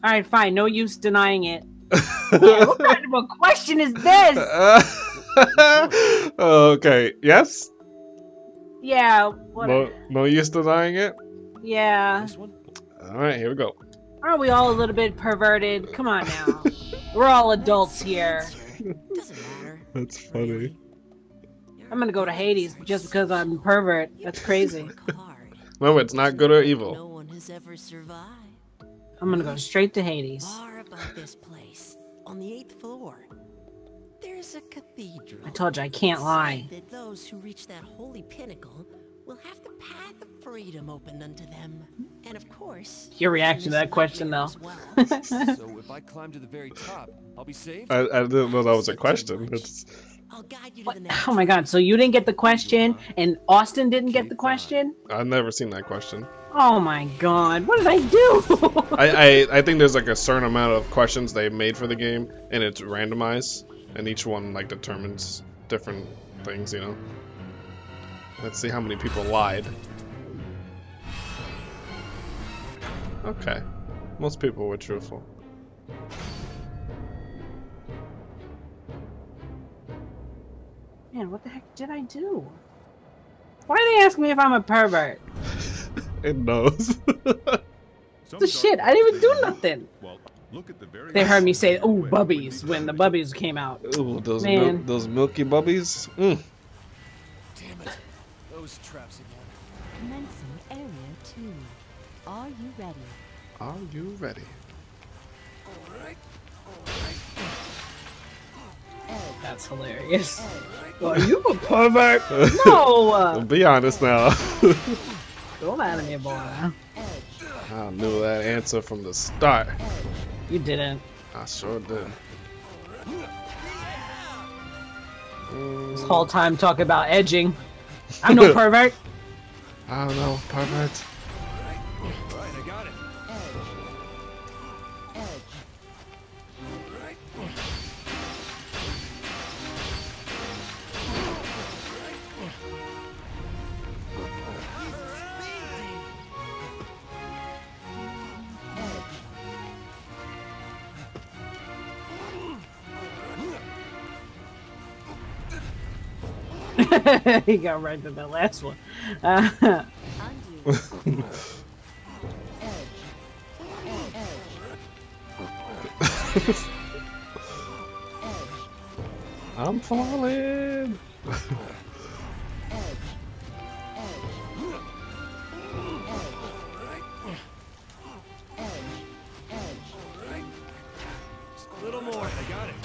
All right, fine. No use denying it. Yeah, what kind of a question is this? okay. Yes. Yeah. What? No, no use denying it. Yeah. All right, here we go. Aren't we all a little bit perverted? Come on now. We're all adults here. Doesn't matter. That's funny. I'm gonna go to Hades just because I'm a pervert. That's crazy. Remember, it's not good or evil. No one has ever survived. I'm gonna go straight to Hades. Far above this place, on the eighth floor, there's a cathedral. I told you I can't lie. That those who reach that holy pinnacle will have the path of freedom opened unto them. And of course, Your reaction to that question, though. so if I climb to the very top, I'll be saved? I, I didn't know that was a question. It's, Oh my god, so you didn't get the question and Austin didn't get the question? I've never seen that question. Oh my god, what did I do? I, I, I think there's like a certain amount of questions they made for the game, and it's randomized, and each one like determines different things, you know? Let's see how many people lied. Okay. Most people were truthful. Man, what the heck did I do? Why are they asking me if I'm a pervert? It knows. the shit, I didn't even do nothing. Well, look at the very They heard me say, "Oh, bubbies" when the bubbies came out. Ooh, those Man. milk, those milky bubbies. Mm. Damn it. Those traps again. Commencing Area 2. Are you ready? Are you ready? Alright. That's hilarious. Are you a pervert? no. Be honest now. Don't lie to me, boy. I knew that answer from the start. You didn't. I sure did. This whole time talking about edging. I'm no pervert. I don't know, pervert. he got right to the last one. Uh, I'm falling. Just a little more. I got it.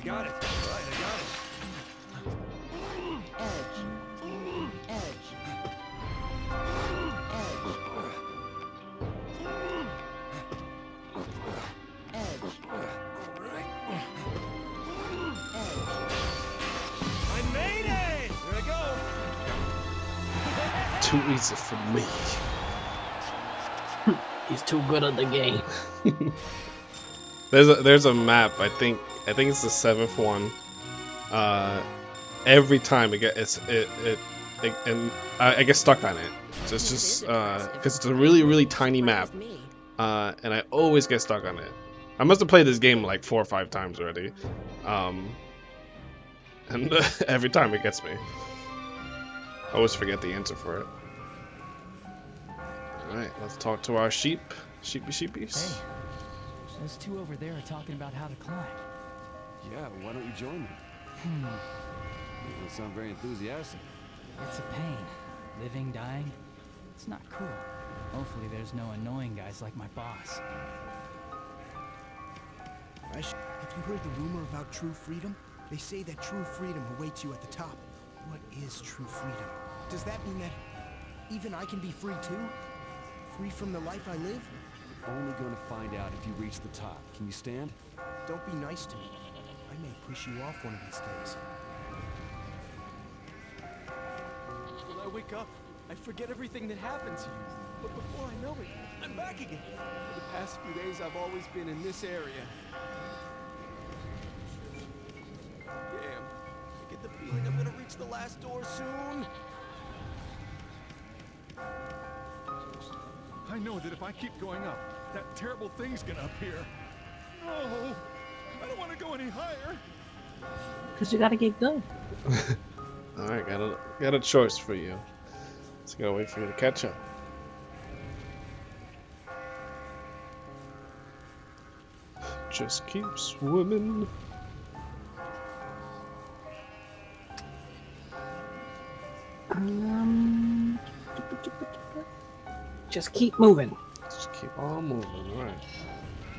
I got it. Right, I got it. I made it! Here I go. Too easy for me. He's too good at the game. There's a there's a map. I think I think it's the seventh one. Uh, every time it get it's it it, it and I, I get stuck on it. So it's just because it's a really really tiny map. Uh, and I always get stuck on it. I must have played this game like four or five times already. Um, and every time it gets me. I always forget the answer for it. Alright, let's talk to our sheep. Sheepy sheepies. Hey, those two over there are talking about how to climb. Yeah, why don't you join me? Hmm, You don't sound very enthusiastic. it's a pain. Living, dying. It's not cool. Hopefully there's no annoying guys like my boss. Resh, have you heard the rumor about true freedom? They say that true freedom awaits you at the top. What is true freedom? Does that mean that even I can be free too? Free from the life I live? You're only going to find out if you reach the top. Can you stand? Don't be nice to me. I may push you off one of these days. When I wake up, I forget everything that happened to you. But before I know it, I'm back again. For the past few days, I've always been in this area. Damn. I get the feeling I'm gonna reach the last door soon. I know that if I keep going up, that terrible thing's gonna appear. No, I don't want to go any higher. Because you gotta get good. Alright, got a got a choice for you. Just gotta wait for you to catch up. Just keep swimming. Um, just keep moving. Just keep on moving, alright.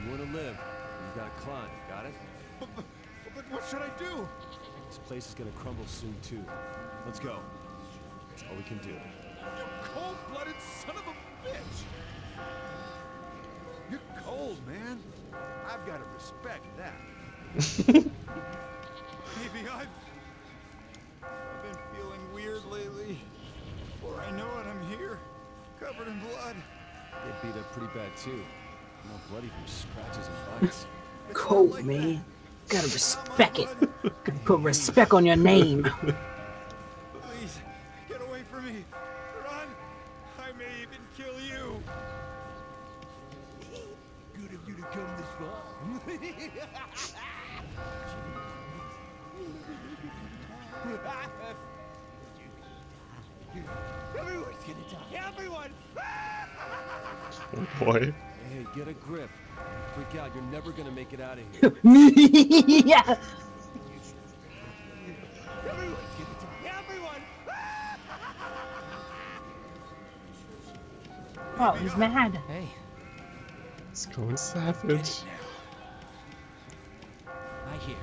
You want to live, you gotta climb. Got it? But, but, but what should I do? This place is gonna crumble soon too. Let's go. That's all we can do. You cold-blooded son of a bitch! You're cold, man. I've got to respect that. Maybe I've... I've been feeling weird lately. Before I know it, I'm here, covered in blood. Get beat up pretty bad too. I'm all bloody from scratches and bites. Cold, man. Gotta respect it. Gotta put respect on your name. Please, get away from me. Run. I may even kill you. Good of you to come this far. Everyone's gonna die. Everyone. Oh boy. Hey, get a grip. Freak out. You're never gonna make it out of here. yeah. Everyone's gonna die. Everyone. Oh, he's mad. Hey. It's going savage. I hear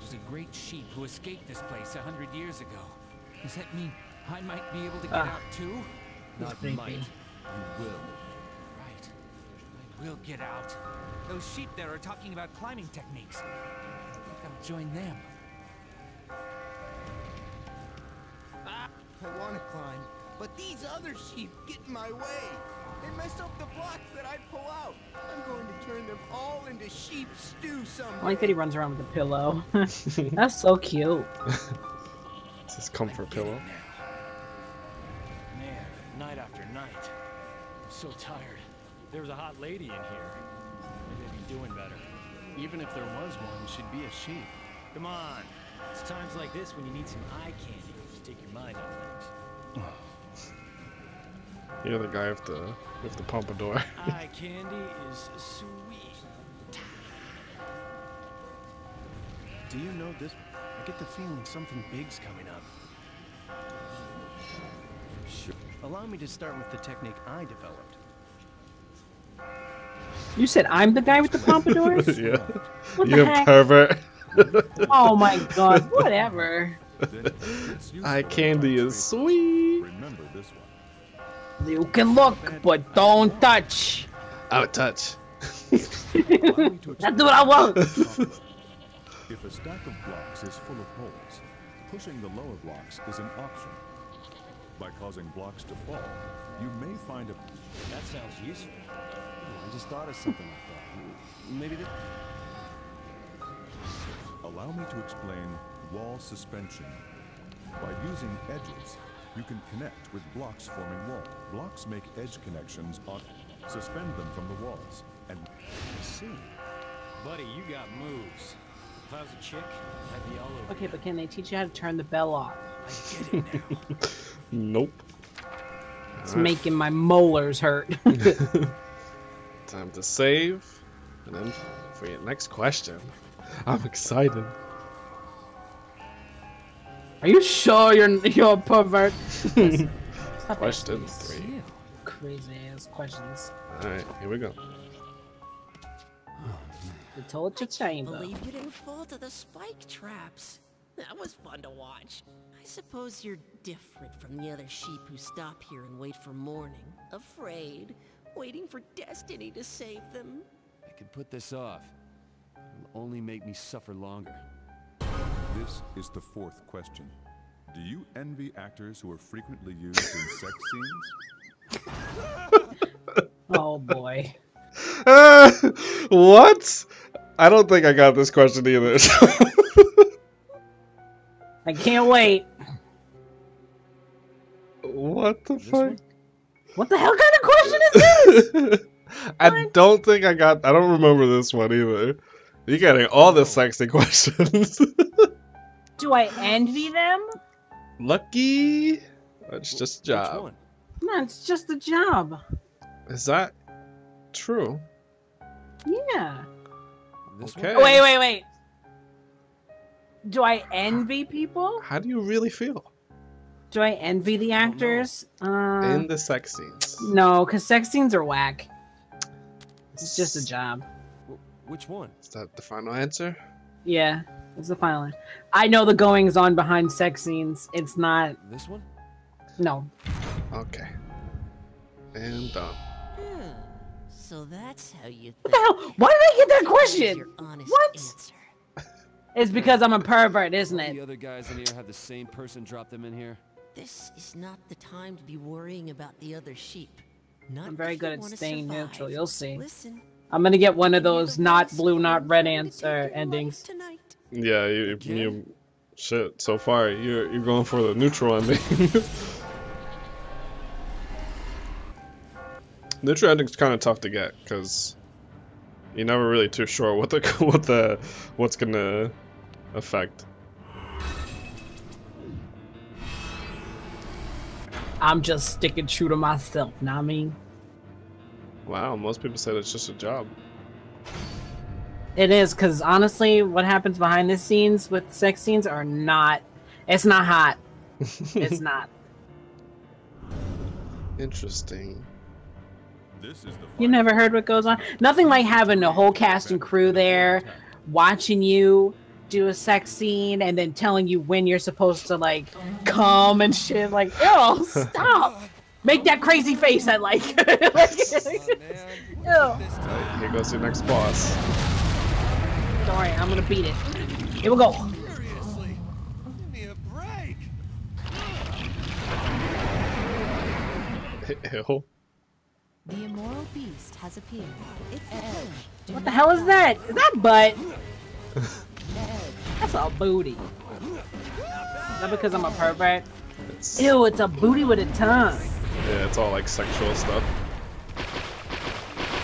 there's a great sheep who escaped this place a hundred years ago. Does that mean I might be able to get Ah. out too? Not creepy. might. You will. Right. I will get out. Those sheep there are talking about climbing techniques. I think I'll join them. Ah, I want to climb, but these other sheep get in my way. They mess up the blocks that I pull out. I'm going to turn them all into sheep stew someday. I like that he runs around with a pillow. That's so cute. It's his comfort pillow. Man, night after night. I'm so tired. There was a hot lady in here. Maybe I'd be doing better. Even if there was one, she'd be a sheep. Come on. It's times like this when you need some eye candy to take your mind off things. You're the guy with the with the pompadour. eye candy is sweet. Do you know this? I get the feeling something big's coming up. Sure. Allow me to start with the technique I developed. You said I'm the guy with the pompadours? yeah. What the you heck? pervert. Oh my god, whatever. Eye candy is sweet. Remember this one. You can look, but don't touch. Out of touch. That's what I want. If a stack of blocks is full of holes, pushing the lower blocks is an option. By causing blocks to fall, you may find a... That sounds useful. I just thought of something like that. Maybe this. Allow me to explain wall suspension. By using edges, you can connect with blocks forming wall. Blocks make edge connections on... Suspend them from the walls, and... see. Buddy, you got moves. If I was a chick, I'd be all over. Okay, but can they teach you how to turn the bell off? I get it now. Nope. It's Alright. making my molars hurt. Time to save, and then for your next question. I'm excited. Are you sure you're you're a pervert? Question three. Crazy ass questions. All right, here we go. The torture chamber. I Believe you didn't fall to the spike traps. That was fun to watch. I suppose you're different from the other sheep who stop here and wait for morning. Afraid, waiting for destiny to save them. I could put this off. It'll only make me suffer longer. This is the fourth question. Do you envy actors who are frequently used in sex scenes? Oh boy. Uh, what? I don't think I got this question either. I can't wait. what the fuck? What the hell kind of question is this? I don't think I got. I don't remember this one either. You're getting all the oh. sexy questions. Do I envy them? Lucky. It's just a job. No, it's just a job. Is that true? Yeah. Okay. Oh, wait, wait, wait. Do I envy people? How do you really feel Do I envy the actors? Uh, in the sex scenes? no, because sex scenes are whack. It's just a job. Which one? Is that the final answer? Yeah, it's the final. one. I know the goings on behind sex scenes. It's not. This one? No. Okay. And done. Hmm. So that's how you think. What the hell? Why did I get that question? What? answer. It's because I'm a pervert, isn't it? The it? other guys in here have the same person drop them in here. This is not the time to be worrying about the other sheep. Not I'm very good at staying survive. neutral. You'll see. Listen, I'm gonna get one of those not blue, not red answer endings. Tonight. Yeah, you, you shit. So far, you're you're going for the neutral ending. neutral ending's kind of tough to get because you're never really too sure what the what the what's gonna affect. I'm just sticking true to myself. Know what I mean? Wow, most people said it's just a job. It is because honestly, what happens behind the scenes with sex scenes are not. It's not hot. it's not. Interesting. You never heard what goes on. Nothing like having the whole cast and crew there, watching you do a sex scene, and then telling you when you're supposed to like come and shit. Like, oh, stop! Make that crazy face I like. like ew. Here goes your next boss. Don't worry, I'm gonna beat it. Here we go. Ew. The immoral beast has appeared. It's the What the hell is that? Is that butt? That's a booty. Is that because I'm a pervert? It's, Ew, it's a booty with a tongue. yeah, it's all like sexual stuff.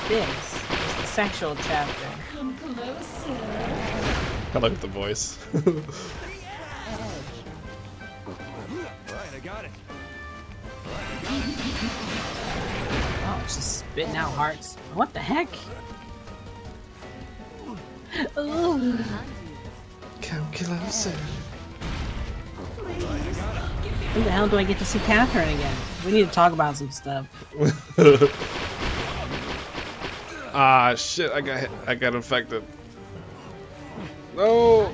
This is the sexual chapter. Come closer. I like the voice. Right, I got it. Oh, just spitting out hearts. What the heck? Ooh. Come closer. When the hell do I get to see Catherine again? We need to talk about some stuff. ah, shit! I got hit. I got infected. No.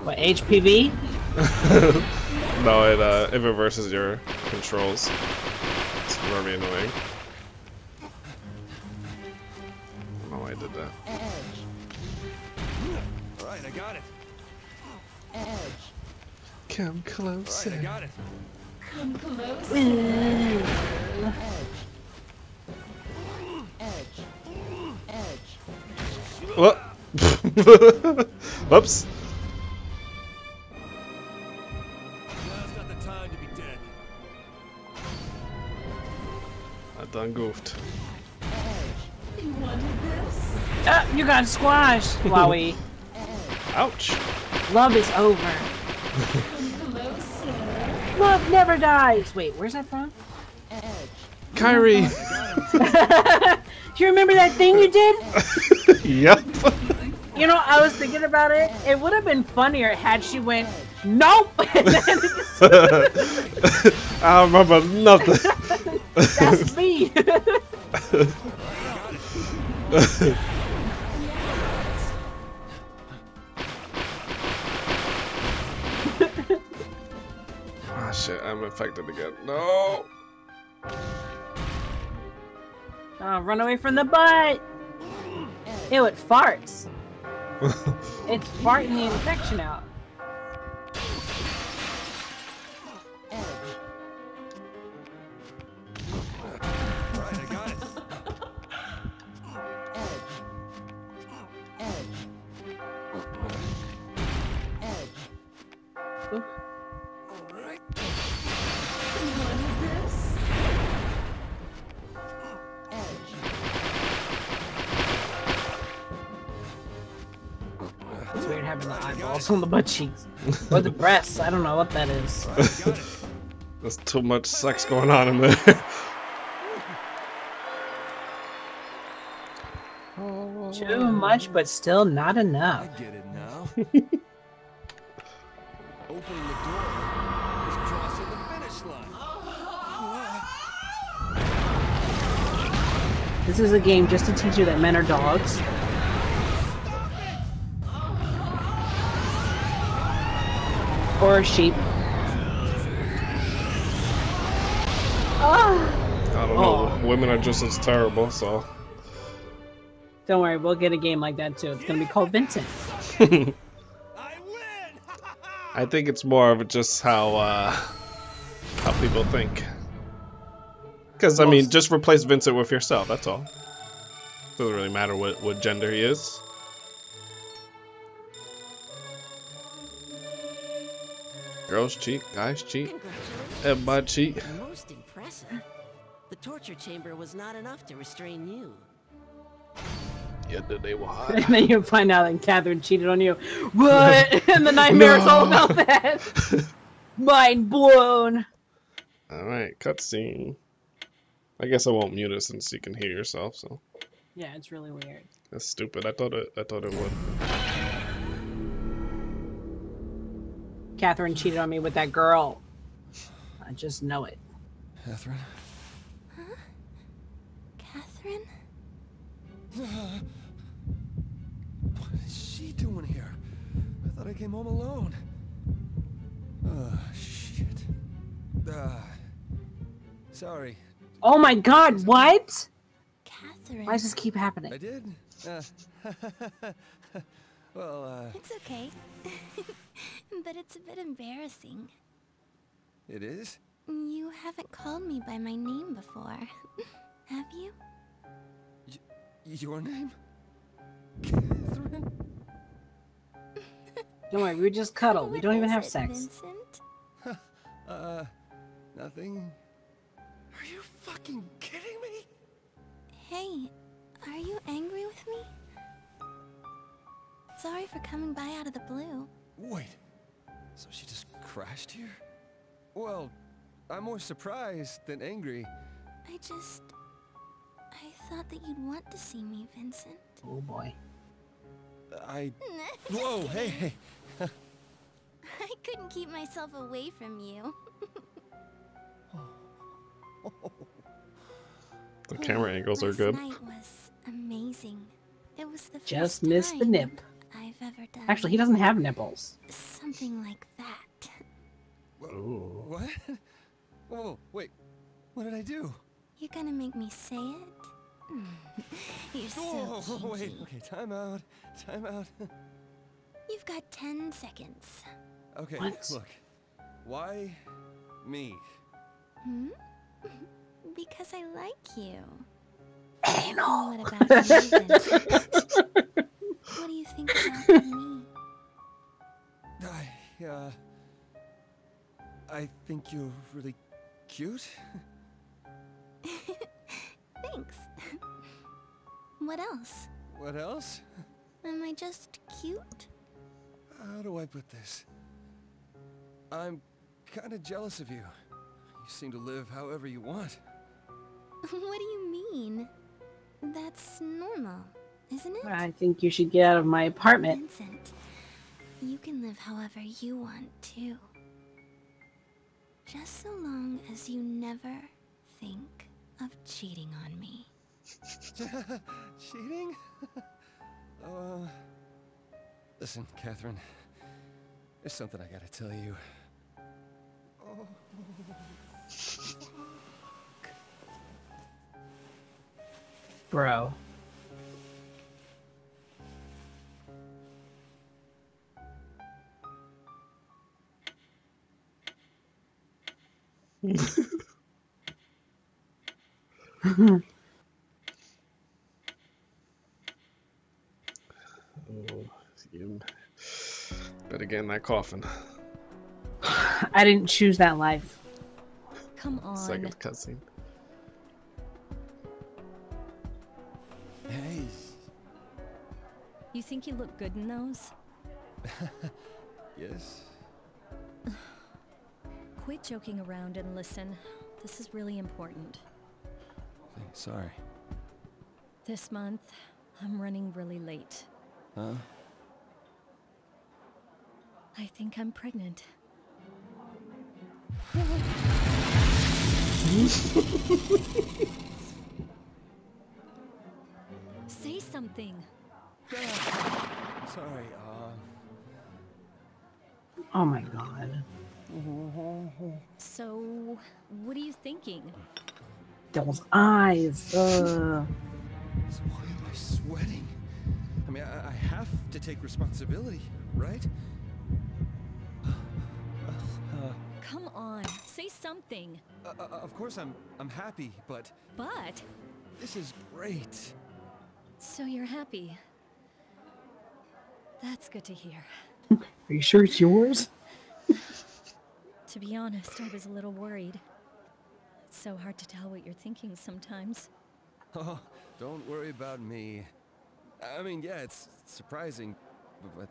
What, HPV? no, it uh, it reverses your controls. It's very annoying. I don't know why I did that. Alright, I got it. Edge. Come closer. Alright, I got it. Come closer. What? Whoops. Now's not the time to be dead. I done goofed. You wanted this? Ah, you got squashed, Wowie. Ouch. Love is over. Love never dies. Wait, where's that from? Edge. Kyrie. Do you remember that thing you did? yep. You know, I was thinking about it. It would have been funnier had she went, nope. And then it just- I remember nothing. That's me. Ah shit, I'm infected again. No. oh, run away from the butt. Ew, it farts. It's farting the infection out. Alright, It's the eyeballs on the butt cheeks. Or the breasts. I don't know what that is. There's too much sex going on in there. Too much, but still not enough. I get it now. Opening the door is crossing the finish line. This is a game just to teach you that men are dogs. Or a sheep. Ah! I don't know. Women are just as terrible, so. Don't worry, we'll get a game like that too. It's gonna be called Vincent. I think it's more of just how uh, how people think. Because I mean, just replace Vincent with yourself. That's all. Doesn't really matter what what gender he is. Girls cheat, guys cheat, everybody cheat. Most impressive. The torture chamber was not enough to restrain you. Yeah, they were hot. And then you find out that Catherine cheated on you. What? and the nightmare's all about that. Mind blown. All right, cutscene. I guess I won't mute it since you can hear yourself. So Yeah, it's really weird. that's stupid. I thought it. I thought it would. Catherine cheated on me with that girl. I just know it. Catherine? Huh? Catherine? What is she doing here? I thought I came home alone. Oh, shit. Ah. sorry. Oh my god, what? Catherine. Why does this keep happening? I did. Uh, well, uh, It's okay. but it's a bit embarrassing. it is? You haven't called me by my name before. Have you? Your name? Catherine? don't worry, we just cuddle. We don't even have it, sex. Vincent? Uh, nothing. Are you fucking kidding me? Hey, are you angry with me? Sorry for coming by out of the blue. Wait. So she just crashed here? Well, I'm more surprised than angry. I just. I thought that you'd want to see me, Vincent. Oh boy. I. Whoa, hey, hey. I couldn't keep myself away from you. The camera oh, angles are Last good. night was amazing. It was the Just first missed the nip. I've ever done Actually, he doesn't have nipples. something like that. Ooh. What? Whoa, wait. What did I do? You're gonna make me say it? You're so Whoa, wait. Okay, time out. Time out. You've got ten seconds. Okay, What? look. Why me? Hmm? Because I like you. Anal. What about you, Vincent? What do you think about me? I, uh. I think you're really cute. Thanks. What else? What else? Am I just cute? How do I put this? I'm kind of jealous of you. You seem to live however you want. What do you mean? That's normal, isn't it? I think you should get out of my apartment. Vincent, you can live however you want too. Just so long as you never think of cheating on me. Cheating? uh, listen, Catherine. There's something I gotta tell you. Oh. Bro. Oh, you better get in that coffin. I didn't choose that life. Come on. Second cutscene. Hey. You think you look good in those? Yes? Quit joking around and listen. This is really important. Sorry. This month, I'm running really late. Huh? I think I'm pregnant. Say something. Sorry, uh. Oh my god. So, what are you thinking? Devil's eyes. Uh, So why am I sweating? I mean, I, I have to take responsibility, right? Uh, Come on, say something. Uh, uh, of course I'm I'm happy, but But, this is great. so you're happy. That's good to hear. Are you sure it's yours? To be honest, I was a little worried. It's so hard to tell what you're thinking sometimes. Oh, don't worry about me. I mean, yeah, it's surprising, but, but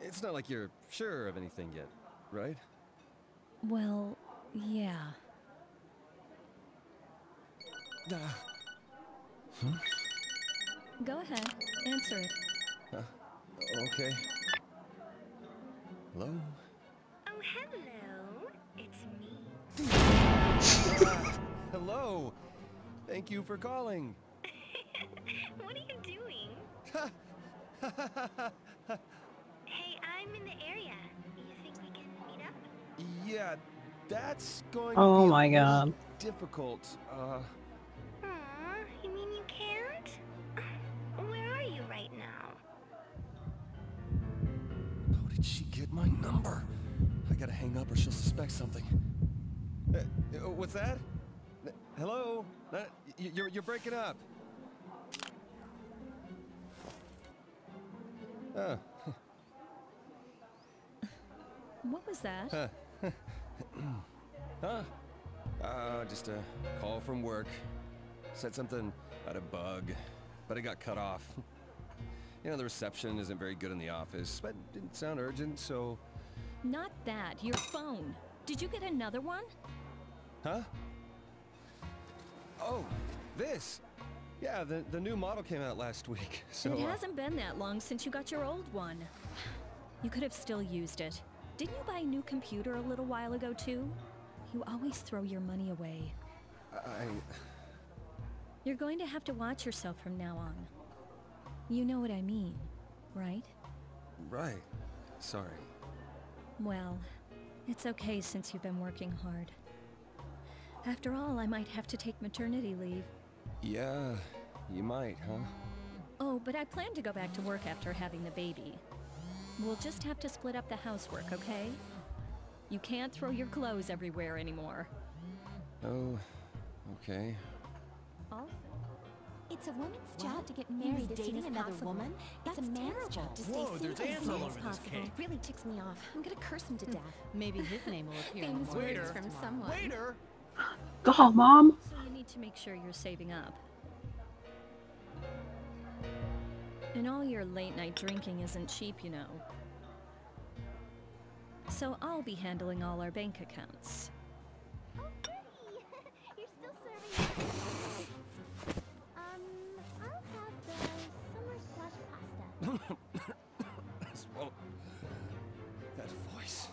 it's not like you're sure of anything yet, right? Well, yeah. Ah. Hmm? Go ahead, answer it. Uh, okay. Hello? Oh, hello. It's. Hello. Thank you for calling. what are you doing? hey, I'm in the area. You think we can meet up? yeah, that's going Oh to be my God. difficult. Uh, Aw, you mean you can't? Where are you right now? how did she get my number? I gotta hang up or she'll suspect something. Uh, what's that? Hello? You're, you're breaking up. Oh. What was that? Huh. huh? Uh, just a call from work. Said something about a bug, but it got cut off. You know, the reception isn't very good in the office, but it didn't sound urgent, so... Not that, your phone. Did you get another one? Huh? Oh, this! Yeah, the, the new model came out last week, so... it uh, hasn't been that long since you got your old one. You could have still used it. Didn't you buy a new computer a little while ago, too? You always throw your money away. I... You're going to have to watch yourself from now on. You know what I mean, right? Right. Sorry. Well, it's okay since you've been working hard. After all, I might have to take maternity leave. Yeah, you might, huh? Oh, but I plan to go back to work after having the baby. We'll just have to split up the housework, okay? You can't throw your clothes everywhere anymore. Oh, okay. Also, it's a woman's job to get married as soon dating as another possible. woman? It's a man's terrible. job to stay Whoa, single there's as ants all as over this possible. cake. It really ticks me off. I'm gonna curse him to hmm. death. Maybe his name will appear on Famous the words from someone. Waiter! God, mom. So you need to make sure you're saving up. And all your late night drinking isn't cheap, you know. So I'll be handling all our bank accounts. You're still serving Um, I'll have the summer squash pasta. Swallow. That voice.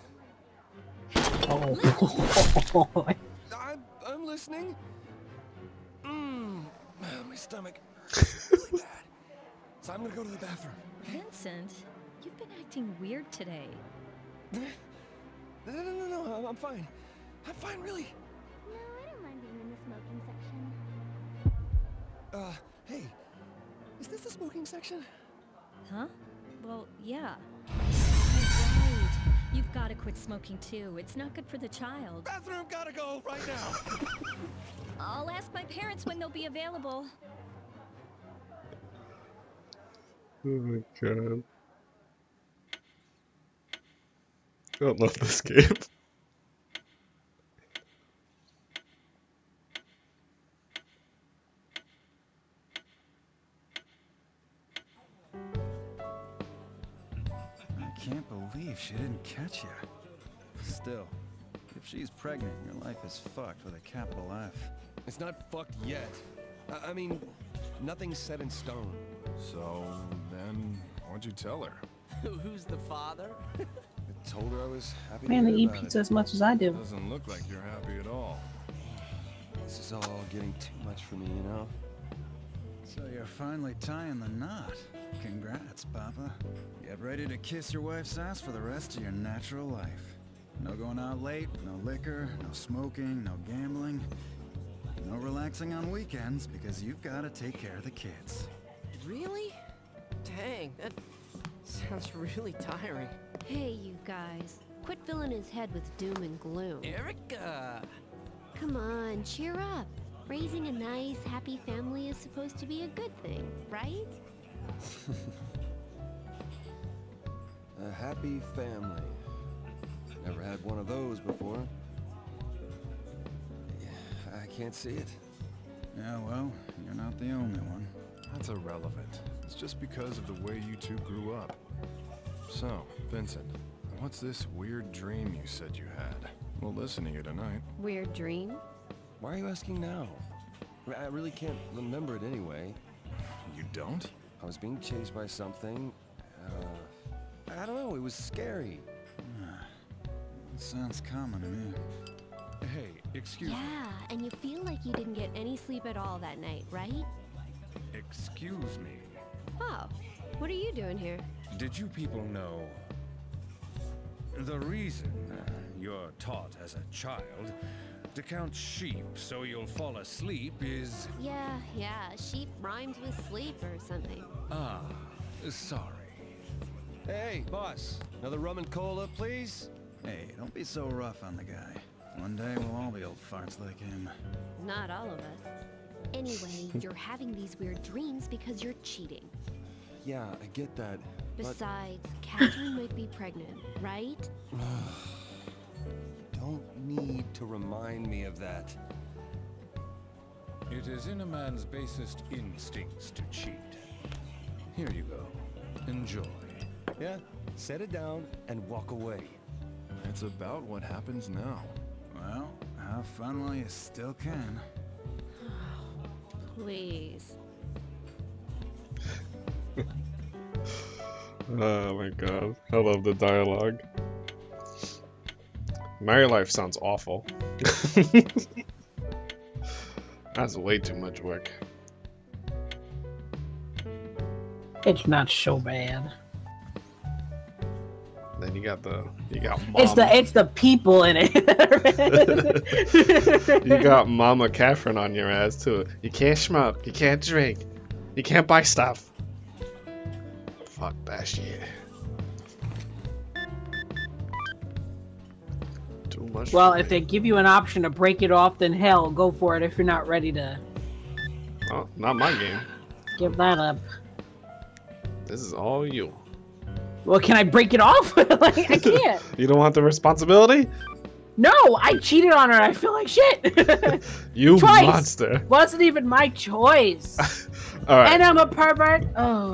Oh boy. I'm, I'm listening. Mmm, my stomach. really bad. So I'm gonna go to the bathroom. Vincent, you've been acting weird today. No, no, no, no, no, I'm, I'm fine. I'm fine, really. No, I don't mind being in the smoking section. Uh, hey, is this the smoking section? Huh? Well, yeah. Right. You've got to quit smoking too. It's not good for the child. Bathroom gotta go right now. I'll ask my parents when they'll be available. Oh my god. I love this game. Can't believe she didn't catch you. Still, if she's pregnant, your life is fucked with a capital F. It's not fucked yet. I, I mean, nothing's set in stone. So, then, why'd you tell her? Who's the father? I told her I was happy Man, to they hear eat pizza it. as much as I do. Doesn't look like you're happy at all. This is all getting too much for me, you know? So you're finally tying the knot. Congrats, Papa. Get ready to kiss your wife's ass for the rest of your natural life. No going out late, no liquor, no smoking, no gambling. No relaxing on weekends because you've got to take care of the kids. Really? Dang, that sounds really tiring. Hey, you guys. Quit filling his head with doom and gloom. Erica! Come on, cheer up. Raising a nice, happy family is supposed to be a good thing, right? A happy family. Never had one of those before. Yeah, I can't see it. Yeah, well, you're not the only one. That's irrelevant. It's just because of the way you two grew up. So, Vincent, what's this weird dream you said you had? We'll listen to you tonight. Weird dream? Why are you asking now? I really can't remember it anyway. You don't? I was being chased by something. Uh, I don't know, it was scary. It sounds common to me. Hey, excuse me. Yeah, and you feel like you didn't get any sleep at all that night, right? Excuse me. Oh, what are you doing here? Did you people know the reason uh, you're taught as a child to count sheep so you'll fall asleep is. Yeah, yeah, sheep rhymes with sleep or something. Ah, sorry. Hey, boss, another rum and cola, please? Hey, don't be so rough on the guy. One day we'll all be old farts like him. Not all of us. Anyway, you're having these weird dreams because you're cheating. Yeah, I get that. but- Besides, Katherine might be pregnant, right? Don't need to remind me of that. It is in a man's basest instincts to cheat. Here you go. Enjoy. Yeah, set it down and walk away. It's about what happens now. Well, have fun while you still can. Please. Oh my god. I love the dialogue. Married life sounds awful. That's way too much work. It's not so bad. Then you got the you got mom. It's the it's the people in it. you got Mama Katherine on your ass too. You can't smoke. You can't drink. You can't buy stuff. Fuck that shit. Much. well, if they give you an option to break it off, then hell, go for it. If you're not ready to Oh, not my game. give that up. This is all you. Well, can I break it off? like I can't. You don't want the responsibility? No, I cheated on her. I feel like shit. You Twice. monster. Wasn't even my choice. All right. And I'm a pervert. Oh.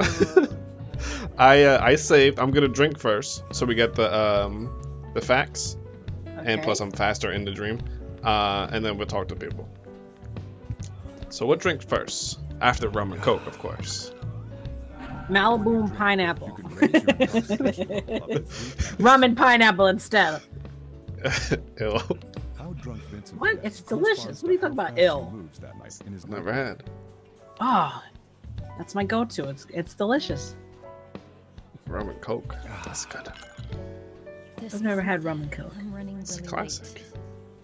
I uh, I saved. I'm gonna drink first, so we get the um the facts, and plus I'm faster in the dream, uh, and then we'll talk to people. So what drink first? After rum and coke, of course. Malibu and pineapple. Rum and pineapple instead. Ill. How drunk Vincent What? It's delicious. What are you talking about, fast ill? moves that night in his Never had. Oh, that's my go-to. It's it's delicious. Rum and coke. That's good. This I've never had rum and coke. I'm running It's a really classic. late.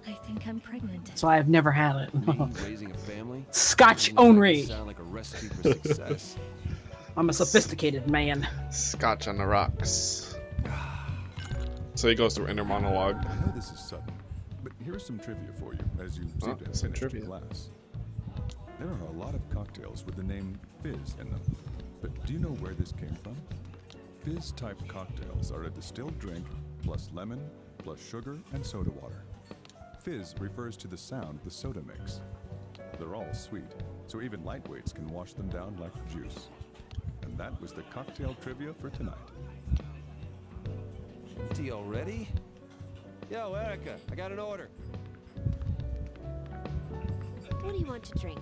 I think I'm pregnant. So I've never had it. Raising a family? Scotch Doesn't only. Sound like a recipe for success. I'm a sophisticated man. Scotch on the rocks. So he goes through inner monologue. I know this is sudden, but here's some trivia for you as you seem Oh, to have finished trivia. your glass. There are a lot of cocktails with the name fizz in them, but do you know where this came from? Fizz type cocktails are a distilled drink plus lemon plus sugar and soda water. Fizz refers to the sound the soda makes. They're all sweet, so even lightweights can wash them down like juice. And that was the cocktail trivia for tonight. Tea already? Yo, Erica, I got an order. What do you want to drink?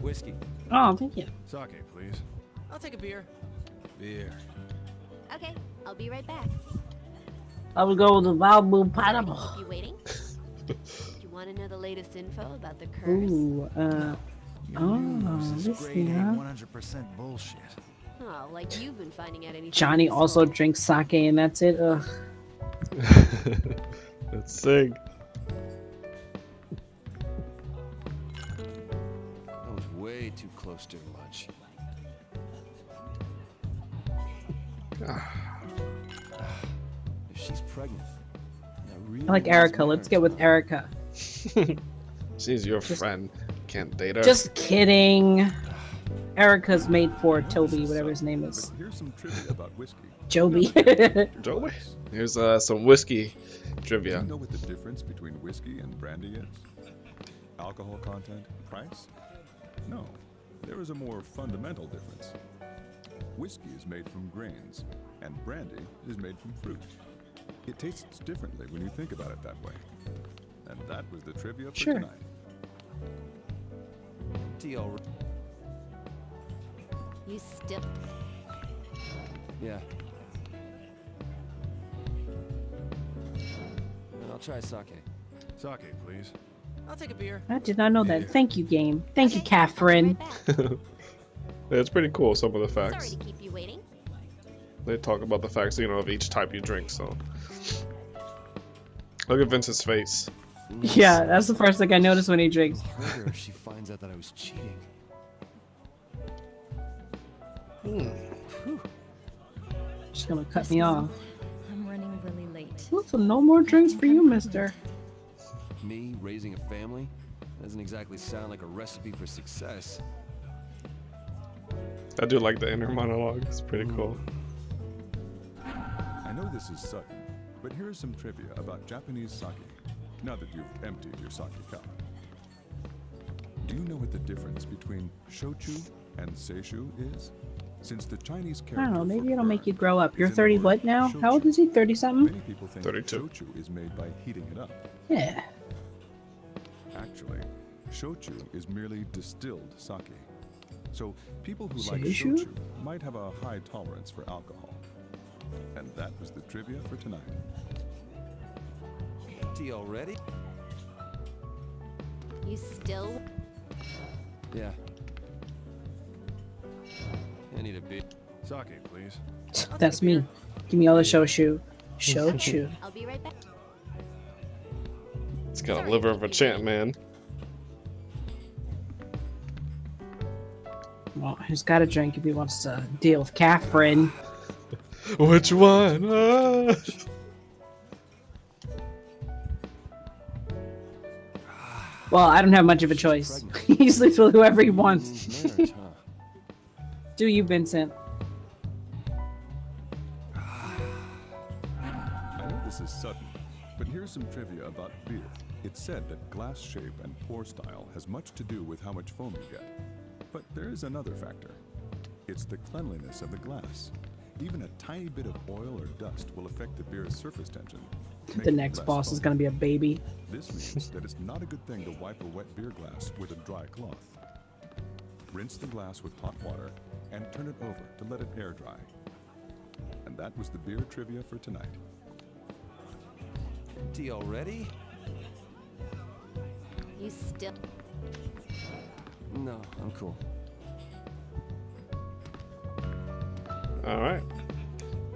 Whiskey. Oh, thank you. Sake, please. I'll take a beer. Beer. Okay, I'll be right back. I would go with the Malibu pineapple. You waiting? You want to know the latest info about the curse? Ooh, uh, oh, This grade yeah. 100% bullshit. Oh, like you've been finding out anything. Johnny useful. also drinks sake, and that's it. Ugh. Let's sing. That was way too close to if she's pregnant, really I like Erica. Let's get with Erica. She's your friend. Can't date her. Just kidding. Erica's made for Toby, whatever his name is. Here's some trivia about whiskey. Joby. Joby. Here's uh, some whiskey trivia. Do you know what the difference between whiskey and brandy is? Alcohol content, price? No, there is a more fundamental difference. Whiskey is made from grains, and brandy is made from fruit. It tastes differently when you think about it that way. And that was the trivia for Sure. tonight. T.O. You still. Yeah. I'll try sake. Sake, please. I'll take a beer. I did not know that. Thank you, game. Thank you, Catherine. Yeah, it's pretty cool. Some of the Sorry facts. to keep you waiting. They talk about the facts, you know, of each type you drink. So, look at Vince's face. Yeah, that's the first thing I noticed when he drinks. Hurt if she finds out that I was cheating. Hmm. She's gonna cut me off. I'm running really late. Ooh, so no more drinks for you, mister. Me raising a family? Doesn't exactly sound like a recipe for success. I do like the inner monologue. It's pretty mm. cool. I know this is sudden, but here is some trivia about Japanese sake. Now that you've emptied your sake cup. Do you know what the difference between shochu and seishu is? Since the Chinese I don't know. Maybe it'll make you grow up. You're is in the 30 what now? How old is he? 30 something? Many people think 32. shochu is made by heating it up. Yeah. Actually, shochu is merely distilled sake. So people who like Seishu? shochu might have a high tolerance for alcohol. And that was the trivia for tonight. T.O. ready? You still. Yeah. I need a beer. Sake, please. That's me. Give me all the show shoe. Show shoe. I'll be right back. It's got a liver of a champ, man. Well, he's got to drink if he wants to deal with Catherine. Which one? Ah. Well, I don't have much of a choice. he sleeps with whoever he wants. Marriage, huh? Do you, Vincent? I know this is sudden, but here's some trivia about beer. It's said that glass shape and pour style has much to do with how much foam you get. But there is another factor. It's the cleanliness of the glass. Even a tiny bit of oil or dust will affect the beer's surface tension. The next less boss is going to be a baby. This means that it's not a good thing to wipe a wet beer glass with a dry cloth. Rinse the glass with hot water and turn it over to let it air dry. And that was the beer trivia for tonight. T.O. ready? You still. No, I'm cool. All right.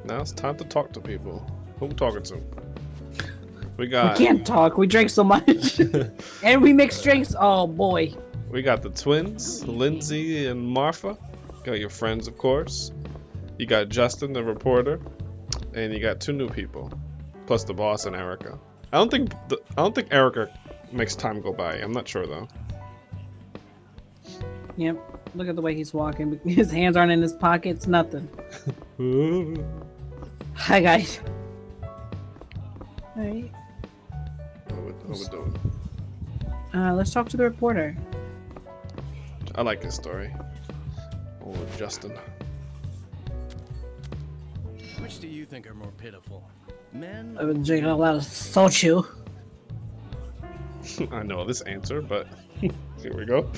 Now it's time to talk to people. Who we talking to? We got. We can't talk. We drink so much. and we mix drinks. Oh, boy. we got the twins, Lindsay and Martha. Got your friends, of course. You got Justin, the reporter, and you got two new people, plus the boss and Erica. I don't think the, I don't think Erica makes time go by. I'm not sure though. Yep. Look at the way he's walking. His hands aren't in his pockets. Nothing. Hi, guys. All right. What we, what we doing? Uh, let's talk to the reporter. I like his story. Oh, Justin. Which do you think are more pitiful? Men? I've been drinking a lot of sochu. I know this answer, but here we go.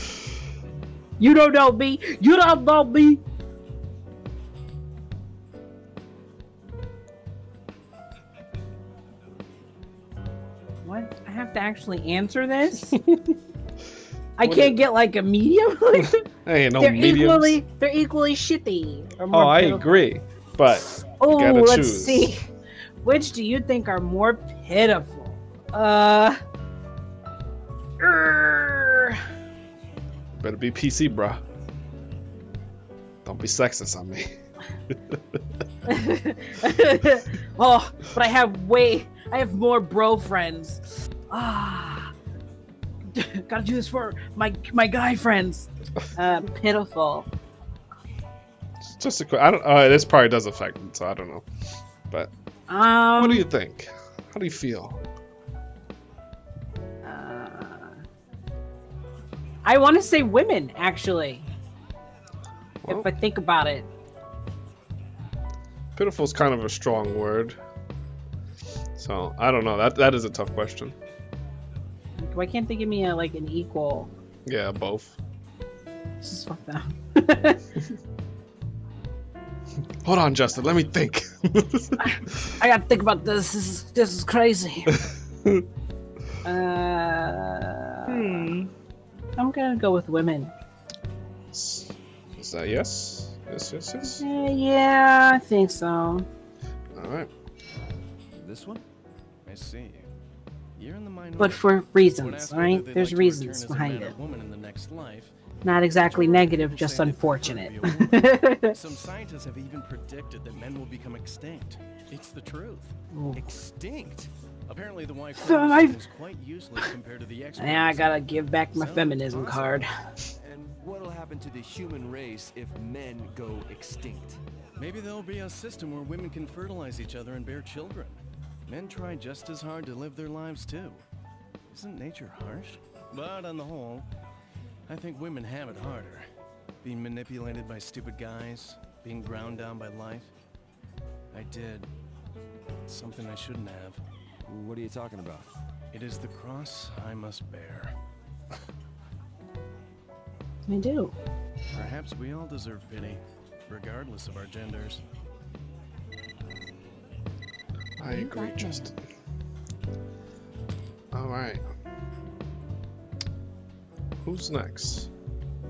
You don't know me. You don't know me. What? I have to actually answer this? I What can't get like a medium. Hey, no they're mediums. equally they're equally shitty. Oh, more I agree, but Oh, let's choose. see. Which do you think are more pitiful? Uh. Better be PC, bruh. Don't be sexist on me. oh, but I have way, I have more bro friends. Ah, gotta do this for my my guy friends. Uh, pitiful. Just a quick. I don't. Uh, this probably does affect it, so I don't know. But Um, what do you think? How do you feel? I want to say women, actually. if I think about it, Pitiful is kind of a strong word. So I don't know. That that is a tough question. why can't they give me a like an equal? Yeah, both. This is fucked up. Hold on, Justin. Let me think. I gotta think about this. This is this is crazy. uh, I'm gonna go with women. Is that yes? Yes, yes, yes. Eh, yeah, I think so. All right. This one? I see. You're in the minority. But for reasons, right? There's like reasons return as a behind man it. woman in the next life, Not exactly negative, just unfortunate. Some scientists have even predicted that men will become extinct. It's the truth. Ooh. Extinct. Apparently, the Y So I've- is quite useless compared to the X. Yeah, I gotta give back my feminism card. And what'll happen to the human race if men go extinct? Maybe there'll be a system where women can fertilize each other and bear children. Men try just as hard to live their lives too. Isn't nature harsh? But on the whole, I think women have it harder. Being manipulated by stupid guys, being ground down by life. I did. Something I shouldn't have. What are you talking about? It is the cross I must bear. I do. Perhaps we all deserve pity, regardless of our genders. I agree, Justin. All right. Who's next?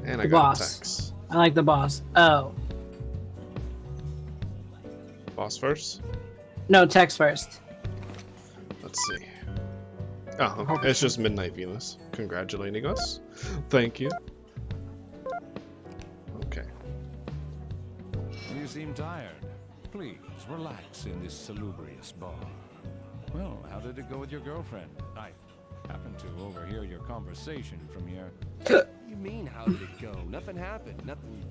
And I The got a boss. text. I like the boss. Oh Boss first. no, text first. Let's see. Oh, okay. it's just Midnight Venus congratulating us. Thank you. Okay. You seem tired. Please, relax in this salubrious bar. Well, how did it go with your girlfriend? I happened to overhear your conversation from here. You mean, how did it go? Nothing happened. Nothing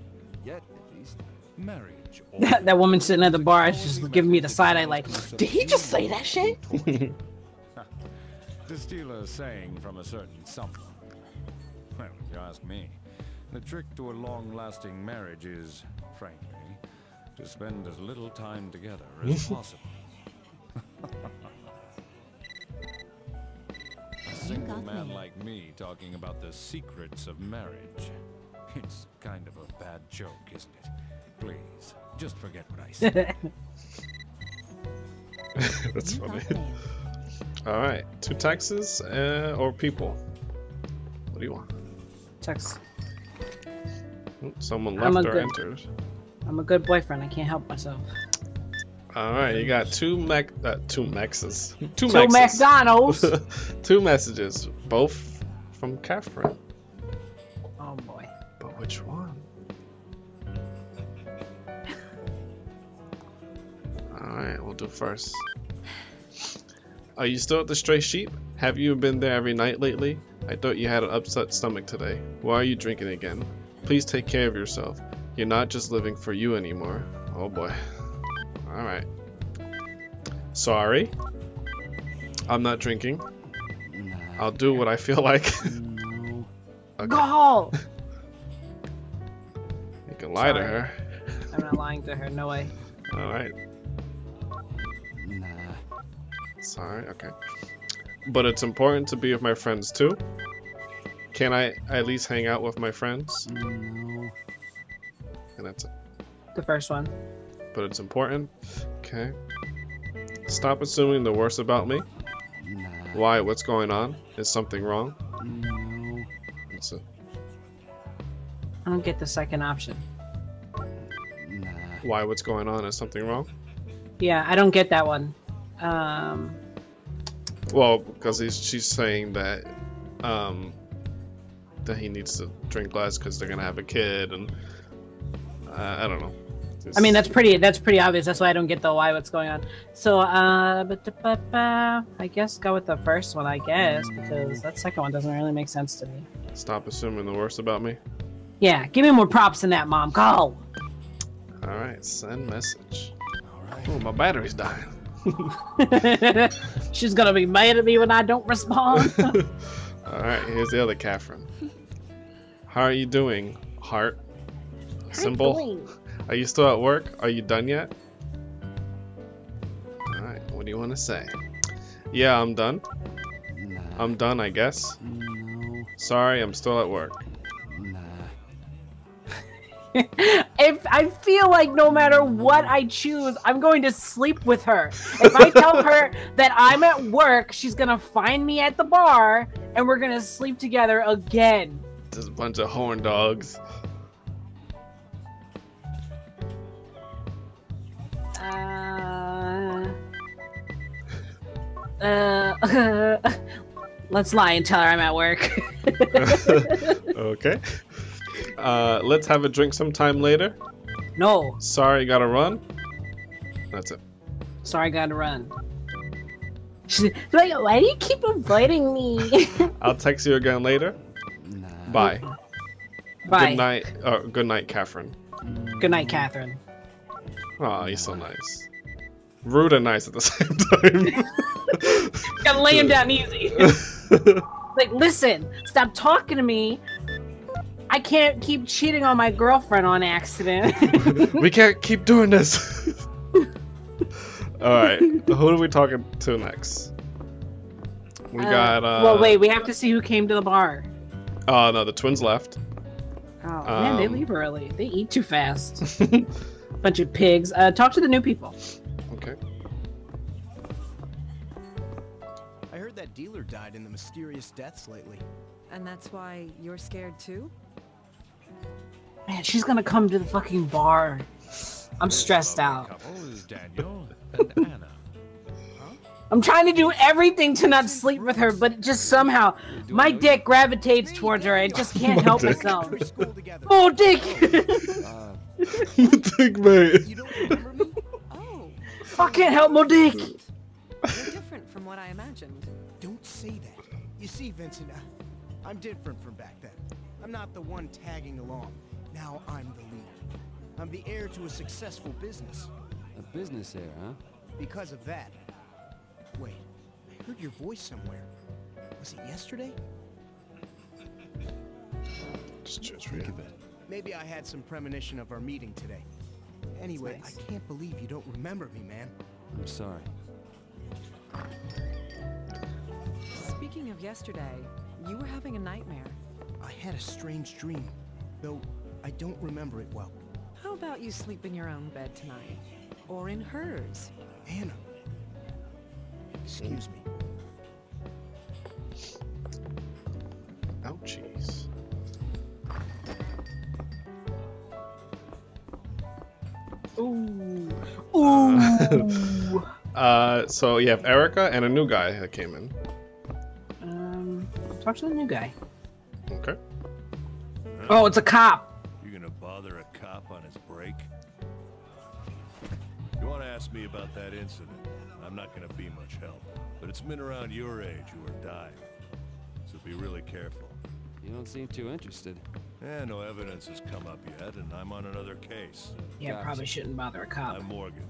yet, at least. Marriage. That, that woman sitting at the bar is just giving me the side eye like, did he just say that shit? To steal a saying from a certain someone. Well, if you ask me, the trick to a long-lasting marriage is, frankly, to spend as little time together as possible. a single man me. like me talking about the secrets of marriage. It's kind of a bad joke, isn't it? Please, just forget what I said. That's funny. Got mail. All right, two taxes uh, or people. What do you want? Oop, Someone left or good- entered. I'm a good boyfriend. I can't help myself. All right, you got two mech, uh, two mexes, two, Two mexes. McDonald's. two messages, both from Catherine. Oh boy. But which one? All right, we'll do first. Are you still at the Stray Sheep? Have you been there every night lately? I thought you had an upset stomach today. Why are you drinking again? Please take care of yourself. You're not just living for you anymore. Oh boy. Alright. Sorry. I'm not drinking. I'll do what I feel like. Okay. Go! You can lie to her. I'm not lying to her. No way. Alright. Nah. Sorry, okay. But it's important to be with my friends too. Can I at least hang out with my friends? Mm, no. And that's it. The first one. But it's important. Okay. Stop assuming the worst about me. Nah. Why? What's going on? Is something wrong? No. That's it. I don't get the second option. Nah. Why? What's going on? Is something wrong? Yeah, I don't get that one. Um, Well, because he's, she's saying that um, that he needs to drink less because they're gonna have a kid, and uh, I don't know. I mean, that's pretty. That's pretty obvious. That's why I don't get the why. What's going on? So, uh, but, but, uh, I guess go with the first one. I guess because that second one doesn't really make sense to me. Stop assuming the worst about me. Yeah, give me more props than that, mom. Go. All right, send message. All right. Oh, my battery's dying. She's gonna be mad at me when I don't respond. All right, here's the other Catherine. How are you doing, heart? Symbol. doing? Are you still at work? Are you done yet? All right. What do you want to say? Yeah, I'm done. I'm done, I guess. No. Sorry, I'm still at work. If I feel like no matter what I choose, I'm going to sleep with her. If I tell her that I'm at work, she's gonna find me at the bar and we're gonna sleep together again. Just a bunch of horn dogs. Uh, uh, let's lie and tell her I'm at work. okay. Uh, let's have a drink sometime later. no, Sorry, gotta run. That's it. sorry, gotta run. She's like, why do you keep inviting me? I'll text you again later. Bye. Bye. Good night. Uh, good night, Catherine. Good night, Catherine. Oh, you're so nice. Rude and nice at the same time. Gotta lay him down easy. like, listen, stop talking to me. I can't keep cheating on my girlfriend on accident. we can't keep doing this. All right, who are we talking to next? We Uh, got. Uh, well, wait, we have to see who came to the bar. Oh no, the twins left. Oh man, they Um, leave early. They eat too fast. Bunch of pigs. Uh, talk to the new people. Okay. I heard that dealer died in the mysterious deaths lately. And that's why you're scared too? Man, she's gonna come to the fucking bar. I'm stressed out. Is Daniel and Anna. I'm trying to do everything to not sleep with her, but just somehow my dick gravitates towards her. I just can't My help dick. myself. Oh, dick! Dick mate. Oh, I can't help my dick. you're different from what I imagined. Don't say that. You see, Vincent, uh, I'm different from back then. I'm not the one tagging along. Now I'm the leader. I'm the heir to a successful business. A business heir, huh? Because of that. Wait, I heard your voice somewhere. Was it yesterday? Just, just Think of it. Maybe I had some premonition of our meeting today. Anyway, nice. I can't believe you don't remember me, man. I'm sorry. Speaking of yesterday, you were having a nightmare. I had a strange dream, though I don't remember it well. How about you sleep in your own bed tonight? Or in hers? Anna. Excuse me. Ouchies. Ooh. Ooh. Uh, so you have Erica and a new guy that came in. um, talk to the new guy. Okay. Oh, it's a cop. You wanna ask me about that incident? I'm not gonna be much help. But it's men around your age who are dying. So be really careful. You don't seem too interested. Yeah, no evidence has come up yet, and I'm on another case. Yeah, Gotcha. probably shouldn't bother a cop. I'm Morgan.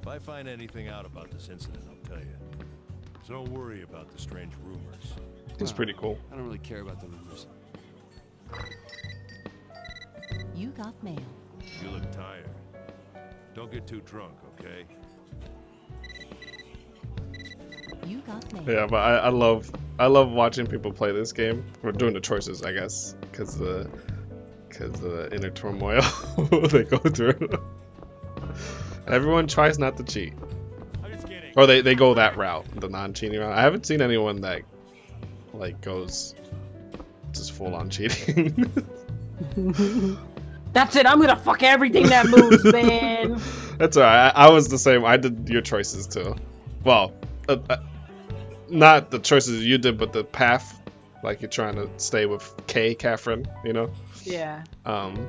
If I find anything out about this incident, I'll tell you. So don't worry about the strange rumors. He's pretty cool. I don't really care about the rumors. You got mail. You look tired. Don't get too drunk, okay? You got mail. Yeah, but I, I love I love watching people play this game. We're doing the choices, I guess, because the because the inner turmoil they go through. Everyone tries not to cheat, or they they go that route, the non-cheating route. I haven't seen anyone that like goes just full on cheating. That's it. I'm gonna fuck everything that moves, man. That's alright. I, I was the same. I did your choices too. Well, uh, uh, not the choices you did, but the path. Like you're trying to stay with K, Katherine. You know. Yeah. Um.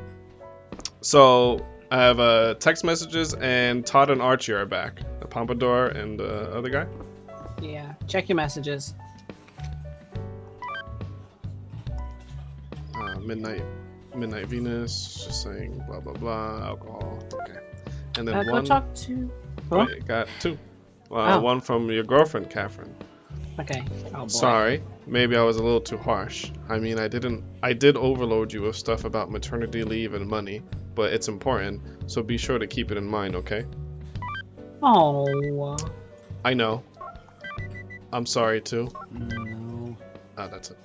So I have uh, text messages and Todd and Archie are back. The Pompadour and the other guy. Yeah. Check your messages. Uh, midnight, midnight Venus, just saying blah blah blah. Alcohol. Okay. And then Uh, one. talk to. Huh? Wait, got two. Uh, Oh. One from your girlfriend, Katherine. Okay. Oh boy. Sorry, maybe I was a little too harsh. I mean, I didn't. I did overload you with stuff about maternity leave and money, but it's important, so be sure to keep it in mind, okay? Oh. I know. I'm sorry too. No. Ah, that's it.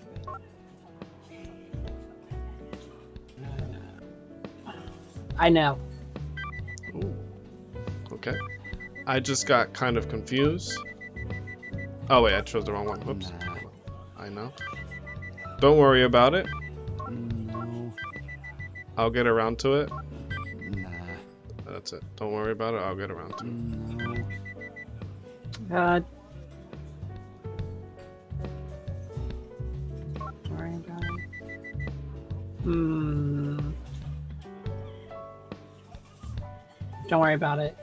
I know. Okay. I just got kind of confused. Oh wait, I chose the wrong one. Whoops. I know. Don't worry about it. No. I'll get around to it. Nah. That's it. Don't worry about it. I'll get around to it. No. Uh. Sorry about it. Hmm. Don't worry about it.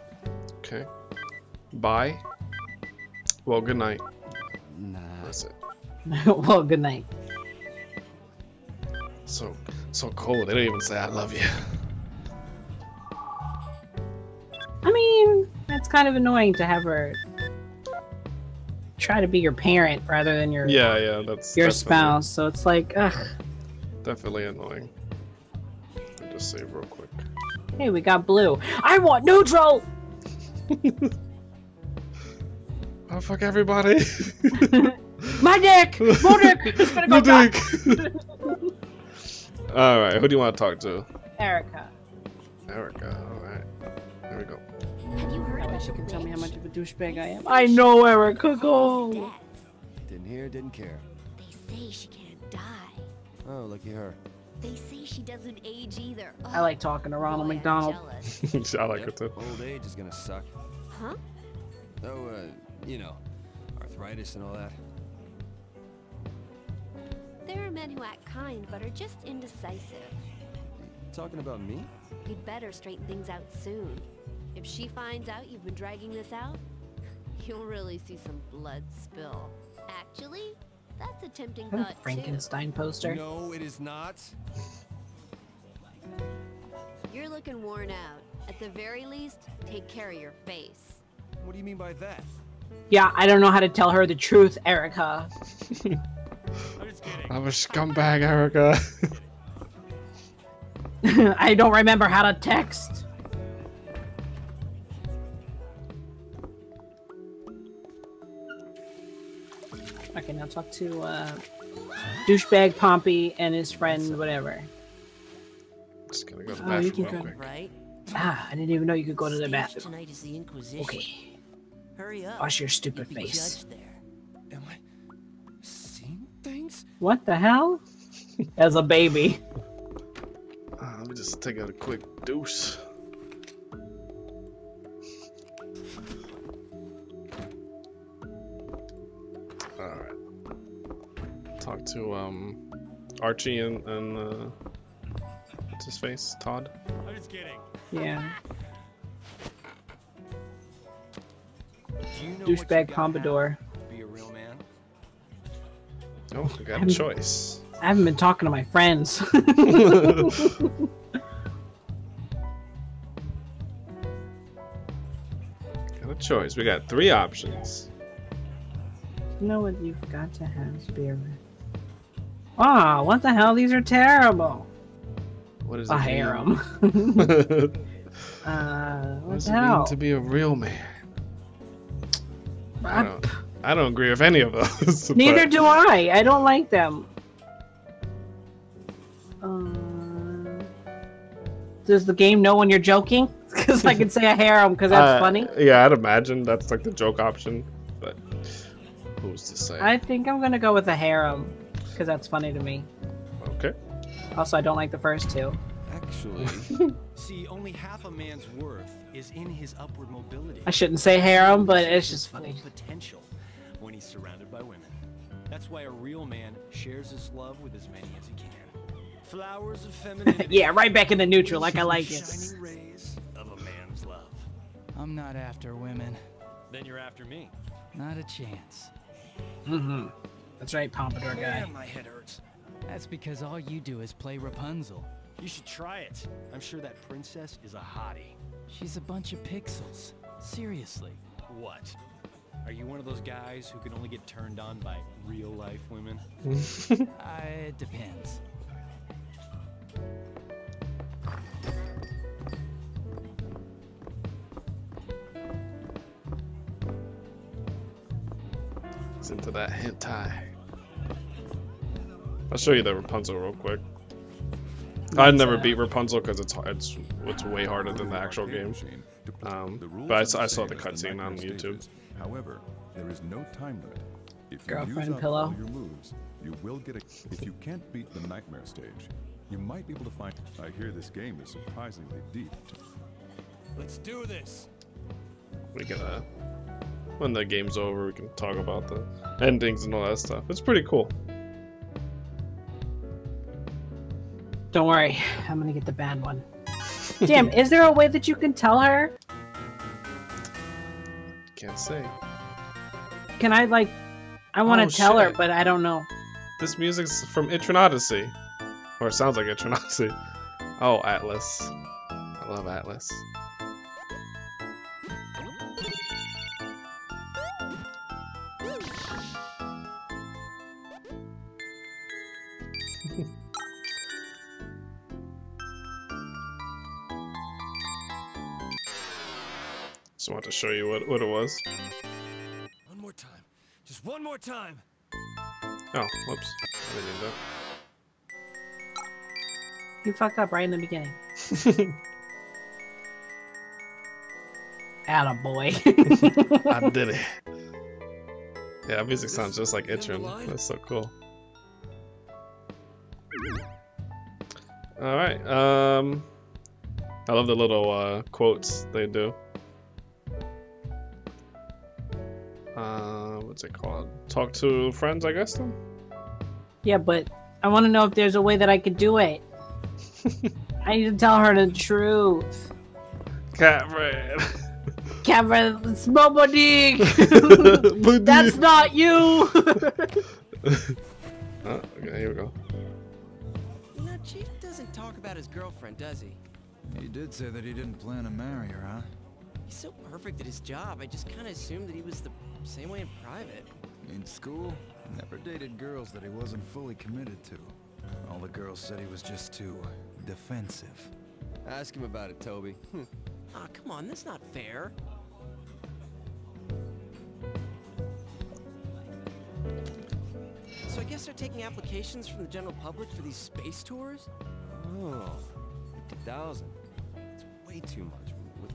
Okay. Bye. Well, good night. Nah. That's it. well, good night. So, so cold. They don't even say I love you. I mean, it's kind of annoying to have her try to be your parent rather than your Yeah, yeah. That's your spouse. So it's like, ugh. Definitely annoying. I'll just save real quick. Hey, we got blue. I want neutral. Oh fuck everybody! My dick. More dick. It's gonna go My back. All right, who do you want to talk to? Erica. Erica. All right. There we go. Have you heard I wish you can tell me how much of a douchebag I am. I know, Erica. Go. Didn't hear, didn't care. They say she can't die. Oh, look at her. They say she doesn't age either. I like talking to Ronald McDonald. I like it too. Old age is gonna suck. Huh? Oh, uh, you know, arthritis and all that. There are men who act kind but are just indecisive. Talking about me? You'd better straighten things out soon. If she finds out you've been dragging this out, you'll really see some blood spill. Actually, that's a tempting That a thought Frankenstein poster. No, it is not. You're looking worn out. At the very least, take care of your face. What do you mean by that? Yeah, I don't know how to tell her the truth, Erica. I'm a scumbag, Erica. I don't remember how to text. Okay, now talk to uh, douchebag Pompey and his friend, whatever. Just gonna go to the Oh, you can real go. quick. Right? Ah, I didn't even know you could go to the bathroom. Tonight is the Inquisition. Okay. Hurry up. Wash your stupid You'll face. there. Am I seeing things? What the hell? As a baby. Uh, let me just take out a quick deuce. Talk to um Archie and, and uh what's his face? Todd? I'm just kidding. Yeah. You know Douchebag Pompadour. Be a real man. Oh, we got a I'm- choice. I haven't been talking to my friends. Got a choice. We got three options. You know what you've got to have, Spirit. Ah, what the hell? These are terrible. What is A harem. what uh, what does the it mean hell? to be a real man? I don't, I don't agree with any of those. Neither but- do I. I don't like them. Um, does the game know when you're joking? Because I could say a harem because that's Uh, funny. Yeah, I'd imagine that's like the joke option, but who's to say? I think I'm gonna go with a harem because that's funny to me. Okay. Also, I don't like the first two. Actually, See, only half a man's worth is in his upward mobility. I shouldn't say harem, but it's just funny. potential when he's surrounded by women. That's why a real man shares his love with as many as he can. Flowers of femininity. yeah, right back in the neutral, like I like it. Shining rays of a man's love. I'm not after women. Then you're after me. Not a chance. Mm-hmm. That's right, Pompadour guy. Man, my head hurts. That's because all you do is play Rapunzel. You should try it. I'm sure that princess is a hottie. She's a bunch of pixels. Seriously. What? Are you one of those guys who can only get turned on by real life women? uh, it depends. It's into that hentai. I'll show you the Rapunzel real quick. I'd never beat Rapunzel because it's it's it's way harder than the actual game. Um, but I, saw- I saw the cutscene on YouTube. However, there is no time limit. If you Girlfriend use pillow. all your moves, you will get a. If you can't beat the nightmare stage, you might be able to find. I hear this game is surprisingly deep. Let's do this. We can uh, when the game's over, we can talk about the endings and all that stuff. It's pretty cool. Don't worry, I'm gonna get the bad one. Damn, is there a way that you can tell her? Can't say. Can I like? I want to Oh, tell her, but I don't know. This music's from Etrian Odyssey, or it sounds like Etrian Odyssey. Oh, Atlus. I love Atlus. To show you what, what it was. One more time. Just one more time. Oh, whoops. I didn't mean You fucked up right in the beginning. Atta boy. I did it. Yeah, that music sounds just like Etrian. That's so cool. Alright, um... I love the little uh, quotes they do. What's it called? Talk to friends, I guess. Then? yeah, but I want to know if there's a way that I could do it. I need to tell her the truth. Cameron. Cameron, it's Mobodick! That's not you! Oh, okay, here we go. You know, Chief doesn't talk about his girlfriend, does he? He did say that he didn't plan to marry her, huh? He's so perfect at his job, I just kind of assumed that he was the same way in private. In school, never dated girls that he wasn't fully committed to. All the girls said he was just too defensive. Ask him about it, Toby. Aw, come on, that's not fair. So I guess they're taking applications from the general public for these space tours? Oh, 50,000. It's way too much.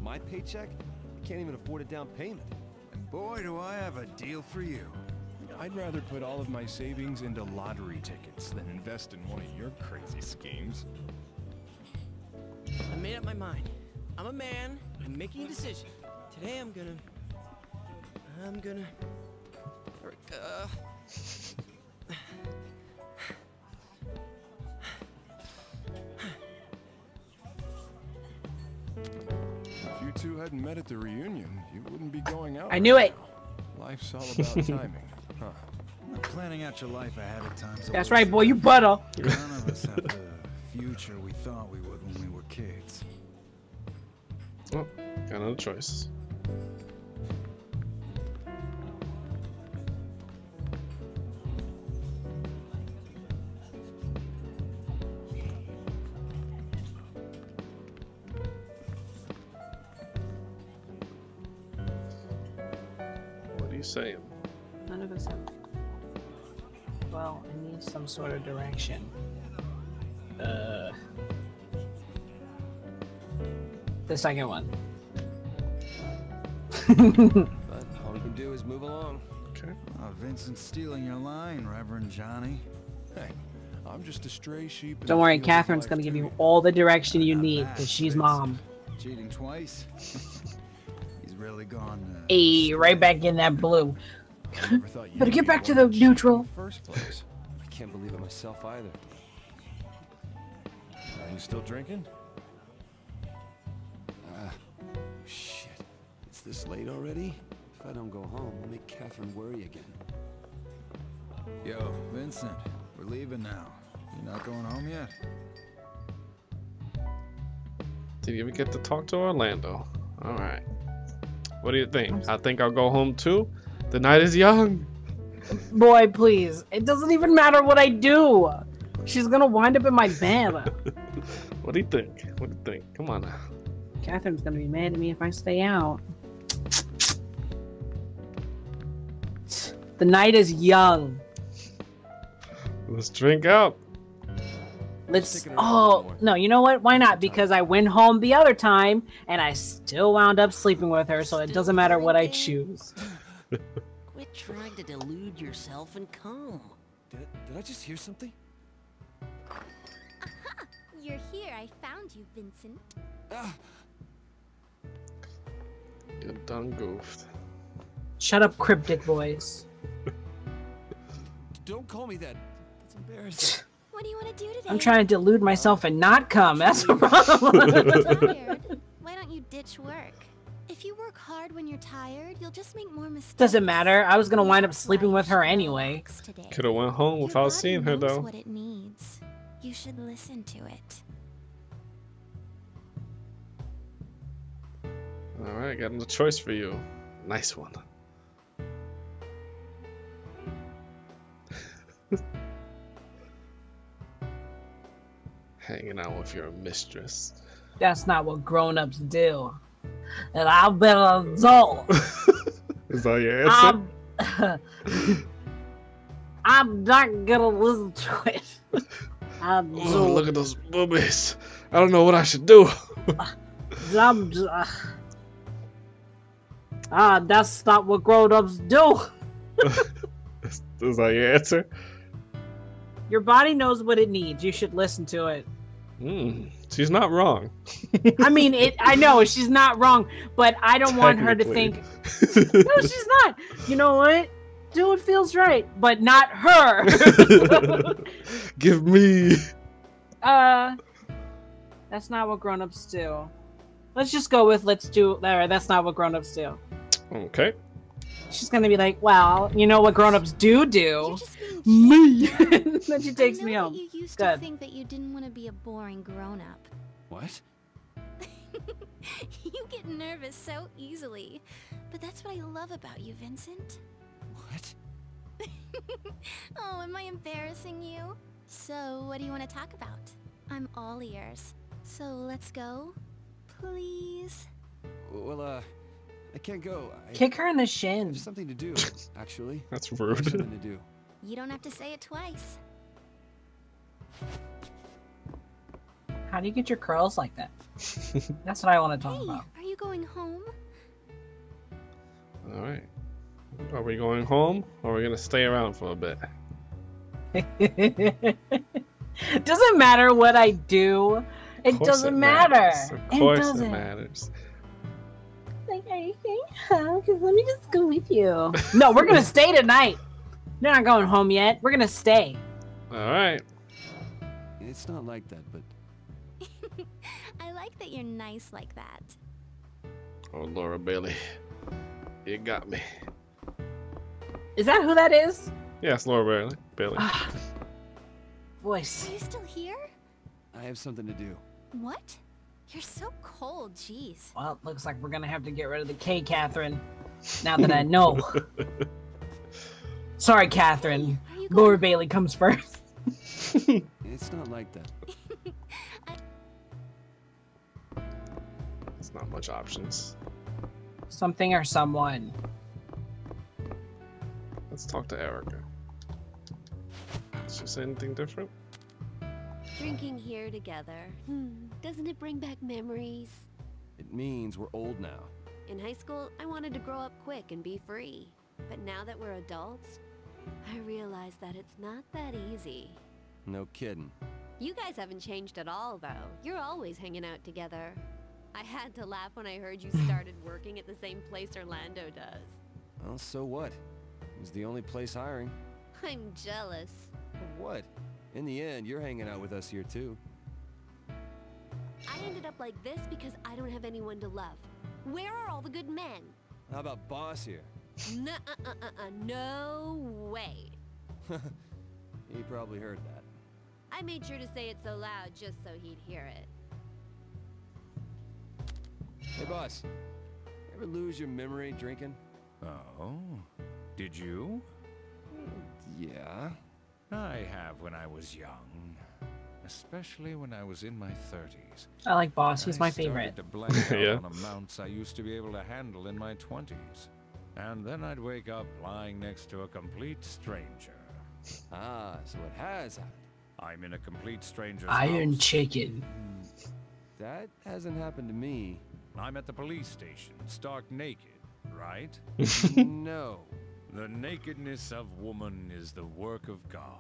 With my paycheck, I can't even afford a down payment. And boy, do I have a deal for you. I'd rather put all of my savings into lottery tickets than invest in one of your crazy schemes. I made up my mind. I'm a man. I'm making a decision. Today I'm gonna. I'm gonna. Uh, If you two hadn't met at the reunion, you wouldn't be going out. I knew it. Life's all about timing, huh? Not planning out your life ahead of time. That's right, boy, you butter. None of us have the future we thought we would when we were kids. Oh, got another choice. Saying? None of us have. Well, I need some sort of direction. Uh. The second one. But all we can do is move along. Okay. Oh, Vincent's stealing your line, Reverend Johnny. Hey, I'm just a stray sheep. Don't worry, Catherine's gonna give you all the direction you need, because she's mom. Cheating twice? He's really gone. Uh, Hey, right back in that blue. Never thought you'd Better get back to the neutral. the First place. I can't believe it myself either. Are you still drinking? Ah, shit. It's this late already? If I don't go home, I'll make Catherine worry again. Yo, Vincent, we're leaving now. You not going home yet? Did you even get to talk to Orlando? Alright. What do you think? I think I'll go home too. The night is young. Boy, please. It doesn't even matter what I do. She's gonna wind up in my bed. What do you think? What do you think? Come on now. Catherine's gonna be mad at me if I stay out. The night is young. Let's drink up. Let's. Oh no! You know what? Why not? Because I went home the other time and I still wound up sleeping with her, so it doesn't matter what I choose. Quit trying to delude yourself and come. Did, did I just hear something? You're here. I found you, Vincent. Ah. You're done goofed. Shut up, cryptic voice. Don't call me that. That's embarrassing. What do you want to do today? I'm trying to delude myself and not come. That's the problem. tired. Why don't you ditch work? If you work hard when you're tired, you'll just make more mistakes. Doesn't matter. I was gonna wind up sleeping with her anyway. Could have went home without seeing her though. what it needs. You should listen to it. Alright, got another choice for you. Nice one. Hanging out with your mistress. That's not what grown-ups do. And I've been an adult. Is that your answer? I'm, I'm not gonna listen to it. I'm Oh, so, look at those boobies. I don't know what I should do. I'm j- uh, ah, that's not what grown-ups do. Is that your answer? Your body knows what it needs. You should listen to it. Hmm. She's not wrong. I mean, it. I know she's not wrong, but I don't want her to think. No, she's not. You know what? Do what feels right, but not her. Give me. uh, that's not what grown-ups do. Let's just go with let's do. There, that's not what grown-ups do. Okay. She's gonna be like, well, you know what grown-ups do do? Me. then she takes me home. You used Good. to think that you didn't want to be a boring grown-up. What? you get nervous so easily. But that's what I love about you, Vincent. What? oh, am I embarrassing you? So, what do you want to talk about? I'm all ears. So, let's go? Please? Well, uh, I can't go. I, Kick her in the I shin. have something to do, actually. That's I have rude. something to do. You don't have to say it twice. How do you get your curls like that? That's what I want to talk Hey, about. are you going home? Alright. Are we going home or are we gonna stay around for a bit? doesn't matter what I do. It doesn't matter. matters. Of course it, doesn't. matters. Like, are you saying huh? Because let me just go with you. no, we're gonna stay tonight. You're not going home yet. We're gonna stay. Alright. It's not like that, but I like that you're nice like that. Oh, Laura Bailey. You got me. Is that who that is? Yes, Laura Bailey. Bailey. Ah. Voice. Are you still here? I have something to do. What? You're so cold, jeez. Well, it looks like we're gonna have to get rid of the K, Catherine. Now that I know. Sorry, Catherine. Laura Bailey comes first. It's not like that. It's not much options. Something or someone. Let's talk to Erica. Did she say anything different? Drinking here together. Hmm. Doesn't it bring back memories? It means we're old now. In high school, I wanted to grow up quick and be free. But now that we're adults, I realize that it's not that easy. No kidding. You guys haven't changed at all, though. You're always hanging out together. I had to laugh when I heard you started working at the same place Orlando does. Well, so what? It's the only place hiring. I'm jealous. What? In the end, you're hanging out with us here too. I ended up like this because I don't have anyone to love. Where are all the good men? How about boss here? No, uh, uh, uh, no way. he probably heard that. I made sure to say it so loud just so he'd hear it. Hey, boss. Ever lose your memory drinking? Oh? Did you? Yeah. I have when I was young. Especially when I was in my 30s. I like Boss. He's my started favorite. to Yeah. on amounts I used to be able to handle in my 20s. And then I'd wake up lying next to a complete stranger. Ah, so it has happened. I'm in a complete stranger's Iron house. Chicken. That hasn't happened to me. I'm at the police station, stark naked, right? no. The nakedness of woman is the work of God.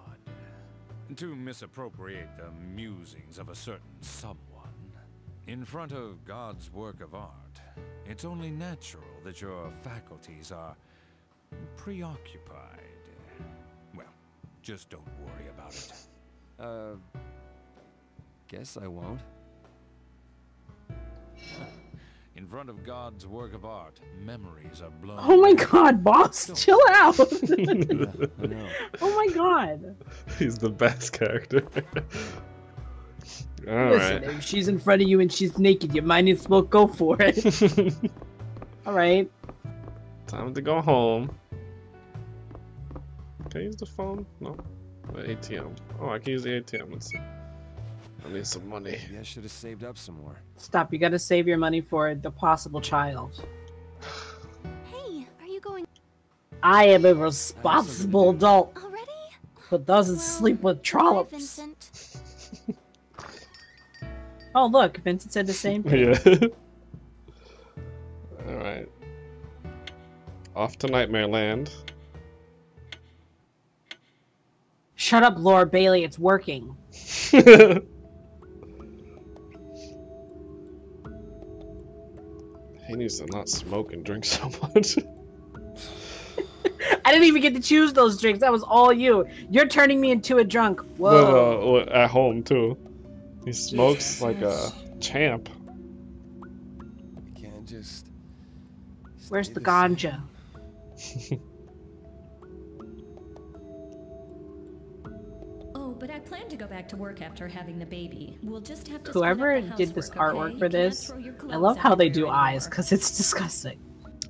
To misappropriate the musings of a certain someone. In front of God's work of art, it's only natural that your faculties are preoccupied. Well, just don't worry about it. Uh, guess I won't. In front of God's work of art, memories are blown. Oh my god, Boss, chill out. I know. oh my god. He's the best character. All Listen, right. if she's in front of you and she's naked, you might as well go for it. All right. Time to go home. Can I use the phone? No. The ATM. Oh, I can use the ATM. Let's see. I need some money. Maybe I should have saved up some more. Stop. You gotta save your money for the possible child. Hey, are you going I am a responsible adult already? who doesn't sleep with Bye, trollops. Vincent. Oh, look, Vincent said the same thing. Yeah. All right. Off to Nightmare Land. Shut up, Laura Bailey. It's working. He needs to not smoke and drink so much. I didn't even get to choose those drinks. That was all you. You're turning me into a drunk. Whoa. uh, at home too. He smokes like a champ. I can't just. Where's the ganja? Oh, but I plan to go back to work after having the baby. We'll just have to Whoever split did this artwork okay? for this, I love how they do everywhere eyes because it's disgusting.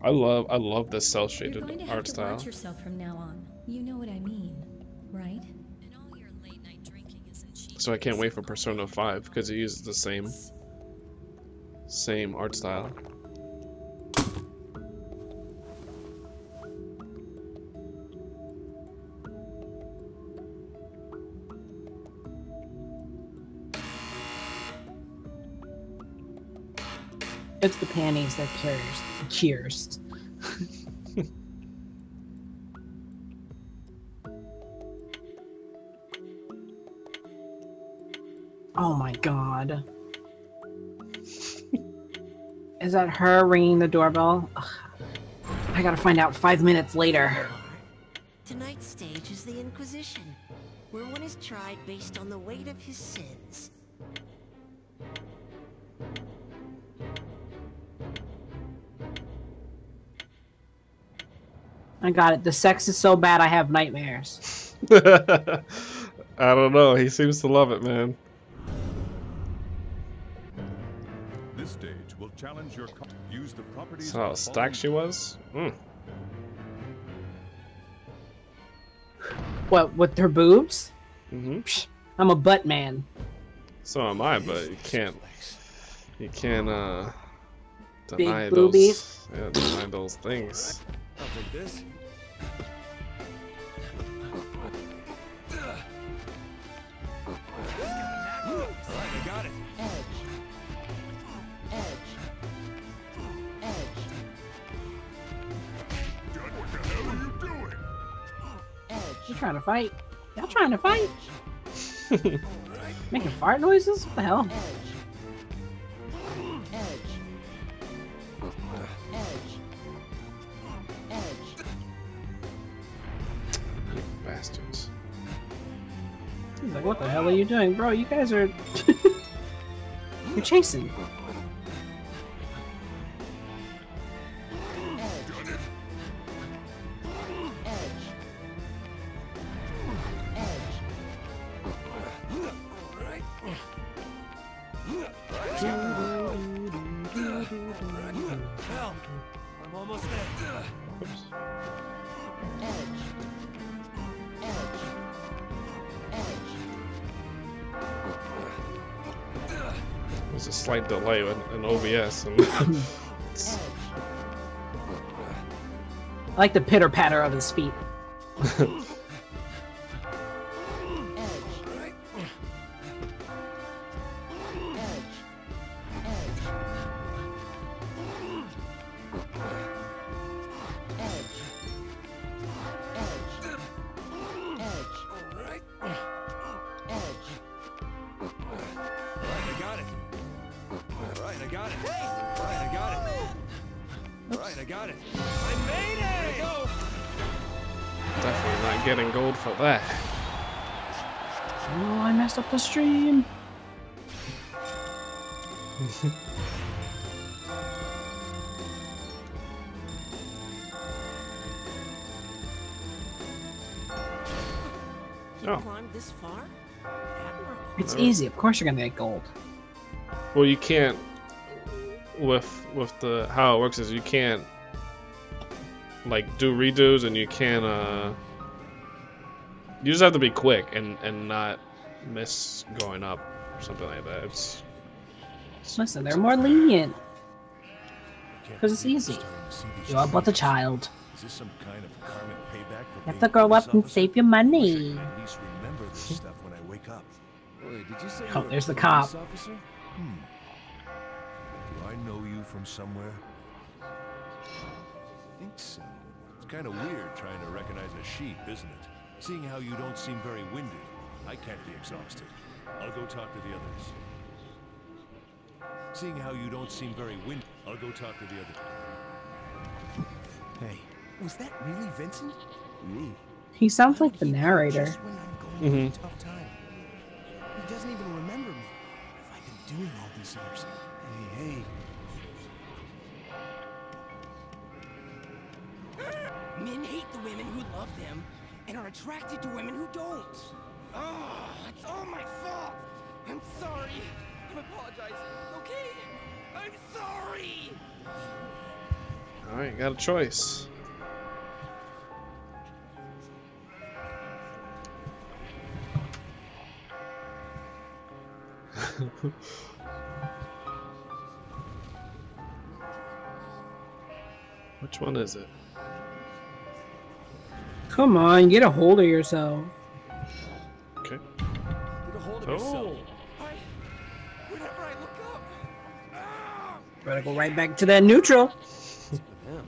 I love I love this cell You're shaded going to have art style. watch yourself from now on. You know what I mean, So I can't wait for Persona 5 because it uses the same same art style. It's the panties that cures. Cures. Oh my god. Is that her ringing the doorbell? Ugh. I gotta find out five minutes later. Tonight's stage is the Inquisition, where one is tried based on the weight of his sins. I got it. The sex is so bad I have nightmares. I don't know. He seems to love it, man. Challenge your co- use the properties So how of the stacked she was? Mm. What, with her boobs? hmm I'm a butt man. So am I, but you can't. You can't uh Big deny boobies. those. Yeah, deny those things. I'll take this. You trying to fight? Y'all trying to fight? Making fart noises? What the hell? Edge. Edge. Edge. Bastards. He's like, what the hell are you doing? Bro, you guys are... You're chasing. in, in OBS. And I like the pitter patter of his feet. stream. Oh. this far? Admirable. It's easy. Of course you're gonna get gold. Well, you can't with with the how it works is you can't like do redos and you can't uh you just have to be quick and and not miss going up or something like that. It's Listen, they're more lenient. Because it's easy. You're about the child. Is this some kind of karmic payback for You have to grow up and save your money. At least remember this stuff when I wake up. Wait, did you say Oh, there's the cop. officer? Hmm. Do I know you from somewhere? I think so. It's kind of weird trying to recognize a sheep, isn't it? Seeing how you don't seem very winded, I can't be exhausted. I'll go talk to the others. Seeing how you don't seem very winded, I'll go talk to the others. Hey, was that really Vincent? Me? He sounds like the narrator. Just when I'm going through Mhm. tough time. He doesn't even remember me. What have I been doing all these years? Hey, hey. Men hate the women who love them and are attracted to women who don't. Oh, it's all my fault. I'm sorry. I'm apologizing. Okay? I'm sorry. Alright, got a choice. Which one is it? Come on, get a hold of yourself. Okay. Get a hold of Oh. yourself. Whenever I look up, Better go right back to that neutral. Him.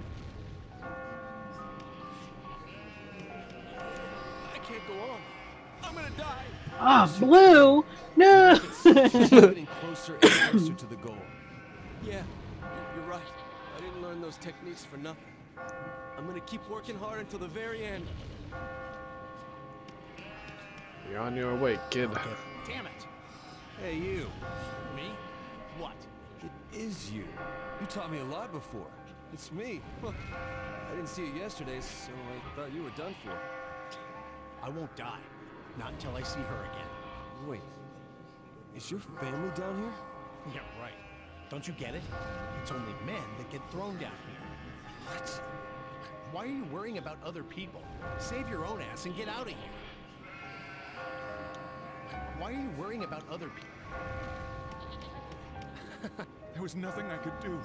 I can't go on. I'm gonna die. Ah, blue. No. Getting closer and closer to the goal. Yeah, you're- you're right. I didn't learn those techniques for nothing. I'm gonna keep working hard until the very end. You're on your way, kid. Damn it. Hey, you. Me? What? It is you. You taught me a lot before. It's me. Huh. I didn't see you yesterday, so I thought you were done for. I won't die. Not until I see her again. Wait. Is your family down here? Yeah, right. Don't you get it? It's only men that get thrown down here. What? Why are you worrying about other people? Save your own ass and get out of here. Why are you worrying about other people? There was nothing I could do.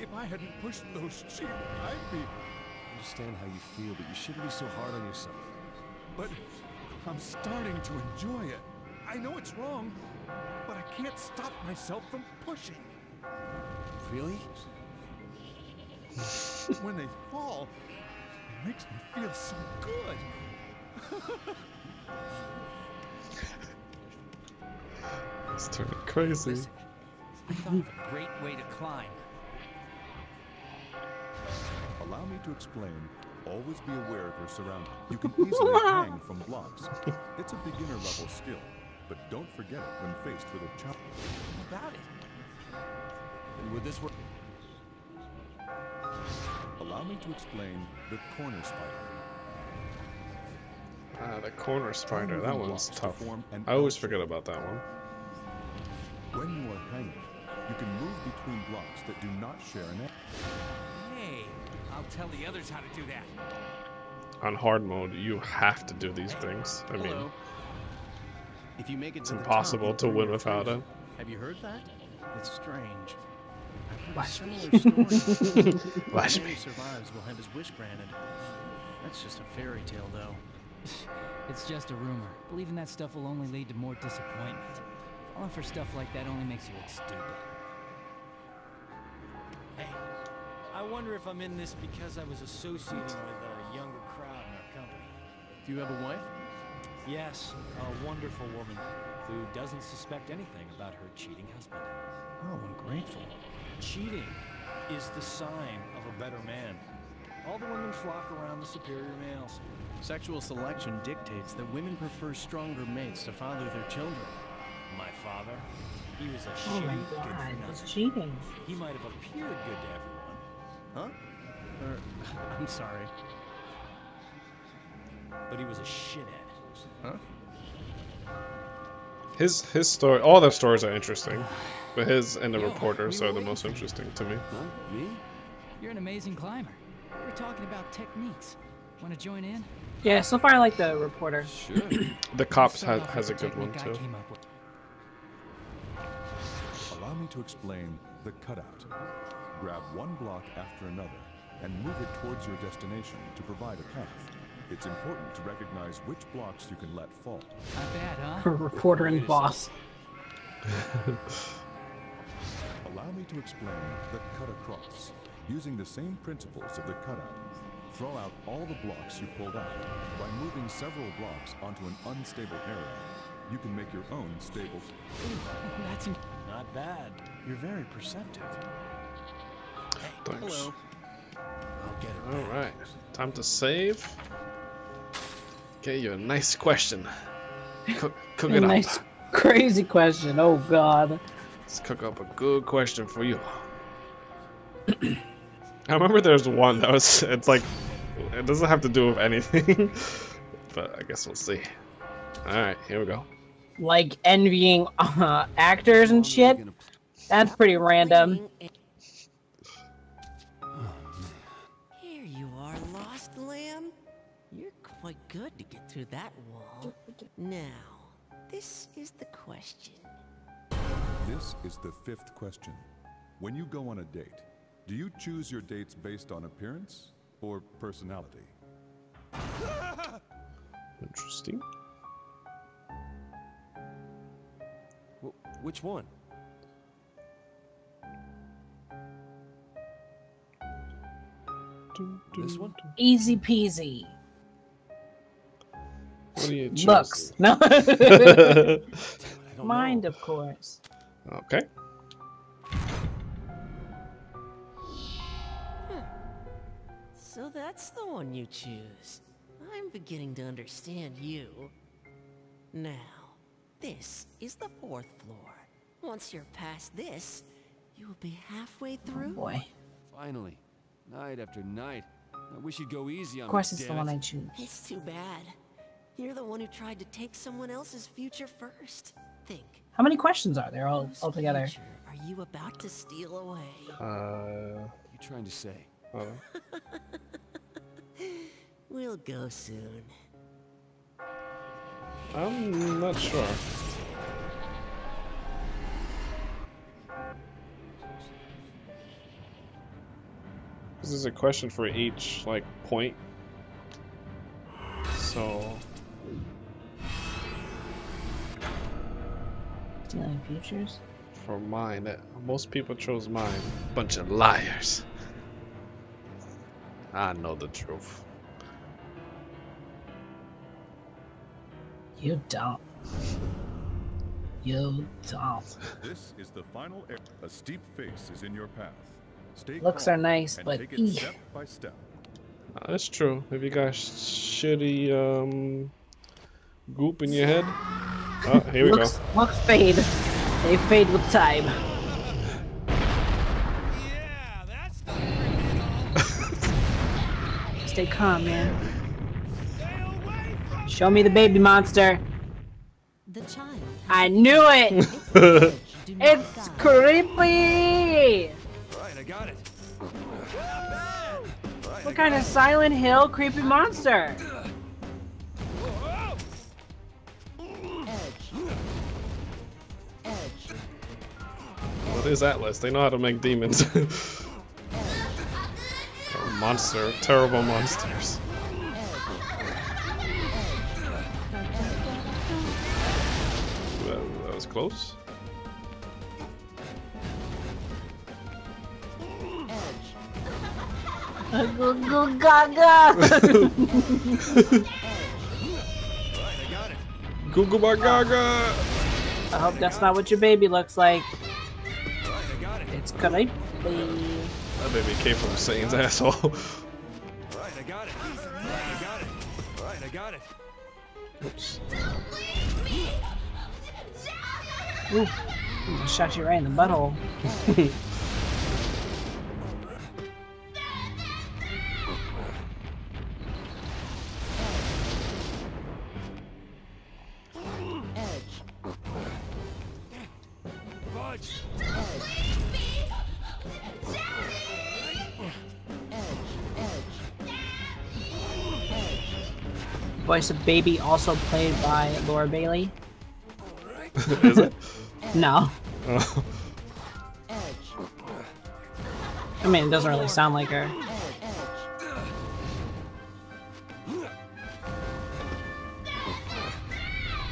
If I hadn't pushed those sheep, I'd be. I understand how you feel, but you shouldn't be so hard on yourself. But I'm starting to enjoy it. I know it's wrong, but I can't stop myself from pushing. Really? when they fall, it makes me feel so good. It's turning crazy. I thought of a great way to climb. Allow me to explain. Always be aware of your surroundings. You can easily hang from blocks. It's a beginner level skill. but don't forget it when faced with a challenge. About it. And would this work? Allow me to explain the corner spider. Ah, the corner spider. That one's tough. I always forget about that one. When you are hanging, you can move between blocks that do not share an edge. Hey, I'll tell the others how to do that. On hard mode, you have to do these things. I mean, If you make it it's to the top, impossible to win without freedom. it. Have you heard that? It's strange. Watch me. Watch me. survives will have his wish granted. That's just a fairy tale, though. It's just a rumor. Believing that stuff will only lead to more disappointment. Falling for stuff like that only makes you look stupid. Hey, I wonder if I'm in this because I was associating with a younger crowd in our company. Do you have a wife? Yes, a wonderful woman who doesn't suspect anything about her cheating husband. Oh, ungrateful. Cheating is the sign of a better man. All the women flock around the superior males. Sexual selection dictates that women prefer stronger mates to father their children. My father, he was a Oh my shitty good god, for it's nothing. cheating. He might have appeared good to everyone. Huh? Er, I'm sorry. But he was a shithead. Huh? His his story, all their stories are interesting, but his and the Yo, reporters we are the most waiting for you. interesting to me. Huh? Me? You're an amazing climber. We're talking about techniques. Want to join in? Yeah, so far I like the reporter. Sure. The cops Start has has a good one too. came up with. Allow me to explain the cutout. Grab one block after another and move it towards your destination to provide a path. It's important to recognize which blocks you can let fall. Not bad, huh? reporter and boss. Allow me to explain the cut across. Using the same principles of the cutout, throw out all the blocks you pulled out. By moving several blocks onto an unstable area, you can make your own stable. That's in- Not bad. You're very perceptive. Thanks. Hello. I'll get her All back. right, time to save. Okay, you a nice question. Cook, cook A it nice, up. crazy question. Oh god. Let's cook up a good question for you. I remember there's one that was. It's like it doesn't have to do with anything, but I guess we'll see. All right, here we go. Like envying uh, actors and shit. That's pretty random. Here you are, lost lamb. You're quite good to get through that wall. Now, this is the question. This is the fifth question. When you go on a date, do you choose your dates based on appearance or personality? Interesting. Wh- which one? This one? Easy peasy. What do you? Looks. No. don't Mind, of course. Okay. So that's the one you choose. I'm beginning to understand you. Now, this is the fourth floor. Once you're past this, you will be halfway through. Boy. Finally. Night after night. I wish you'd go easy on Of course, it's the one. I choose. It's too bad. You're the one who tried to take someone else's future first. Think. How many questions are there all whose altogether? Are you about to steal away? Uh. you trying to say? Oh. We'll go soon. I'm not sure. This is a question for each like point. So Stealing futures? for mine, that- most people chose mine. Bunch of liars. I know the truth. You don't. You don't. This is the final area. A steep face is in your path. Stay Looks are nice, but take it step by step. Uh, That's true. If you got sh- shitty um, goop in your head, Oh, here we looks, go. Looks fade. They fade with time. Stay calm, man. Show me the baby monster. The child. I knew it. it's creepy. Right, I got it. What kind of Silent Hill creepy monster? What is Atlus? They know how to make demons. Monster, terrible monsters. That, that was close. Goo goo gaga. Google my gaga. I hope that's not what your baby looks like. It's creepy. That baby came from Satan's asshole. Right, I got it. Right, I got it. Right, I got it. Oops. Ooh, I shot you right in the butthole. Voice baby also played by Laura Bailey. is it? No, Oh. I mean it doesn't really sound like her.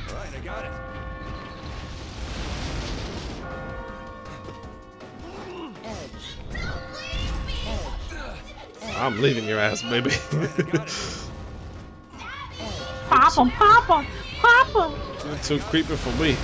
Right, I got it. I'm leaving your ass, baby. 'em, pop 'em. You're too creepy for me.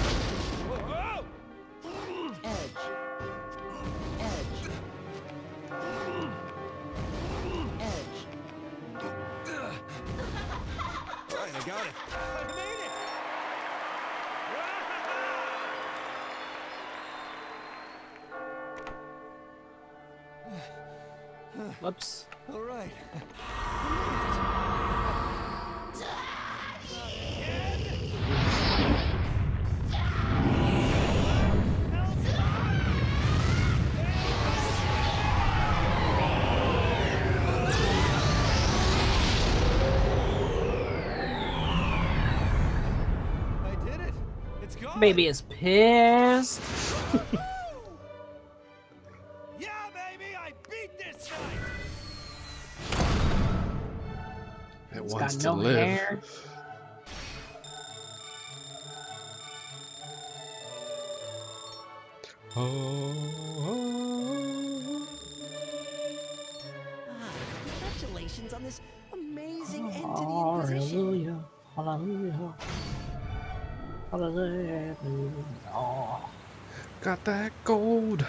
Baby is pissed. Oh. got that gold.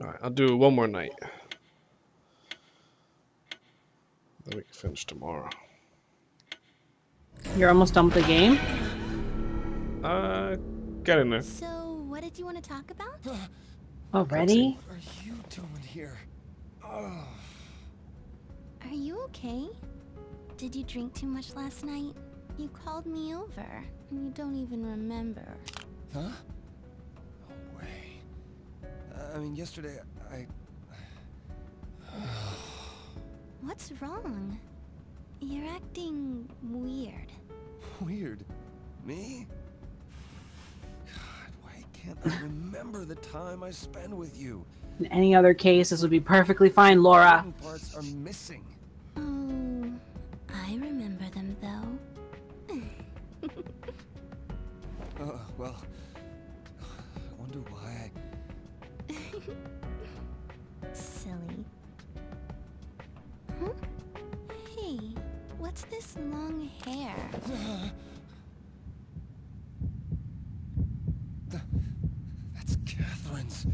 Alright, I'll do one more night. Then we can finish tomorrow. You're almost done with the game? Uh, get in there. So, what did you want to talk about? Already? What are you doing here? Oh. Are you okay? Did you drink too much last night? You called me over, and you don't even remember. Huh? No way. I mean, yesterday I. What's wrong? You're acting weird. Weird. Me? God, why can't I remember the time I spend with you? In any other case, this would be perfectly fine, Laura. Certain parts are missing. Oh, I remember them though. Uh, well, I wonder why I. Silly. Huh? Hey, what's this long hair? That's Catherine's.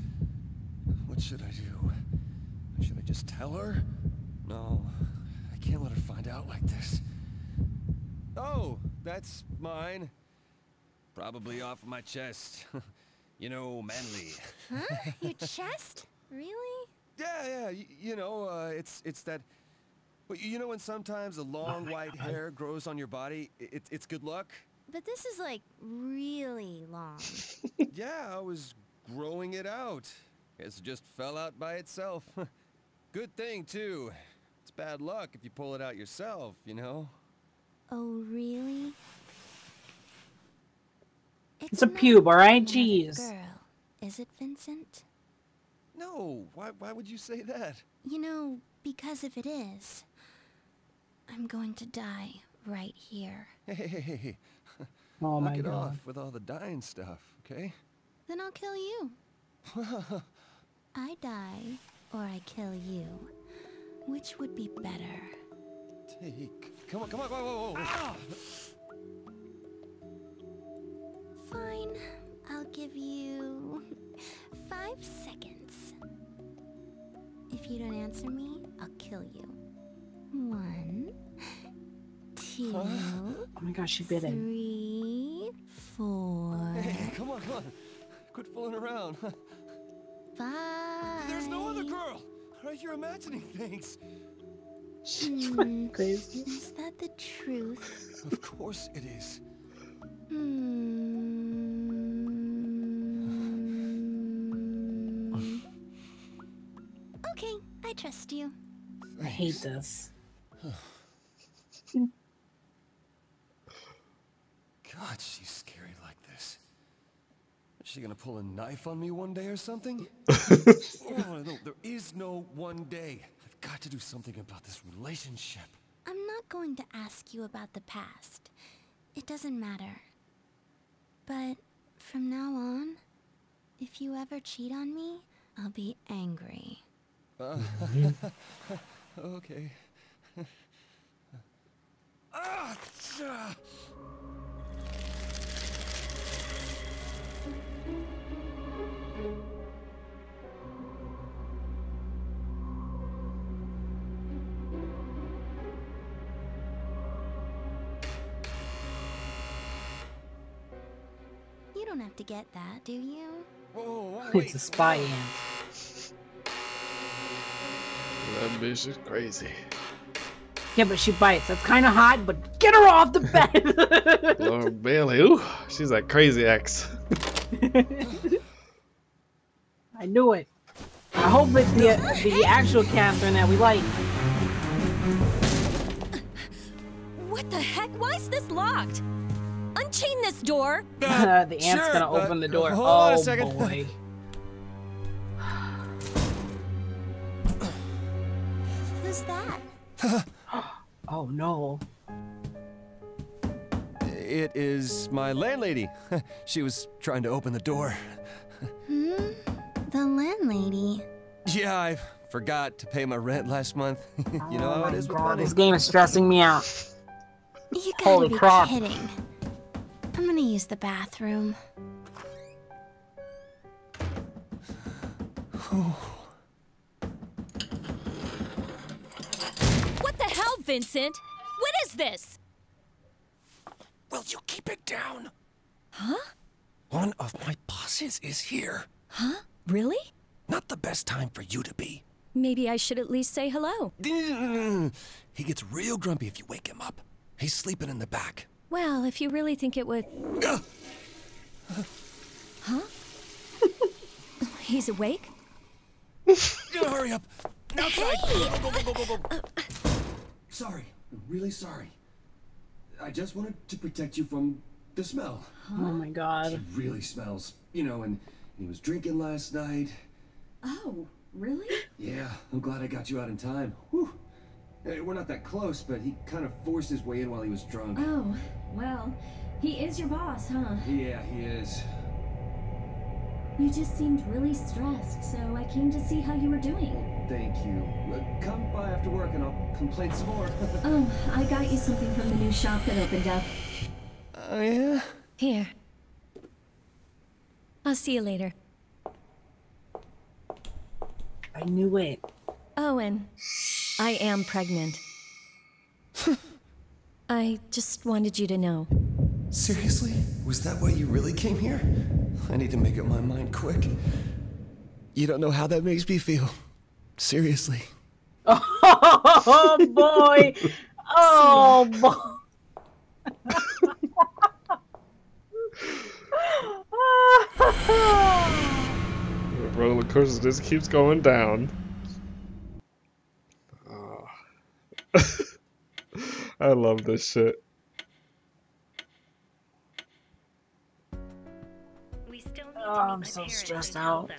What should I do? Should I just tell her? No, can't let her find out like this. Oh, that's mine. Probably off my chest. you know, manly. Huh? Your chest? Really? Yeah, yeah. You, you know, uh, it's it's that. Well, you know when sometimes the long white hair grows on your body, i- it, it's good luck. But this is like really long. yeah, I was growing it out. Guess it just fell out by itself. good thing too. It's bad luck if you pull it out yourself, you know. Oh, really? It's a pube, alright? nothing of a Jeez. Girl, is it, Vincent? No, why why would you say that? You know, because if it is, I'm going to die right here. Hey, hey, hey, hey. Oh Knock my it God. off with all the dying stuff, okay? Then I'll kill you. I die, or I kill you. Which would be better? Take. Come on, come on, whoa, whoa, whoa. Fine, I'll give you five seconds. If you don't answer me, I'll kill you. One, two, Oh my gosh, she bit him. three, four, Hey, come on, come on. Quit fooling around. five. There's no other girl. Right, you're imagining things. Hmm, Is that the truth? Of course it is. Hmm. Okay, I trust you. I hate this. God, she's scary like this. Is she gonna pull a knife on me one day or something? oh, no, there is no one day. I've got to do something about this relationship. I'm not going to ask you about the past. It doesn't matter. But from now on, if you ever cheat on me, I'll be angry. Uh, okay. ah, get that, do you? Whoa, It's a spy ant. That bitch is crazy. Yeah, but she bites. That's kind of hot, but get her off the bed. Laura Bailey, ooh, she's like crazy ex. I knew it. I hope it's the the actual Catherine that we like. What the heck? Why is this locked? Unchain this door. the ant's sure, gonna but open the door. hold oh on a second. boy. Who's that? oh no. It is my landlady. she was trying to open the door. Hmm? The landlady. Yeah, I forgot to pay my rent last month. you know how it is Oh God, this game is stressing me out. You gotta Holy be crap. kidding. I'm gonna use the bathroom. What the hell, Vincent? What is this? Will you keep it down? Huh? One of my bosses is here. Huh? Really? Not the best time for you to be. Maybe I should at least say hello. He gets real grumpy if you wake him up. He's sleeping in the back. Well, if you really think it would. huh? He's awake? Hurry up! Outside! Go, go, go, go, go, go. Uh, uh, sorry. I'm really sorry. I just wanted to protect you from the smell. Oh my god. He really smells. You know, and he was drinking last night. Oh, really? Yeah, I'm glad I got you out in time. Whew. Hey, we're not that close, but he kind of forced his way in while he was drunk. Oh, well, he is your boss, huh? Yeah, he is. You just seemed really stressed, so I came to see how you were doing. Thank you. Uh, come by after work and I'll complain some more. Oh, I got you something from the new shop that opened up. Oh, yeah? Here. I'll see you later. I knew it. And I am pregnant. I just wanted you to know. Seriously? Was that why you really came here? I need to make up my mind quick. You don't know how that makes me feel. Seriously. Oh boy! Oh boy! The roller coaster just keeps going down. Oh. I love this shit. Oh, I'm so stressed out.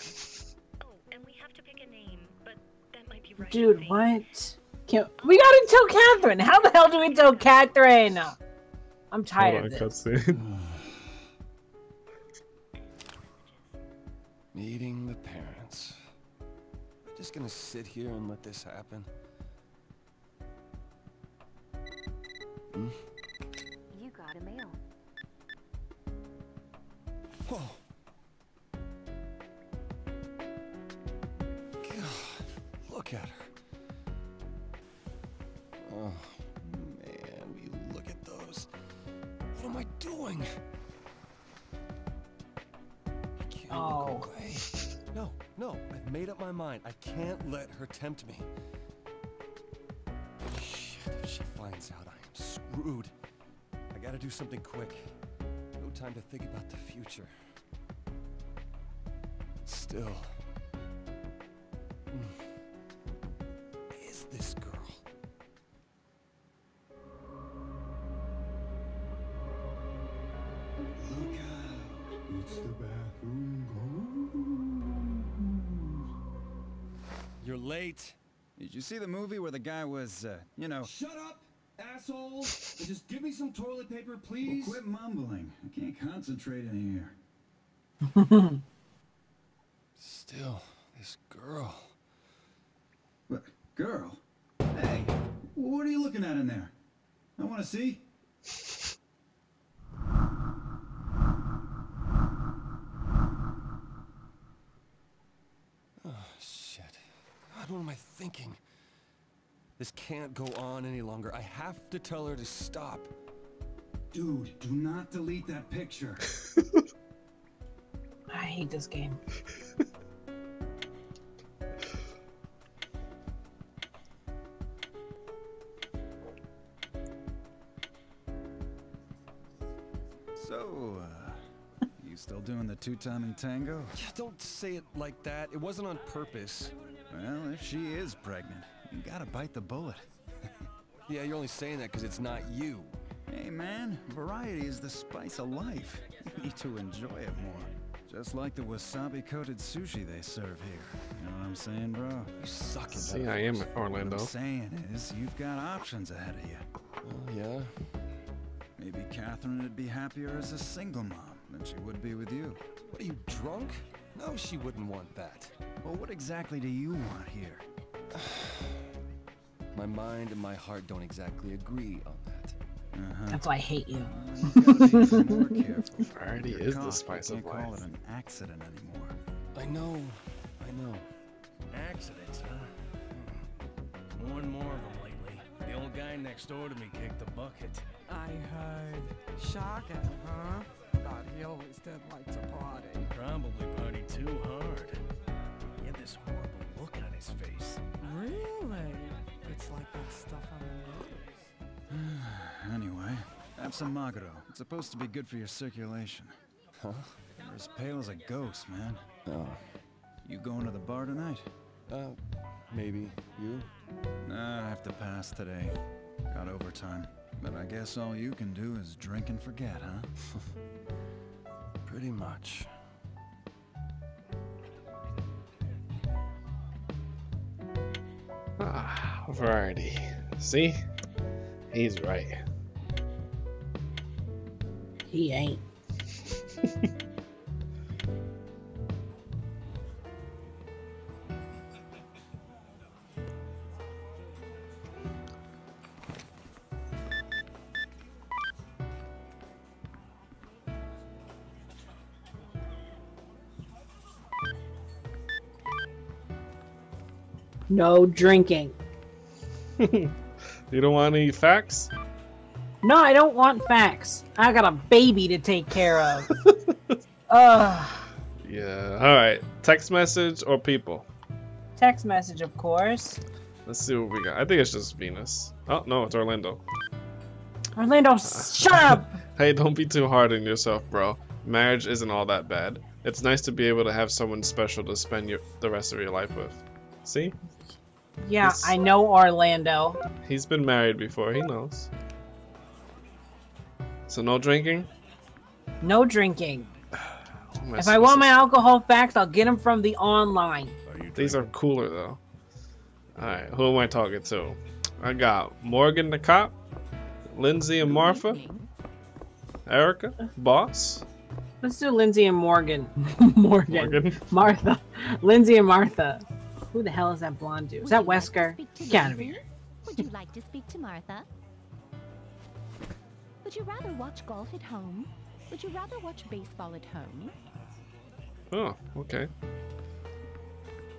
Dude, what? Can't, we gotta tell Catherine. How the hell do we tell Catherine? I'm tired Hold of on, this. Meeting the parents. I'm just gonna sit here and let this happen? Hmm? You got a mail. Whoa. God, look at her. Oh, man, will you look at those? What am I doing? I can't Oh. look away. No, no, I've made up my mind. I can't let her tempt me. Shit, if she finds out, I am screwed. I gotta do something quick. No time to think about the future. Still. Hmm. Is this girl? Look out. It's the bathroom You're late. Did you see the movie where the guy was, uh, you know... Shut up, asshole! and just give me some toilet paper, please. Well, quit mumbling. I can't concentrate in here. Still, this girl. What? Girl? Hey, what are you looking at in there? I want to see. Oh, shit. God, what am I thinking? This can't go on any longer. I have to tell her to stop. Dude, do not delete that picture. I hate this game. So, uh, you still doing the two-timing tango? Yeah, Don't say it like that. It wasn't on purpose. Well, if she is pregnant, you gotta bite the bullet. Yeah, you're only saying that because it's not you. Hey man, variety is the spice of life. You need to enjoy it more. Just like the wasabi-coated sushi they serve here. You know what I'm saying, bro? You suck at See, I am Orlando. What I'm saying is, you've got options ahead of you. Oh, yeah? Maybe Katherine would be happier as a single mom than she would be with you. What are you, drunk? No, she wouldn't want that. Well, what exactly do you want here? My mind and my heart don't exactly agree on that. Uh-huh. That's why I hate you. more careful. Variety You're the spice you of can't call life. it an accident anymore. I know. I know. Accidents, huh? Hmm. More and more of them lately. The old guy next door to me kicked the bucket. I heard. Shocking, huh? Thought he always did like to party. Probably party too hard. He had this horrible look on his face. Really? It's like that stuff on the news. anyway, have some Maguro. It's supposed to be good for your circulation. Huh? You're as pale as a ghost, man. Oh. You going to the bar tonight? Uh, maybe. You? Nah, I have to pass today. Got overtime. But I guess all you can do is drink and forget, huh? Pretty much. Ah, variety. See? He's right. He ain't. No drinking. you don't want any facts? No, I don't want facts. I got a baby to take care of. Ugh. Yeah. All right. Text message or people? Text message, of course. Let's see what we got. I think it's just Venus. Oh no, it's Orlando. Orlando, ah. shut up! Hey, don't be too hard on yourself, bro. Marriage isn't all that bad. It's nice to be able to have someone special to spend your, the rest of your life with. See? Yeah, He's- I know Orlando. He's been married before. He knows. So no drinking. No drinking. Oh, I If I want my alcohol facts, I'll get them from the online. These are cooler though. Alright, who am I talking to? I got Morgan the cop, Lindsay and Martha, Erica, boss. Let's do Lindsay and Morgan. Morgan. Morgan. Martha. Lindsay and Martha. Who the hell is that blonde dude? Is that Wesker? Get out of here. Would you like to speak to Martha? Would you rather watch golf at home? Would you rather watch baseball at home? Oh, okay.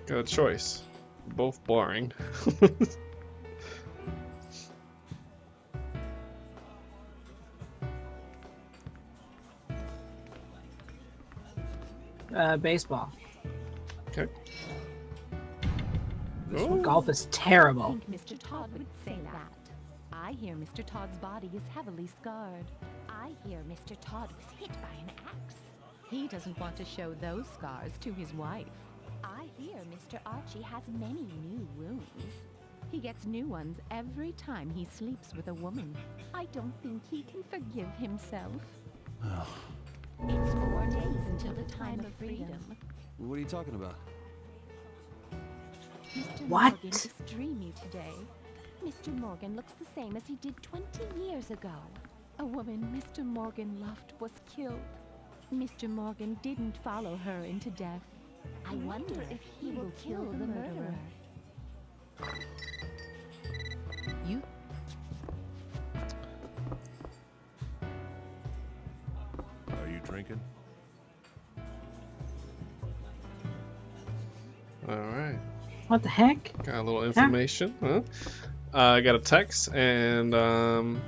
Got a choice. Both boring. Uh, baseball. Golf is terrible. I think Mr. Todd would say that. I hear Mr. Todd's body is heavily scarred. I hear Mr. Todd was hit by an axe. He doesn't want to show those scars to his wife. I hear Mr. Archie has many new wounds. He gets new ones every time he sleeps with a woman. I don't think he can forgive himself. It's four days until the time of freedom. What are you talking about? Mr. What? Morgan is dreamy today. Mr. Morgan looks the same as he did 20 years ago. A woman Mr. Morgan loved was killed. Mr. Morgan didn't follow her into death. I wonder if he will kill the murderer. You Are you drinking? Alright. What the heck? Got a little information, huh? Uh, I got a text and um,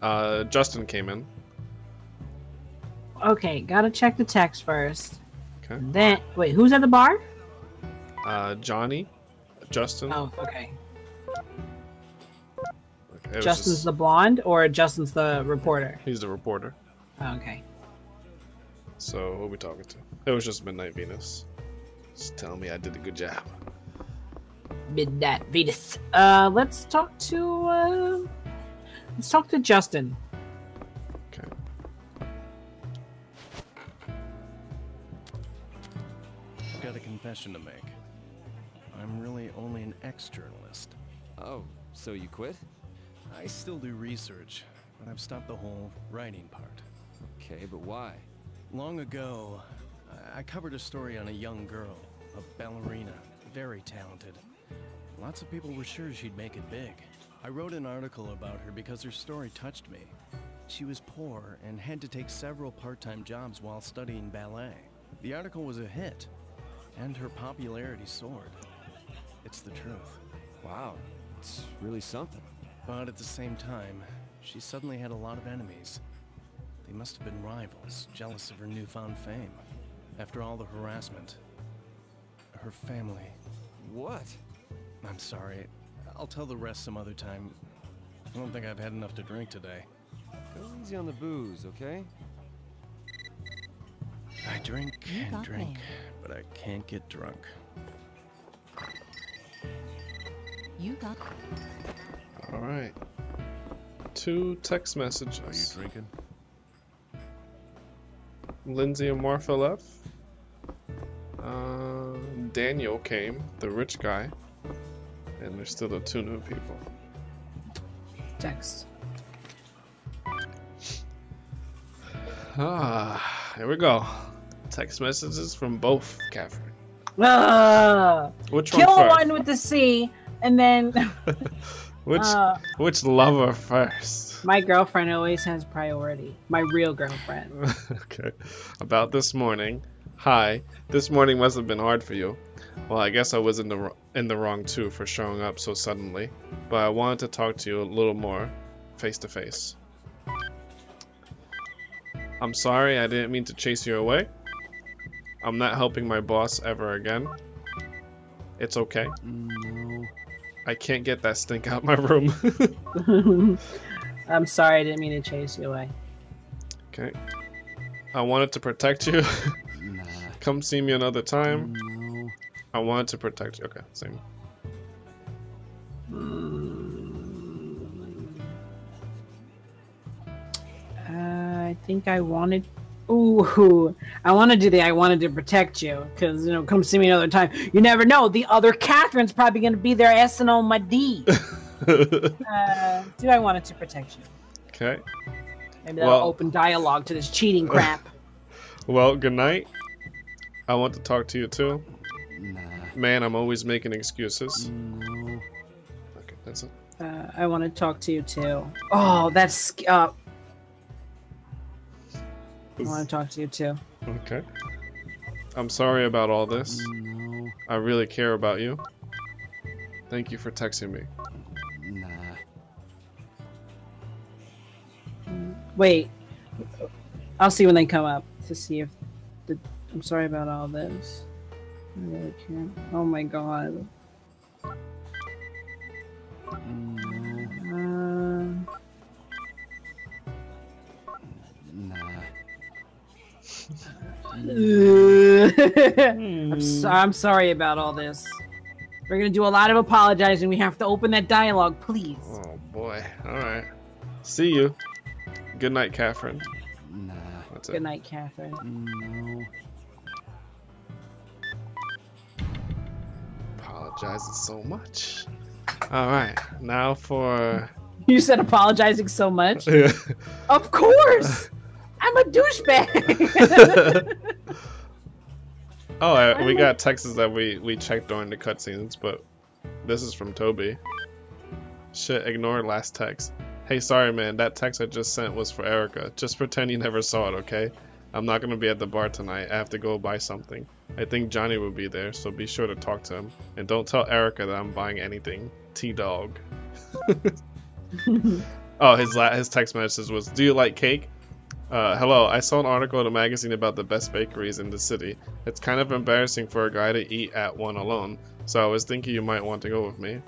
uh, Justin came in. Okay, gotta check the text first. Okay. Then, wait, who's at the bar? Uh, Johnny, Justin. Oh, okay. Justin's just- the blonde or Justin's the reporter? He's the reporter. Oh, okay. So who are we talking to? It was just Midnight Venus. Just tell me I did a good job. Midnight Venus. Uh, let's talk to, uh, let's talk to Justin. Okay. I've got a confession to make. I'm really only an ex-journalist. Oh, so you quit? I still do research, but I've stopped the whole writing part. Okay, but why? Long ago, I- covered a story on a young girl, a ballerina, very talented. Lots of people were sure she'd make it big. I wrote an article about her because her story touched me. She was poor and had to take several part-time jobs while studying ballet. The article was a hit, and her popularity soared. It's the truth. Wow, it's really something. But at the same time, she suddenly had a lot of enemies. They must have been rivals, jealous of her newfound fame. After all the harassment, her family. What? I'm sorry. I'll tell the rest some other time. I don't think I've had enough to drink today. Go easy on the booze, okay? I drink You and drink, mail. but I can't get drunk. you got All right. Two text messages. Are you drinking? Lindsay and Martha left. Uh, Daniel came, the rich guy, and there's still the two new people. Text. Ah, here we go. Text messages from both Catherine. Uh, Which kill one first? one with the C, and then Which uh, which lover first? My girlfriend always has priority. My real girlfriend. okay. About this morning. Hi. This morning must have been hard for you. Well, I guess I was in the in the wrong too for showing up so suddenly. But I wanted to talk to you a little more. face to face. I'm sorry, I didn't mean to chase you away. I'm not helping my boss ever again. It's okay. Mm, no. I can't get that stink out my room. I'm sorry, I didn't mean to chase you away. okay. I wanted to protect you. Come see me another time. I wanted to protect you. Okay, same. Uh, I think I wanted. Ooh, I want to do the I wanted to protect you because you know, come see me another time. You never know. The other Catherine's probably going to be there asking on my D. uh, do I want it to protect you? Okay. Maybe that'll Well- open dialogue to this cheating crap. Well, good night. I want to talk to you too. Nah. Man, I'm always making excuses. No. Okay, that's it. Uh, I want to talk to you too. Oh, that's uh. I want to talk to you too. Okay. I'm sorry about all this. No. I really care about you. Thank you for texting me. Wait, I'll see when they come up to see if the. I'm sorry about all this. I really can't. Oh my god. Uh, I'm, so, I'm sorry about all this. We're gonna do a lot of apologizing. We have to open that dialogue, please. Oh boy. Alright. See you. Good night, Katherine. Nah. That's it. Good night, Katherine. Apologizing so much. Alright. Now for. You said apologizing so much. Yeah. Of course. I'm a douchebag. Oh, uh, we got texts that we, we checked during the cutscenes, but this is from Toby. Shit, ignore last text. Hey, sorry man, that text I just sent was for Erica. Just pretend you never saw it, okay? I'm not gonna be at the bar tonight. I have to go buy something. I think Johnny will be there, so be sure to talk to him. And don't tell Erica that I'm buying anything. T-Dog. oh, his la- his text message was, "Do you like cake?" Uh, hello, I saw an article in a magazine about the best bakeries in the city. It's kind of embarrassing for a guy to eat at one alone, so I was thinking you might want to go with me.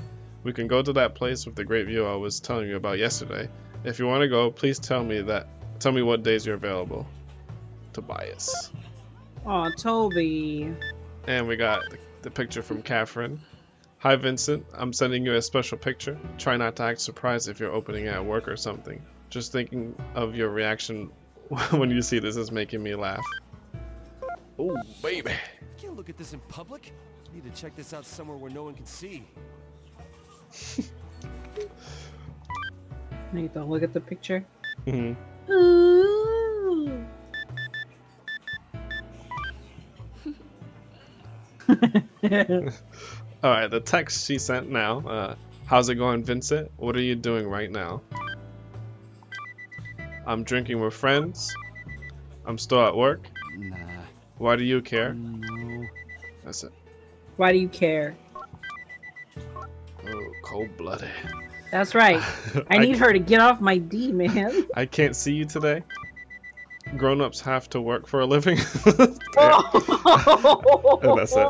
We can go to that place with the great view I was telling you about yesterday. If you want to go, please tell me that. Tell me what days you're available. Tobias. oh, Toby. And we got the, the picture from Catherine. Hi Vincent, I'm sending you a special picture. Try not to act surprised if you're opening at work or something. Just thinking of your reaction when you see this is making me laugh. Oh, baby. Can't look at this in public. Need to check this out somewhere where no one can see. Nathan, look at the picture. hmm Ooh. Alright, the text she sent now. Uh, how's it going, Vincent? What are you doing right now? I'm drinking with friends. I'm still at work. Nah. Why do you care? That's it. Why do you care? Oh, cold blooded. That's right. I I need ca- her to get off my D, man. I can't see you today. Grown ups have to work for a living. Oh. And that's it.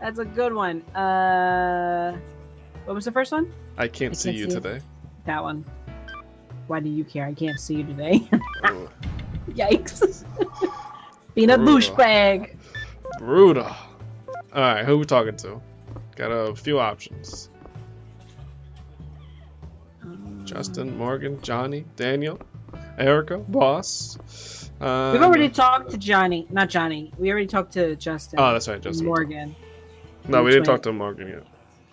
That's a good one. Uh, what was the first one? I can't see can't you see it. today. That one. Why do you care? I can't see you today. Yikes. Being a douchebag. brutal. Alright, who we talking to? Got a few options. Justin, Morgan, Johnny, Daniel, Erica, Boss. Uh, We've already talked to Johnny. Not Johnny. We already talked to Justin. Oh, that's right, Justin. Morgan. No, we didn't Twin. talk to Morgan yet.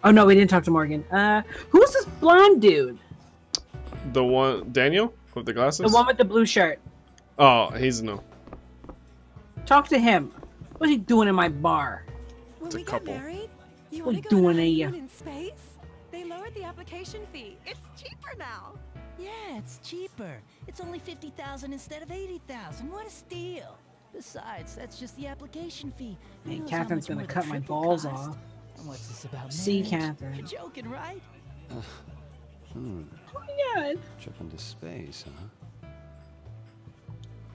Oh no, we didn't talk to Morgan. Uh, who's this blonde dude? The one, Daniel with the glasses. The one with the blue shirt. Oh, he's new. Talk to him. What's he doing in my bar? When It's a we couple. get married, you What want you to go on doing here? honeymoon in space? They lowered the application fee. It's cheaper now. Yeah, it's cheaper. It's only 50,000 instead of 80,000. What a steal. Besides, that's just the application fee. Who Hey, Catherine's gonna cut my balls cost? off. And what's this about See, marriage? Catherine. You're joking, right? Hmm. Oh my god. Trip into space, huh?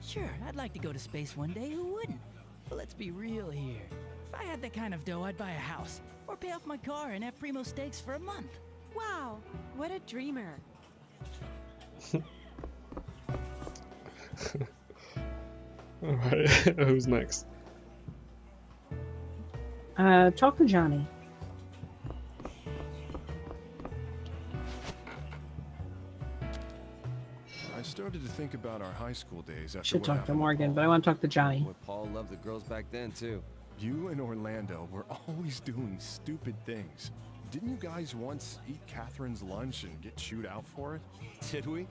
Sure, I'd like to go to space one day, who wouldn't? But let's be real here. If I had that kind of dough, I'd buy a house, or pay off my car and have primo steaks for a month. Wow, what a dreamer. Alright, who's next? Uh, talk to Johnny. Started to think about our high school days after Should talk to happened. Morgan, but I want to talk to Johnny. Boy, Paul loved the girls back then, too. You and Orlando were always doing stupid things. Didn't you guys once eat Katherine's lunch and get chewed out for it? Did we?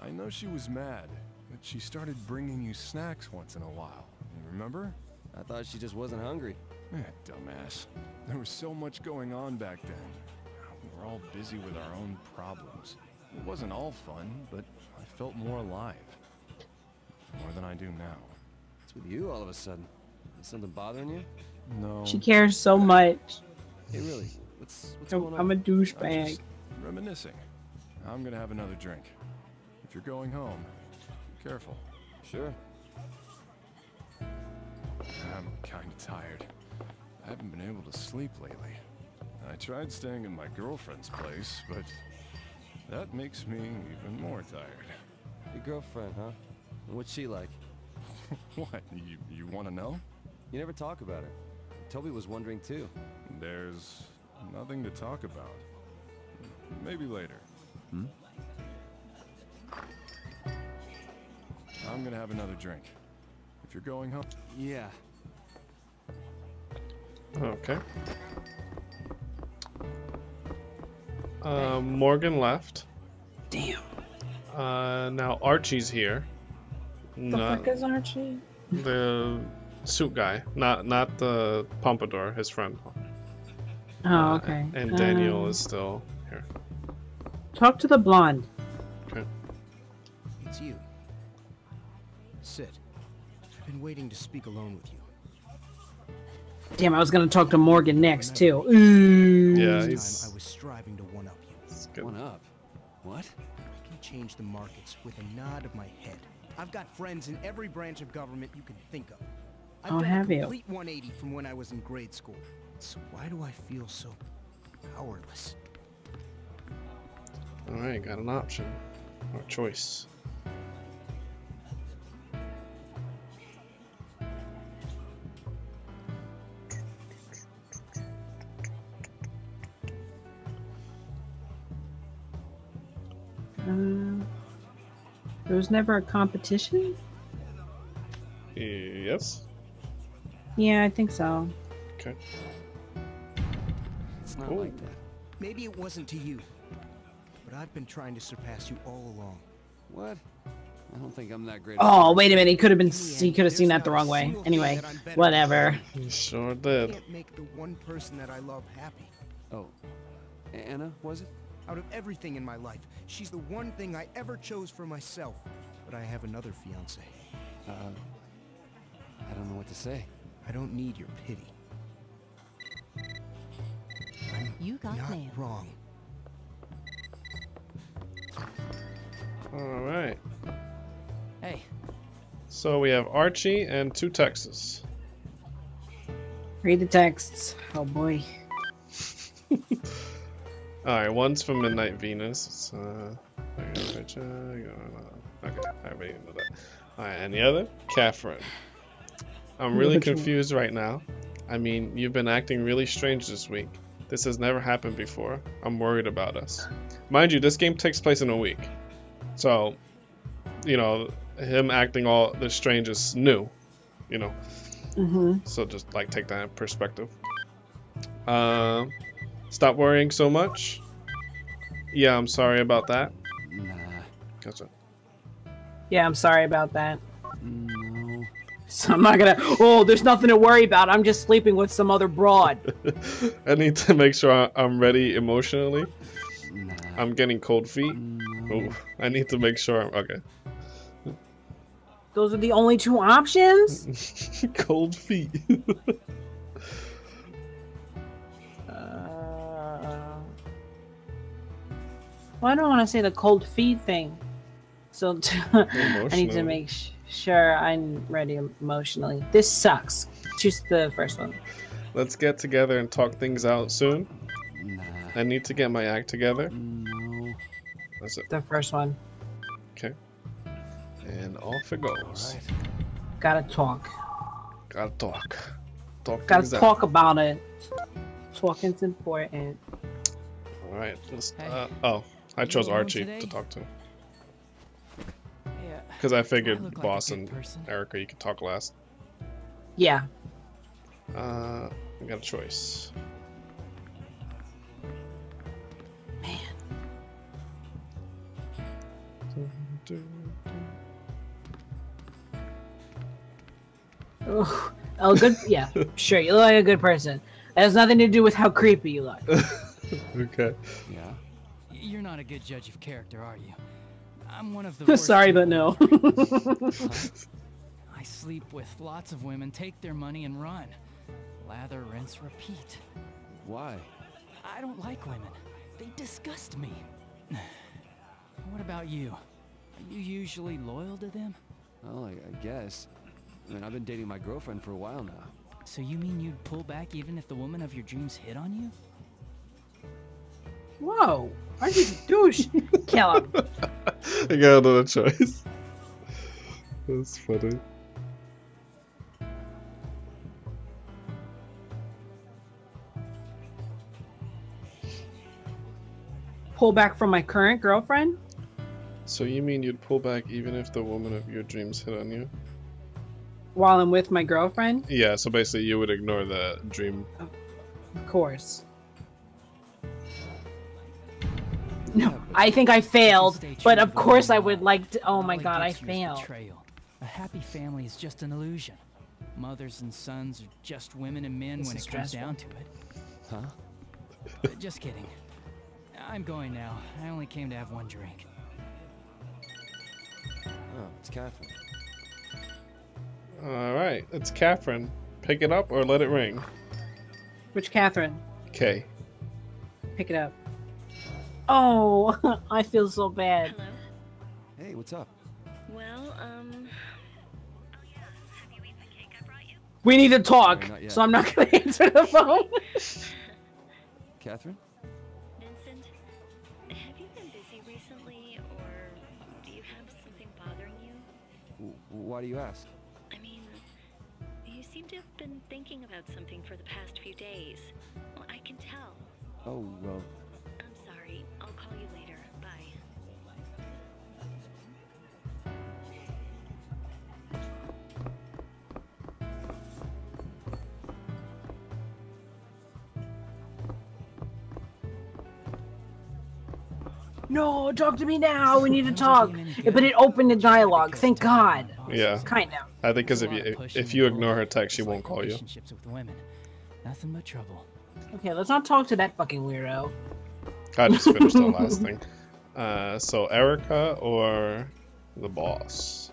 I know she was mad, but she started bringing you snacks once in a while. You remember? I thought she just wasn't hungry. Eh, dumbass. There was so much going on back then. We were all busy with our own problems. It wasn't all fun, but I felt more alive. More than I do now. What's with you all of a sudden? Is something bothering you? No. She cares so much. Hey, really? What's what's I'm going on? I'm a I'm douchebag. just reminiscing. I'm gonna have another drink. If you're going home, be careful. Sure. I'm kinda tired. I haven't been able to sleep lately. I tried staying in my girlfriend's place, but that makes me even more tired. Your girlfriend, huh? And what's she like? what? You you want to know? You never talk about her. Toby was wondering too. There's nothing to talk about. Maybe later. Hmm? I'm gonna have another drink. If you're going home. Yeah. Okay. Uh, Morgan left. Damn. Uh, now Archie's here. The Not fuck is Archie? the suit guy, not not the pompadour, his friend. Oh, okay. And Daniel Um, is still here. Talk to the blonde. Okay. It's you. Sit. I've been waiting to speak alone with you. Damn, I was gonna talk to Morgan next too. Ooh. Yeah, he's I was striving to one up you. One up. What? I can change the markets with a nod of my head. I've got friends in every branch of government you can think of. I've Oh, done have a you? complete 180 from when I was in grade school. So why do I feel so powerless? All right, got an option or choice. Uh, there was never a competition. Yes. Yeah, I think so. Okay. It's not Ooh. like that. Maybe it wasn't to you, but I've been trying to surpass you all along. What? I don't think I'm that great. Oh, wait a minute. He could have been. He could have seen that the wrong way. Anyway, whatever. He sure did. can't make the one person that I love happy. Oh, Anna, was it? Out of everything in my life, she's the one thing I ever chose for myself. But I have another fiance. Uh, I don't know what to say. I don't need your pity. I'm You got not mail. wrong. All right. Hey, So we have Archie and two Texas. Read the texts. Oh boy. All right, one's from Midnight Venus. Uh, I got a picture, okay, I already know that. All right, and the other, Katherine. I'm really confused right now. I mean, you've been acting really strange this week. This has never happened before. I'm worried about us. Mind you, this game takes place in a week, so you know him acting all this strange is new. You know, Mm-hmm. so just like take that in perspective. Um, stop worrying so much. Yeah, I'm sorry about that. Nah. Gotcha. Yeah, I'm sorry about that. No. So I'm not gonna. Oh, there's nothing to worry about. I'm just sleeping with some other broad. I need to make sure I- I'm ready emotionally. Nah. I'm getting cold feet. No. Ooh, I need to make sure I'm okay. Those are the only two options. cold feet. Well, I don't want to say the cold feet thing. So I need to make sh- sure I'm ready emotionally. This sucks. Choose the first one. Let's get together and talk things out soon. Nah. I need to get my act together. No. That's it. The first one. Okay. And off it goes. Right. Gotta talk. Gotta talk. Talk Gotta things out. talk about it. Talking's important. All right. Let's, uh, oh, I chose Archie today? to talk to. Yeah. Because I figured look like a Boss good and person. Erica, you could talk last. Yeah. Uh, I got a choice. Ugh. Oh, good. Yeah, sure. You look like a good person. That has nothing to do with how creepy you look. okay. Yeah. You're not a good judge of character, are you? I'm one of the. worst Sorry, but no. I sleep with lots of women, take their money and run. Lather, rinse, repeat. Why? I don't like women. They disgust me. what about you? Are you usually loyal to them? Well, I, I guess. I mean, I've been dating my girlfriend for a while now. So you mean you'd pull back even if the woman of your dreams hit on you? Whoa. Aren't you a douche? Kill him. I got another choice. That's funny. Pull back from my current girlfriend? So you mean you'd pull back even if the woman of your dreams hit on you? While I'm with my girlfriend? Yeah, so basically you would ignore the dream. Of course. No, I think I failed, but of course I would like to. Oh my god, I gets failed. A happy family is just an illusion. Mothers and sons are just women and men when it comes down to it. Huh? Uh, just kidding. I'm going now. I only came to have one drink. Oh, it's Catherine. All right, it's Catherine. Pick it up or let it ring. Which Catherine? Okay. Pick it up. Oh, I feel so bad. Hello. Hey, what's up? Well, um, We need to talk, not yet. so I'm not gonna answer the phone. Katherine? Vincent, have you been busy recently, or do you have something bothering you? Why do you ask? I mean, you seem to have been thinking about something for the past few days. Well, I can tell. Oh, well, no, talk to me now. We need to talk. But it opened a dialogue. Thank God. Yeah. Kind of. I think because if you if, if you ignore her text, she won't call you. Relationships with women. Nothing but trouble. Okay, let's not talk to that fucking weirdo. I just finished the last thing. Uh, so Erica or the boss?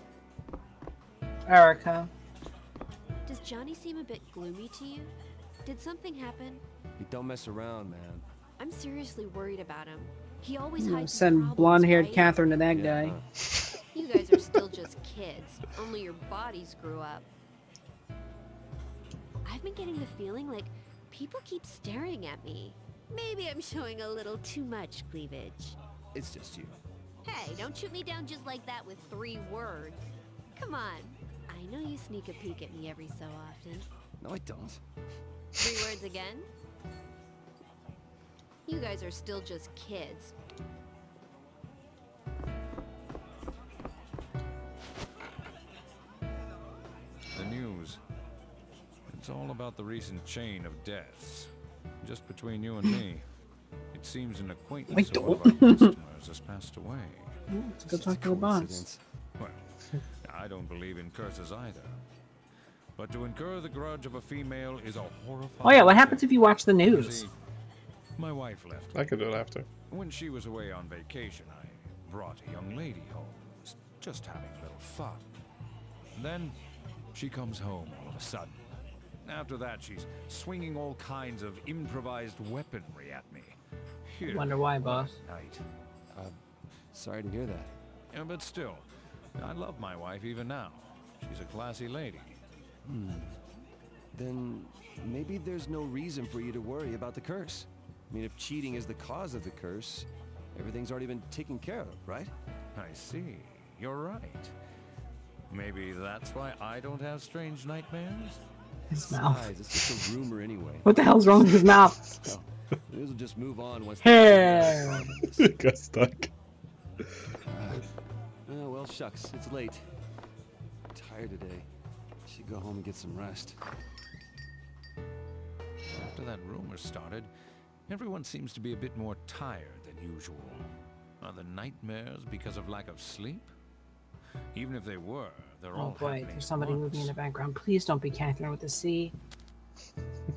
Erica. Does Johnny seem a bit gloomy to you? Did something happen? you don't mess around, man. I'm seriously worried about him. He always You know, send problems, blonde-haired right? Catherine to that Yeah, guy. You guys are still just kids. Only your bodies grew up. I've been getting the feeling like people keep staring at me. Maybe I'm showing a little too much cleavage. It's just you. Hey, don't shoot me down just like that with three words. Come on. I know you sneak a peek at me every so often. No, I don't. Three words again? You guys are still just kids. The news. It's all about the recent chain of deaths. Just between you and me. It seems an acquaintance of one of our customers has passed away. Let's go talk to the boss. Well, I don't believe in curses either. But to incur the grudge of a female is a horrifying. Oh yeah, what happens if you watch the You news? See, my wife left. I could do it after. When she was away on vacation, I brought a young lady home. Was Just having a little fun. Then she comes home all of a sudden. After that, she's swinging all kinds of improvised weaponry at me. Phew, Wonder why, boss. Night. Uh, sorry to hear that. Yeah, but still, I love my wife even now. She's a classy lady. Hmm. Then maybe there's no reason for you to worry about the curse. I mean, if cheating is the cause of the curse, everything's already been taken care of, right? I see. You're right. Maybe that's why I don't have strange nightmares? His mouth. Besides, it's just a rumor anyway. What the hell's wrong with his mouth? Oh, this will just move on once. Hey. Got stuck. Oh, well, shucks. It's late. I'm tired today. Should go home and get some rest. After that rumor started, everyone seems to be a bit more tired than usual. Are the nightmares because of lack of sleep? Even if they were, they're Oh all boy, happening there's somebody once. moving in the background. Please don't be Catherine with the C.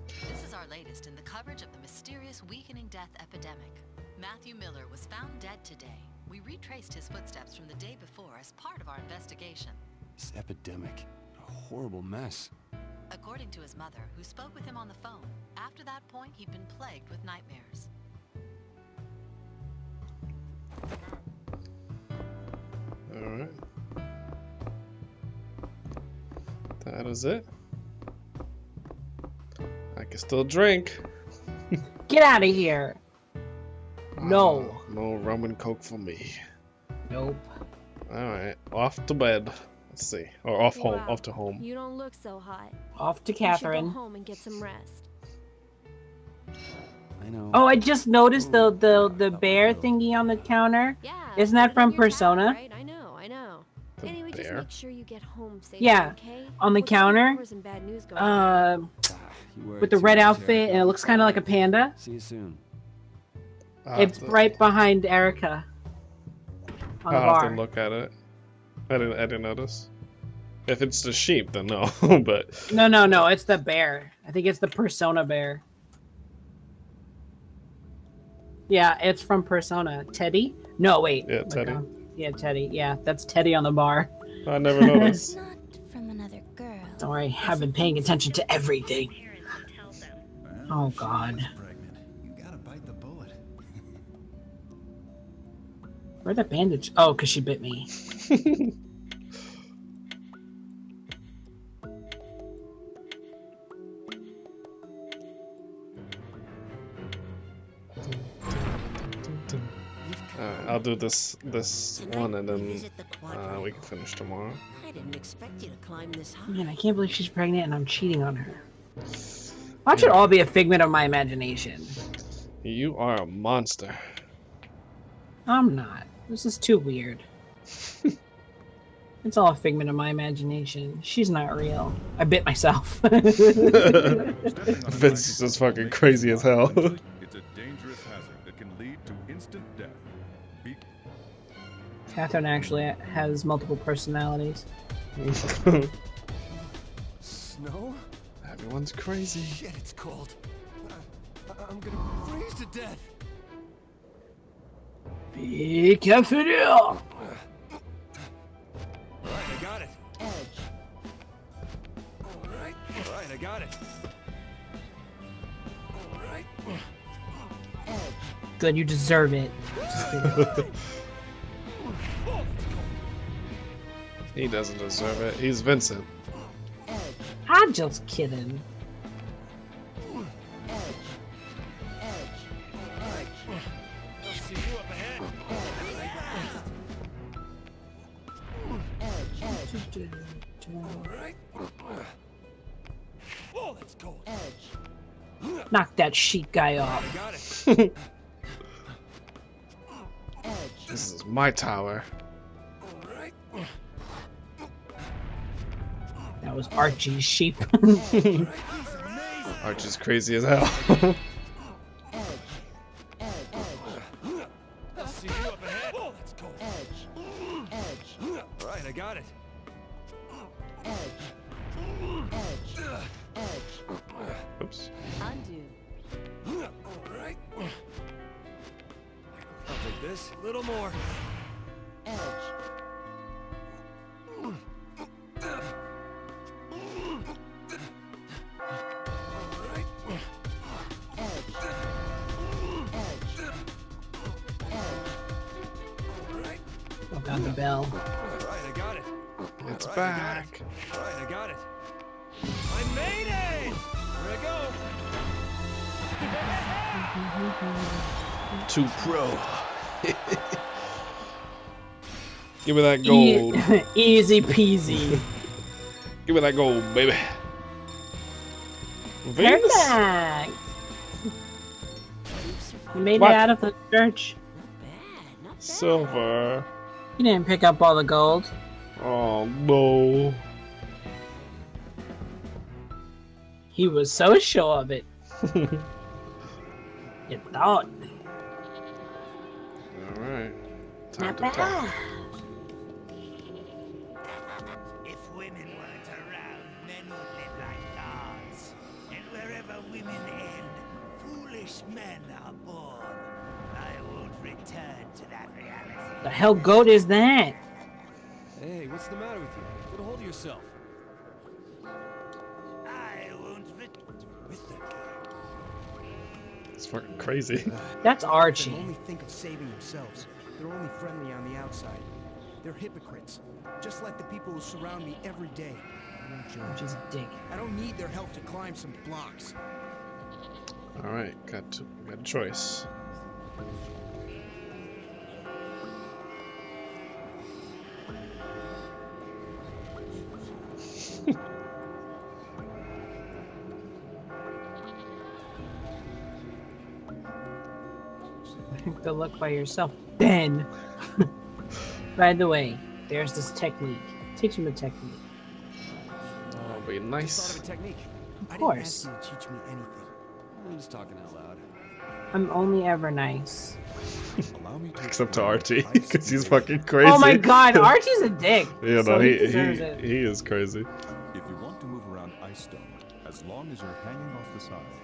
This is our latest in the coverage of the mysterious weakening death epidemic. Matthew Miller was found dead today. We retraced his footsteps from the day before as part of our investigation. This epidemic. A horrible mess. According to his mother, who spoke with him on the phone, after that point he'd been plagued with nightmares. Alright. That is it. I can still drink. Get out of here. Uh, no. No rum and coke for me. Nope. Alright, off to bed. Let's see. Or off home, off to home. You don't look so hot. Off to Catherine. go home and get some rest. I know. Oh, I just noticed the the the bear thingy on the counter. Yeah. Isn't that from Persona? Right? I know, I know. Anyway, just make sure you get home safely, Yeah, okay? on the We'll counter. rumors bad news going. Uh, with the red outfit, and it looks kind of like a panda. See you soon. I'll It's have to- right behind Erica on I'll have bar. to look at it. I didn't, I didn't notice. If it's the sheep, then no. but No, no, no. It's the bear. I think it's the Persona bear. Yeah, it's from Persona. Teddy? No, wait. Yeah, Like, Teddy. um, yeah, Teddy. Yeah, that's Teddy on the bar. I never noticed. From another. Don't worry, I've been paying attention to everything. Oh God. Where'd that bandage? Oh, cause she bit me. Alright, I'll do this this one and then uh, we can finish tomorrow. I didn't expect you to climb this high. Man, I can't believe she's pregnant and I'm cheating on her. Watch it all be a figment of my imagination. You are a monster. I'm not. This is too weird. it's all a figment of my imagination. She's not real. I bit myself. Vince is just fucking crazy as hell. It's a dangerous hazard that can lead to instant death. Be Catherine actually has multiple personalities. Snow? Everyone's crazy. Shit, it's cold. I, I'm gonna freeze to death. Be careful! Alright, I got it. Alright, alright, I got it. Alright. Good, you deserve it. He doesn't deserve it. He's Vincent. I'm just kidding. That sheep guy off. This is my tower. That was Archie's sheep. Archie's crazy as hell. Give me that E- gold. easy peasy. Give me that gold, baby. Venus? Perfect. You made What? it out of the church. Silver. You didn't pick up all the gold. Oh no. He was so sure of it. hell goat is that? Hey, what's the matter with you? Get a hold of yourself. I won't return with that guy. It's fucking crazy. Uh, That's They Archie. only think of saving themselves. They're only friendly on the outside. They're hypocrites, just like the people who surround me every day. I won't a dick. I don't need their help to climb some blocks. Alright, got got a choice. Look by yourself. Then. By the way, there's this technique. Teach him a technique. That'll be nice. thought of a technique. Of I course. didn't ask you to teach me anything. I'm just talking out loud. I'm only ever nice. Allow me to Except to Archie, because he's fucking crazy. Oh my god, Archie's a dick. yeah, so no, he, he he, he is crazy. If you want to move around ice stone, as long as you're hanging off the side, you won't have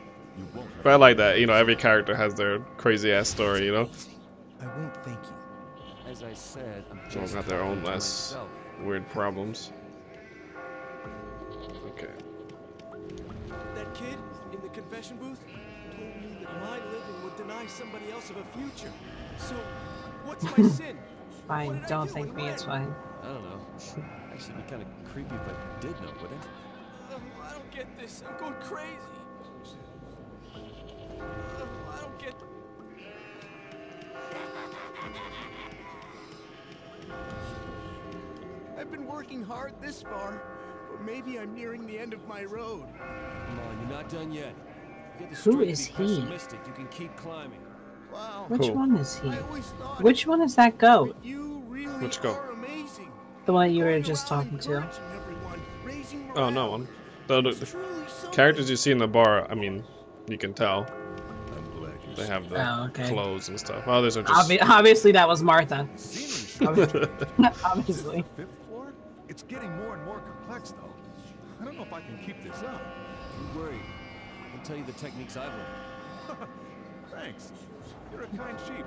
But I like that, you know, every character has their crazy ass story, you know? I won't thank you. As I said, I'm They all got their own talking less myself. weird problems. Okay. That kid in the confession booth told me that my living would deny somebody else of a future. So, what's my sin? Fine, did don't do thank me, when? it's fine. I don't know. Actually, it'd be kind of creepy if I did know, wouldn't it? Um, I don't get this. I'm going crazy. I don't get. I've been working hard this far, but maybe I'm nearing the end of my road. Come on, you're not done yet. You get the Who strength to is be he? You can keep climbing. Wow. Which Who? one is he? I always thought Which one is that goat? you really Which goat? are amazing. The one you were just talking to. Encouraging everyone, raising Oh, no one. The, the, the characters you see in the bar, I mean, you can tell. I'm glad you They have the Oh, okay. clothes and stuff. Others are just. Obvi- obviously, that was Martha. Obviously. Fifth floor? It's getting more and more complex, though. I don't know if I can keep this up. Don't worry. I can tell you the techniques I've learned. Thanks. You're a kind sheep.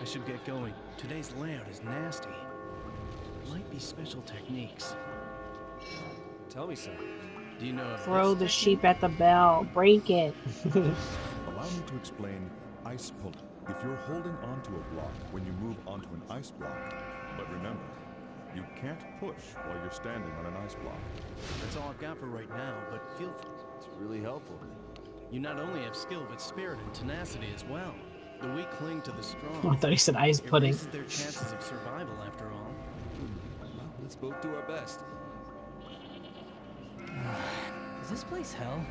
I should get going. Today's layout is nasty. Might be special techniques. Tell me some. Do you know Throw the sheep at the bell. Break it. Allow me to explain ice pulling. If you're holding onto a block when you move onto an ice block, but remember, you can't push while you're standing on an ice block. That's all I've got for right now, but feel It's really helpful. you not only have skill but spirit and tenacity as well. The weak cling to the strong. Oh, I thought he said ice It pudding. raises their chances of survival after all. Hmm. Well, let's both do our best. Is this place hell?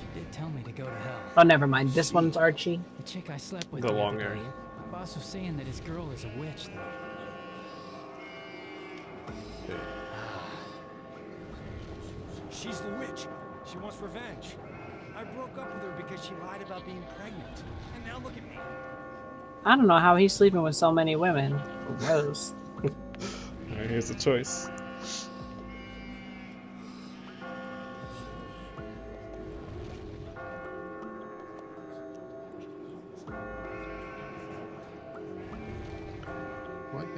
She did tell me to go to hell. Oh, never mind. This one's Archie. The chick I slept with The the, long other area. day. Boss was saying that his girl is a witch, though. She's the witch. She wants revenge. I broke up with her because she lied about being pregnant. And now look at me. I don't know how he's sleeping with so many women. Gross. Alright, here's the choice.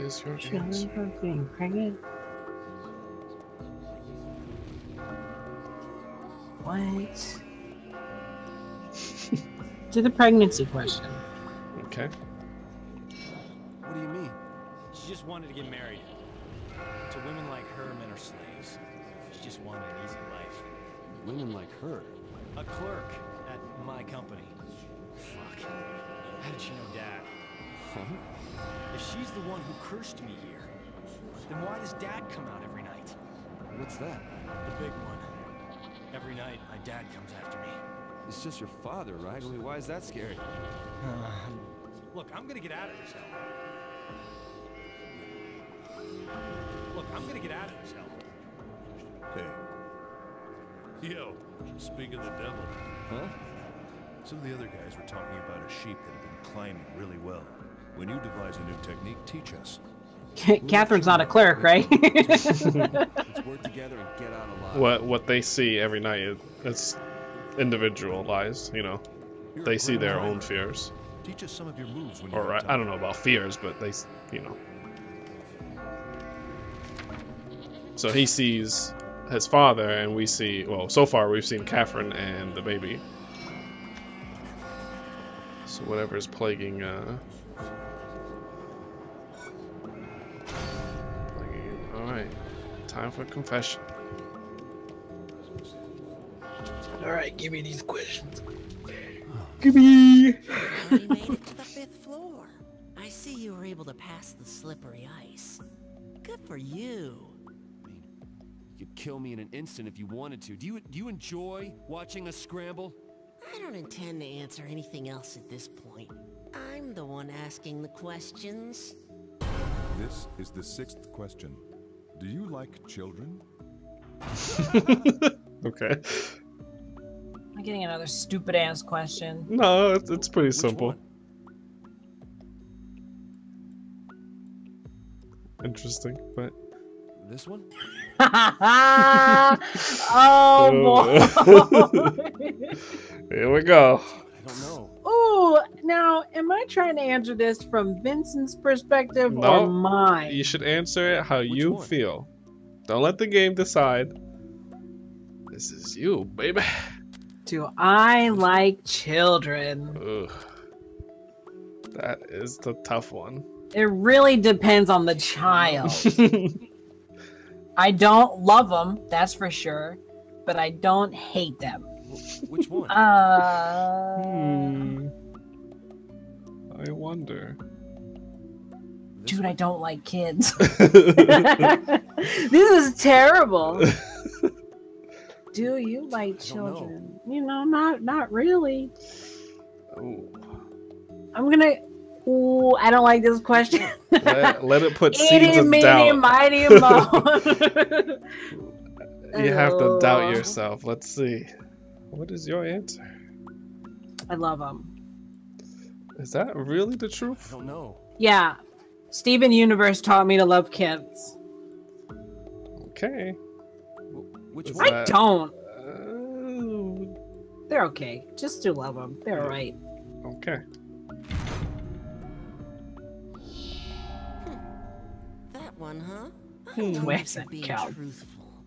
Is your She answer? her being pregnant? What? Do the pregnancy question. Okay. What do you mean? She just wanted to get married. To women like her, men are slaves. She just wanted an easy life. Women like her? A clerk at my company. Fuck. How did she know Dad? Huh? If she's the one who cursed me here, then why does Dad come out every night? What's that? The big one. Every night, my dad comes after me. It's just your father, right? I mean, why is that scary? Look, I'm gonna get out of this hell. Look, I'm gonna get out of this hell. Hey. Yo, speak of the devil. Huh? Some of the other guys were talking about a sheep that had been climbing really well. When you devise a new technique, teach us. Catherine's not a cleric, right? Let's work together and get out alive. What what they see every night is it's individualized. You know, they see their own fears. Teach us some of your moves when you Or I, I don't know about fears, but they, you know. So he sees his father, and we see. Well, so far we've seen Catherine and the baby. So whatever is plaguing. Uh, plaguing all right, time for confession. All right, give me these questions. Give me. You made it to the fifth floor. I see you were able to pass the slippery ice. Good for you. You could kill me in an instant if you wanted to. Do you do you enjoy watching us scramble? I don't intend to answer anything else at this point. I'm the one asking the questions. This is the sixth question. Do you like children? okay. I'm getting another stupid ass question. No, it's, it's pretty simple. Interesting, but This one? oh boy. here we go. I don't know. Ooh, now am I trying to answer this from Vincent's perspective No, or mine? you should answer it how you feel. Don't let the game decide. This is you, baby. Do I like children? Ugh. That is the tough one. It really depends on the child. I don't love them, that's for sure, but I don't hate them. Which one? Uh, Hmm. I wonder. dude, I don't like kids. this is terrible. Do you like children? You know, not not really. Ooh. I'm gonna. Ooh, I don't like this question. Let, let it put Eeny, seeds of meeny, doubt. mighty, mo. You have to doubt yourself. Let's see. What is your answer? I love them. Is that really the truth? I don't know. Yeah, Steven Universe taught me to love kids. Okay. Which Is I that- don't. Oh, They're okay. Just do love them. They're alright. okay. That one, huh? I Hmm. Where's that were being truthful.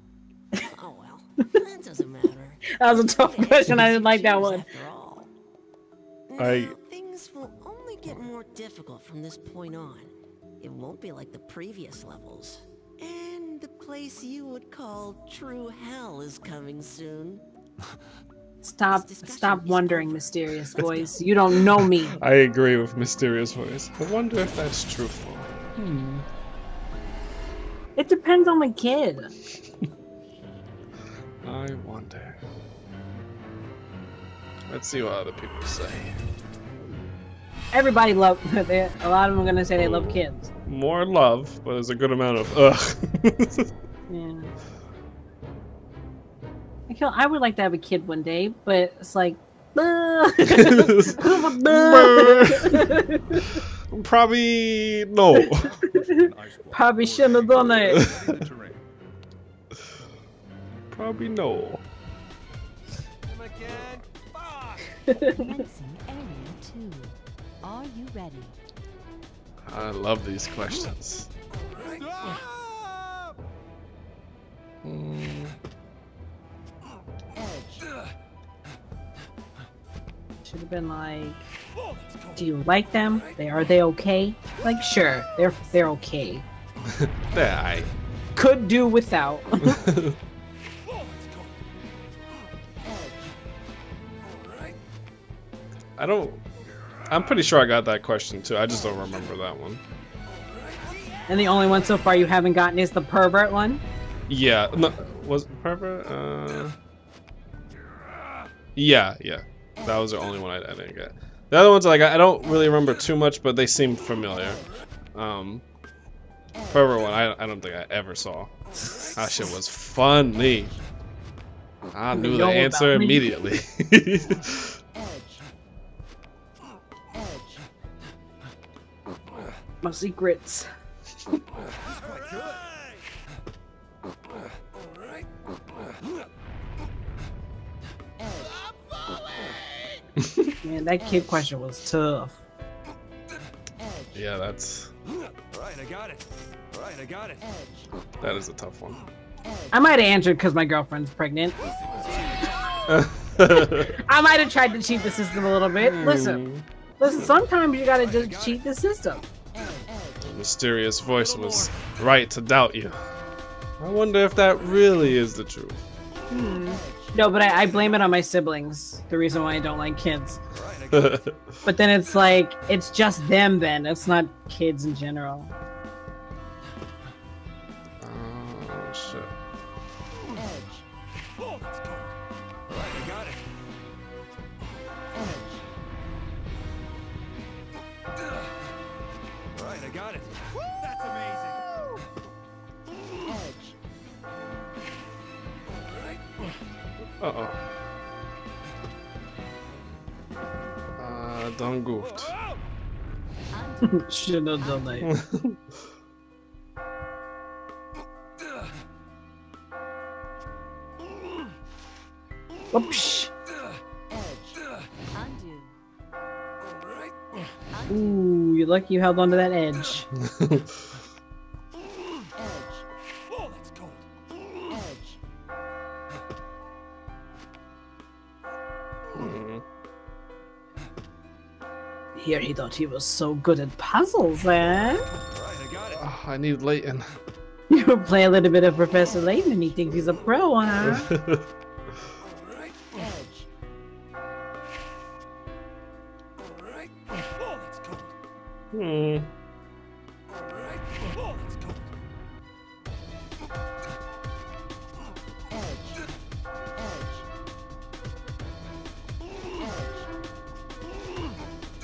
Oh well, that doesn't matter. That was a tough question. I didn't like that one. After all. I difficult from this point on. It won't be like the previous levels. And the place you would call true hell is coming soon. Stop stop wondering, mysterious voice. You don't know me. I agree with Mysterious Voice. I wonder if that's truthful. Hmm. It depends on the kid. I wonder. Let's see what other people say. Everybody love. they- A lot of them are gonna say they love kids. More love, but there's a good amount of ugh. Yeah. I feel I would like to have a kid one day, but it's like. Probably no. Probably shouldn't have done that. Probably no. Ready? I love these questions. Mm, Should have been like, do you like them? They are they okay? Like, sure, they're they're okay. yeah, I. Could do without. I don't. I'm pretty sure I got that question too. I just don't remember that one. and the only one so far you haven't gotten is the pervert one. Yeah, no, was it pervert? Uh, yeah, yeah. That was the only one I, I didn't get. The other ones, like, I don't really remember too much, but they seem familiar. Um, pervert one, I, I don't think I ever saw. That shit was funny. I knew the answer immediately. My secrets. Man, that kid question was tough. yeah, that's Alright, I got it. Alright, I got it. that is a tough one. I might have answered because my girlfriend's pregnant. I might have tried to cheat the system a little bit. Listen, hmm. listen. Sometimes you gotta just cheat the system. Mysterious voice was right to doubt you. I wonder if that really is the truth. Hmm. No, but I, I blame it on my siblings. The reason why I don't like kids. But then it's like it's just them. Then it's not kids in general. Uh oh. Uh, done goofed. Should have done that. Whoops. Ooh, you're lucky you held onto that edge. Here he thought he was so good at puzzles, eh? Oh, I need Layton. You play a little bit of Professor Layton and he thinks he's a pro, huh? hmm.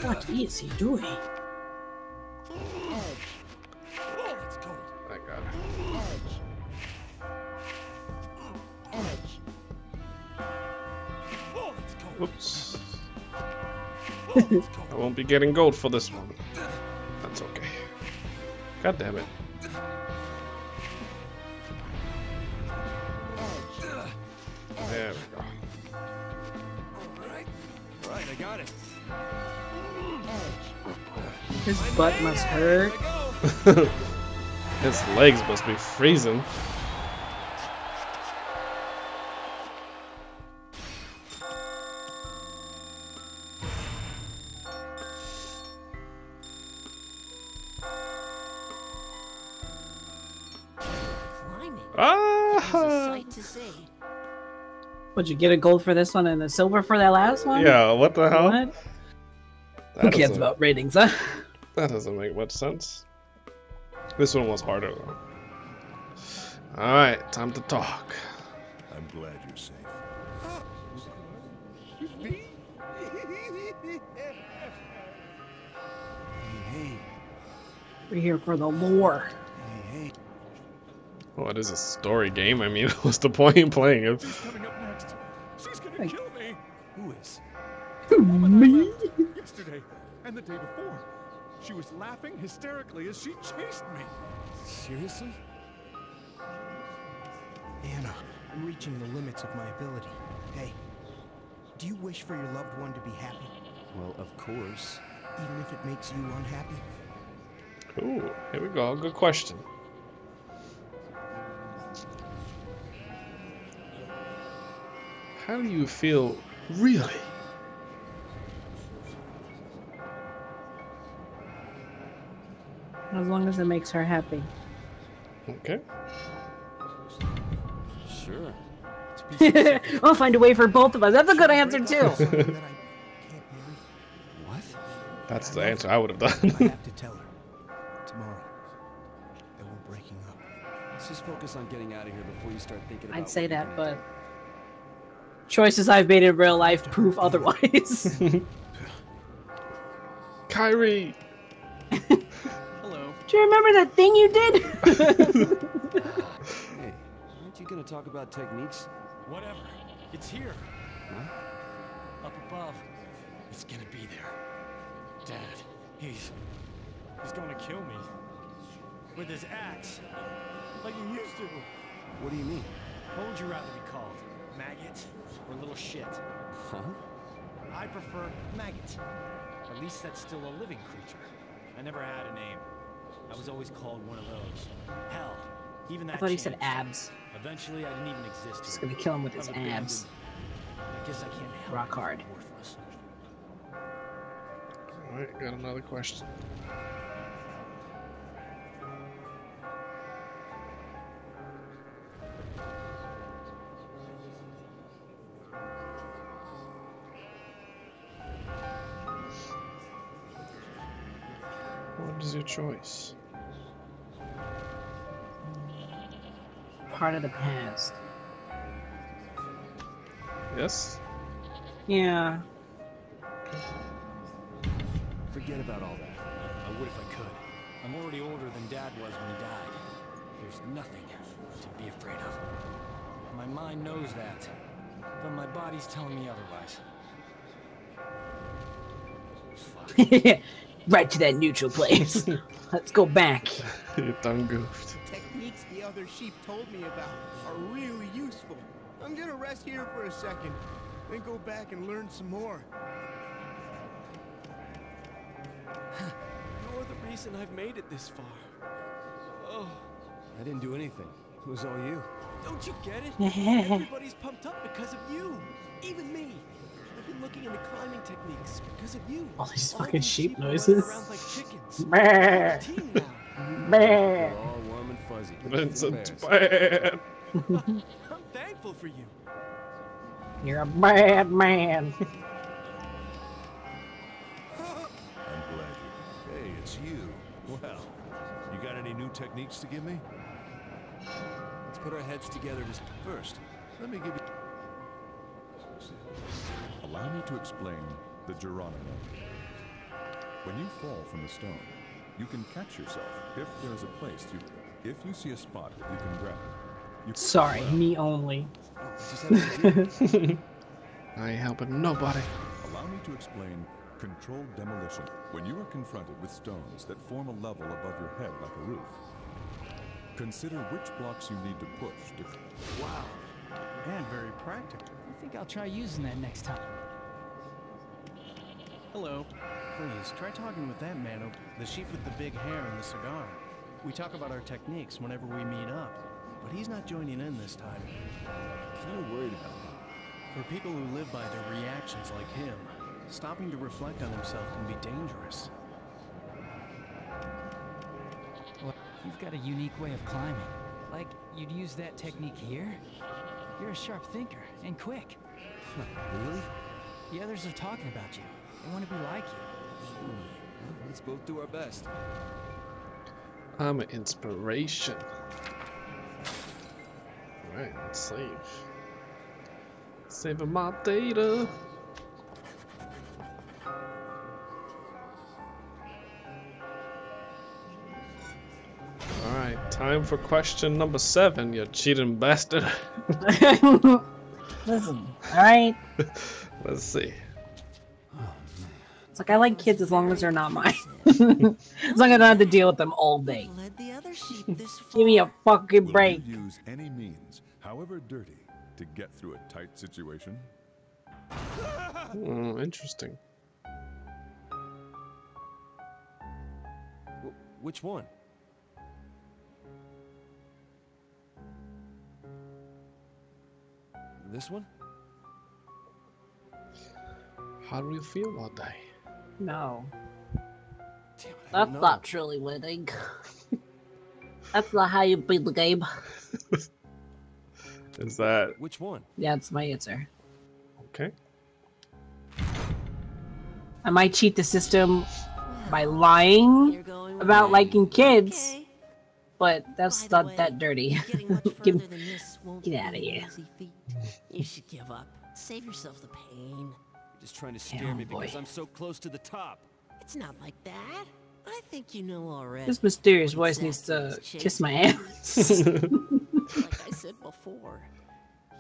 What is he doing? I got it. Whoops. I won't be getting gold for this one. That's okay. God damn it. His butt must hurt. His legs must be freezing. Ah! Would you get a gold for this one and a silver for that last one? Yeah, what the hell? What? Who cares doesn't- about ratings, huh? That doesn't make much sense. This one was harder though. Alright, time to talk. I'm glad you're safe. We're here for the lore. Oh, it is a story game. I mean, what's the point in playing it? She's Coming up next. She's gonna kill me. Who is? Me? Yesterday and the day before. She was laughing hysterically as she chased me. Seriously? Anna, I'm reaching the limits of my ability. Hey, do you wish for your loved one to be happy? Well, of course. Even if it makes you unhappy? Ooh, here we go. Good question. How do you feel really? As long as it makes her happy. Okay. Sure. I'll find a way for both of us. That's a good answer too. What? That's the answer I would have done. I have to tell her. Tomorrow. That we're breaking up. Let's just focus on getting out of here before you start thinking about I'd say that, but choices I've made in real life prove otherwise. Kyrie. Hello. Do you remember that thing you did? Hey, aren't you gonna talk about techniques? Whatever. It's here. Huh? Up above. It's gonna be there. Dad, he's... He's gonna kill me. With his axe. Like he used to. What do you mean? What would you rather be called? Maggot? Or little shit? Huh? I prefer maggot. At least that's still a living creature. I never had a name. I was always called one of those. Hell, even that I thought he said abs. Eventually, I didn't even exist Just gonna kill him with his I'm abs. I guess I can't help Rock it if I'm hard. Worthless. Alright, got another question. What is your choice? Part of the past. Yes? Yeah. Forget about all that. I would if I could. I'm already older than Dad was when he died. There's nothing to be afraid of. My mind knows that, but my body's telling me otherwise. right to that neutral place. Let's go back. you done goofed. Techniques the other sheep told me about are really useful. I'm gonna rest here for a second, then go back and learn some more. You're the reason I've made it this far. Oh. I didn't do anything. It was all you. Don't you get it? Everybody's pumped up because of you. Even me. I've been looking into climbing techniques because of you. All these All fucking these sheep are running noises. around like chickens. Meh. We're a team now. Meh. All warm and fuzzy. Vincent Bears. bad. I'm thankful for you. You're a bad man. I'm glad you. Hey, it's you. Well, you got any new techniques to give me? Let's put our heads together just First, let me give you. Allow me to explain the Geronimo. When you fall from a stone, you can catch yourself if there is a place you. If you see a spot that you can grab, you. Sorry, me only. I ain't helping nobody. Allow me to explain controlled demolition. When you are confronted with stones that form a level above your head like a roof, consider which blocks you need to push to. Wow. And very practical. I think I'll try using that next time. Hello. Please, try talking with that man over the sheep with the big hair and the cigar. We talk about our techniques whenever we meet up, but he's not joining in this time. Kind of worried about him. For people who live by their reactions like him, stopping to reflect on himself can be dangerous. Well, you've got a unique way of climbing. Like, you'd use that technique here? You're a sharp thinker, and quick. really? The others are talking about you. They want to be like you. Hmm, well, let's both do our best. I'm an inspiration. Alright, let's save. Saving my data. Time for question number seven, you cheating bastard. Listen, alright? Let's see. It's like I like kids as long as they're not mine. as long as I don't have to deal with them all day. Led the other sheep this Give me a fucking Will break. you use any means, however dirty, to get through a tight situation? Hmm, interesting. Wh- which one? This one? How do you feel about that? No. Damn it, That's No. not truly winning. That's not how you beat the game. Is that Which one? Yeah, that's my answer. okay? I might cheat the system by lying about liking kids, but that's not that dirty. get, get out of here. You should give up. Save yourself the pain. You're just trying to scare Yeah, me boy. because I'm so close to the top. It's not like that. I think you know already. This mysterious voice needs to is kiss my ass. like I said before,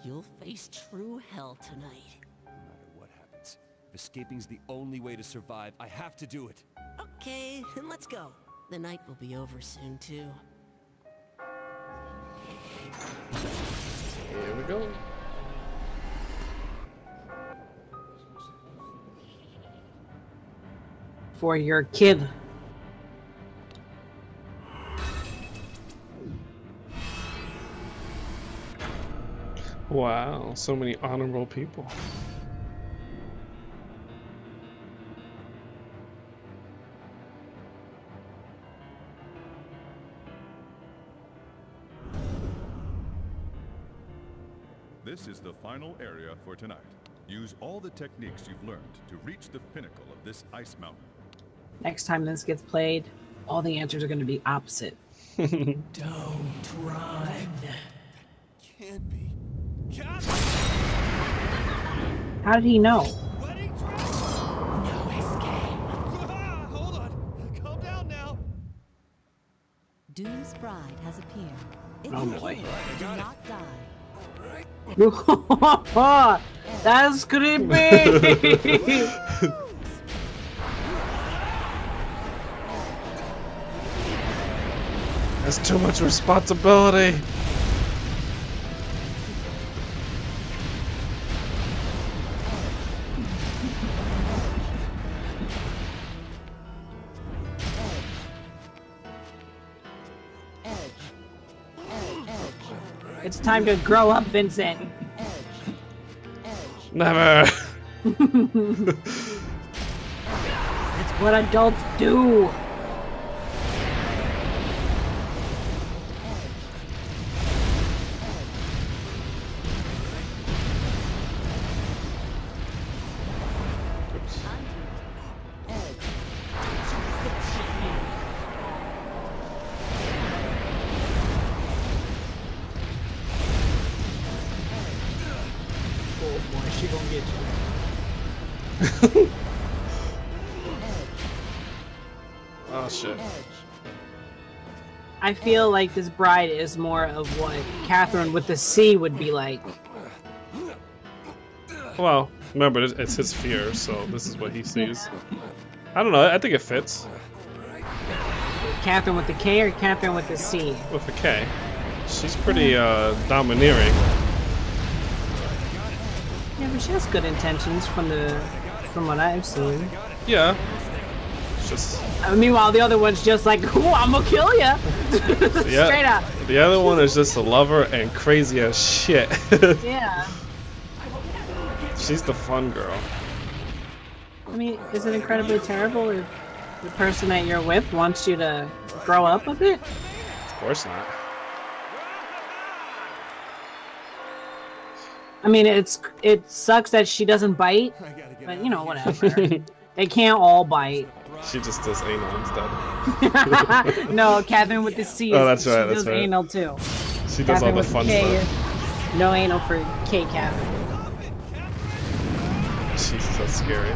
you'll face true hell tonight. No matter what happens, if escaping's the only way to survive, I have to do it. Okay, then let's go. The night will be over soon, too. Here we go. For your kid. Wow, so many honorable people. This is the final area for tonight. Use all the techniques you've learned to reach the pinnacle of this ice mountain. Next time this gets played, all the answers are going to be opposite. Don't run. Can't be. Cat! How did he know? Ah, hold on. Calm down now. Doom's bride has appeared. It's Oh, a boy. killer. Do not die. That's creepy. That's too much responsibility. Time to grow up, Vincent. Never. It's what adults do. Feel like this bride is more of what Catherine with the C would be like. Well, remember it's, his fear, so this is what he sees. I don't know. I think it fits Catherine with the K or Catherine with the C? with a K. She's pretty uh, domineering. Yeah, but she has good intentions from the from what I've seen. Yeah. It's just Uh, meanwhile, the other one's just like, "Ooh, I'm gonna kill ya!" yeah. Straight up. The other one is just a lover and crazy as shit. Yeah. She's the fun girl. I mean, is it incredibly terrible if the person that you're with wants you to grow up a bit? Of course not. I mean, it's it sucks that she doesn't bite, but you know, whatever. they can't all bite. She just does anal instead. no, Catherine with the C. Oh, that's she right, that's does right. anal too. She does all Catherine the with fun K, stuff. No anal for K Catherine. She's so scary.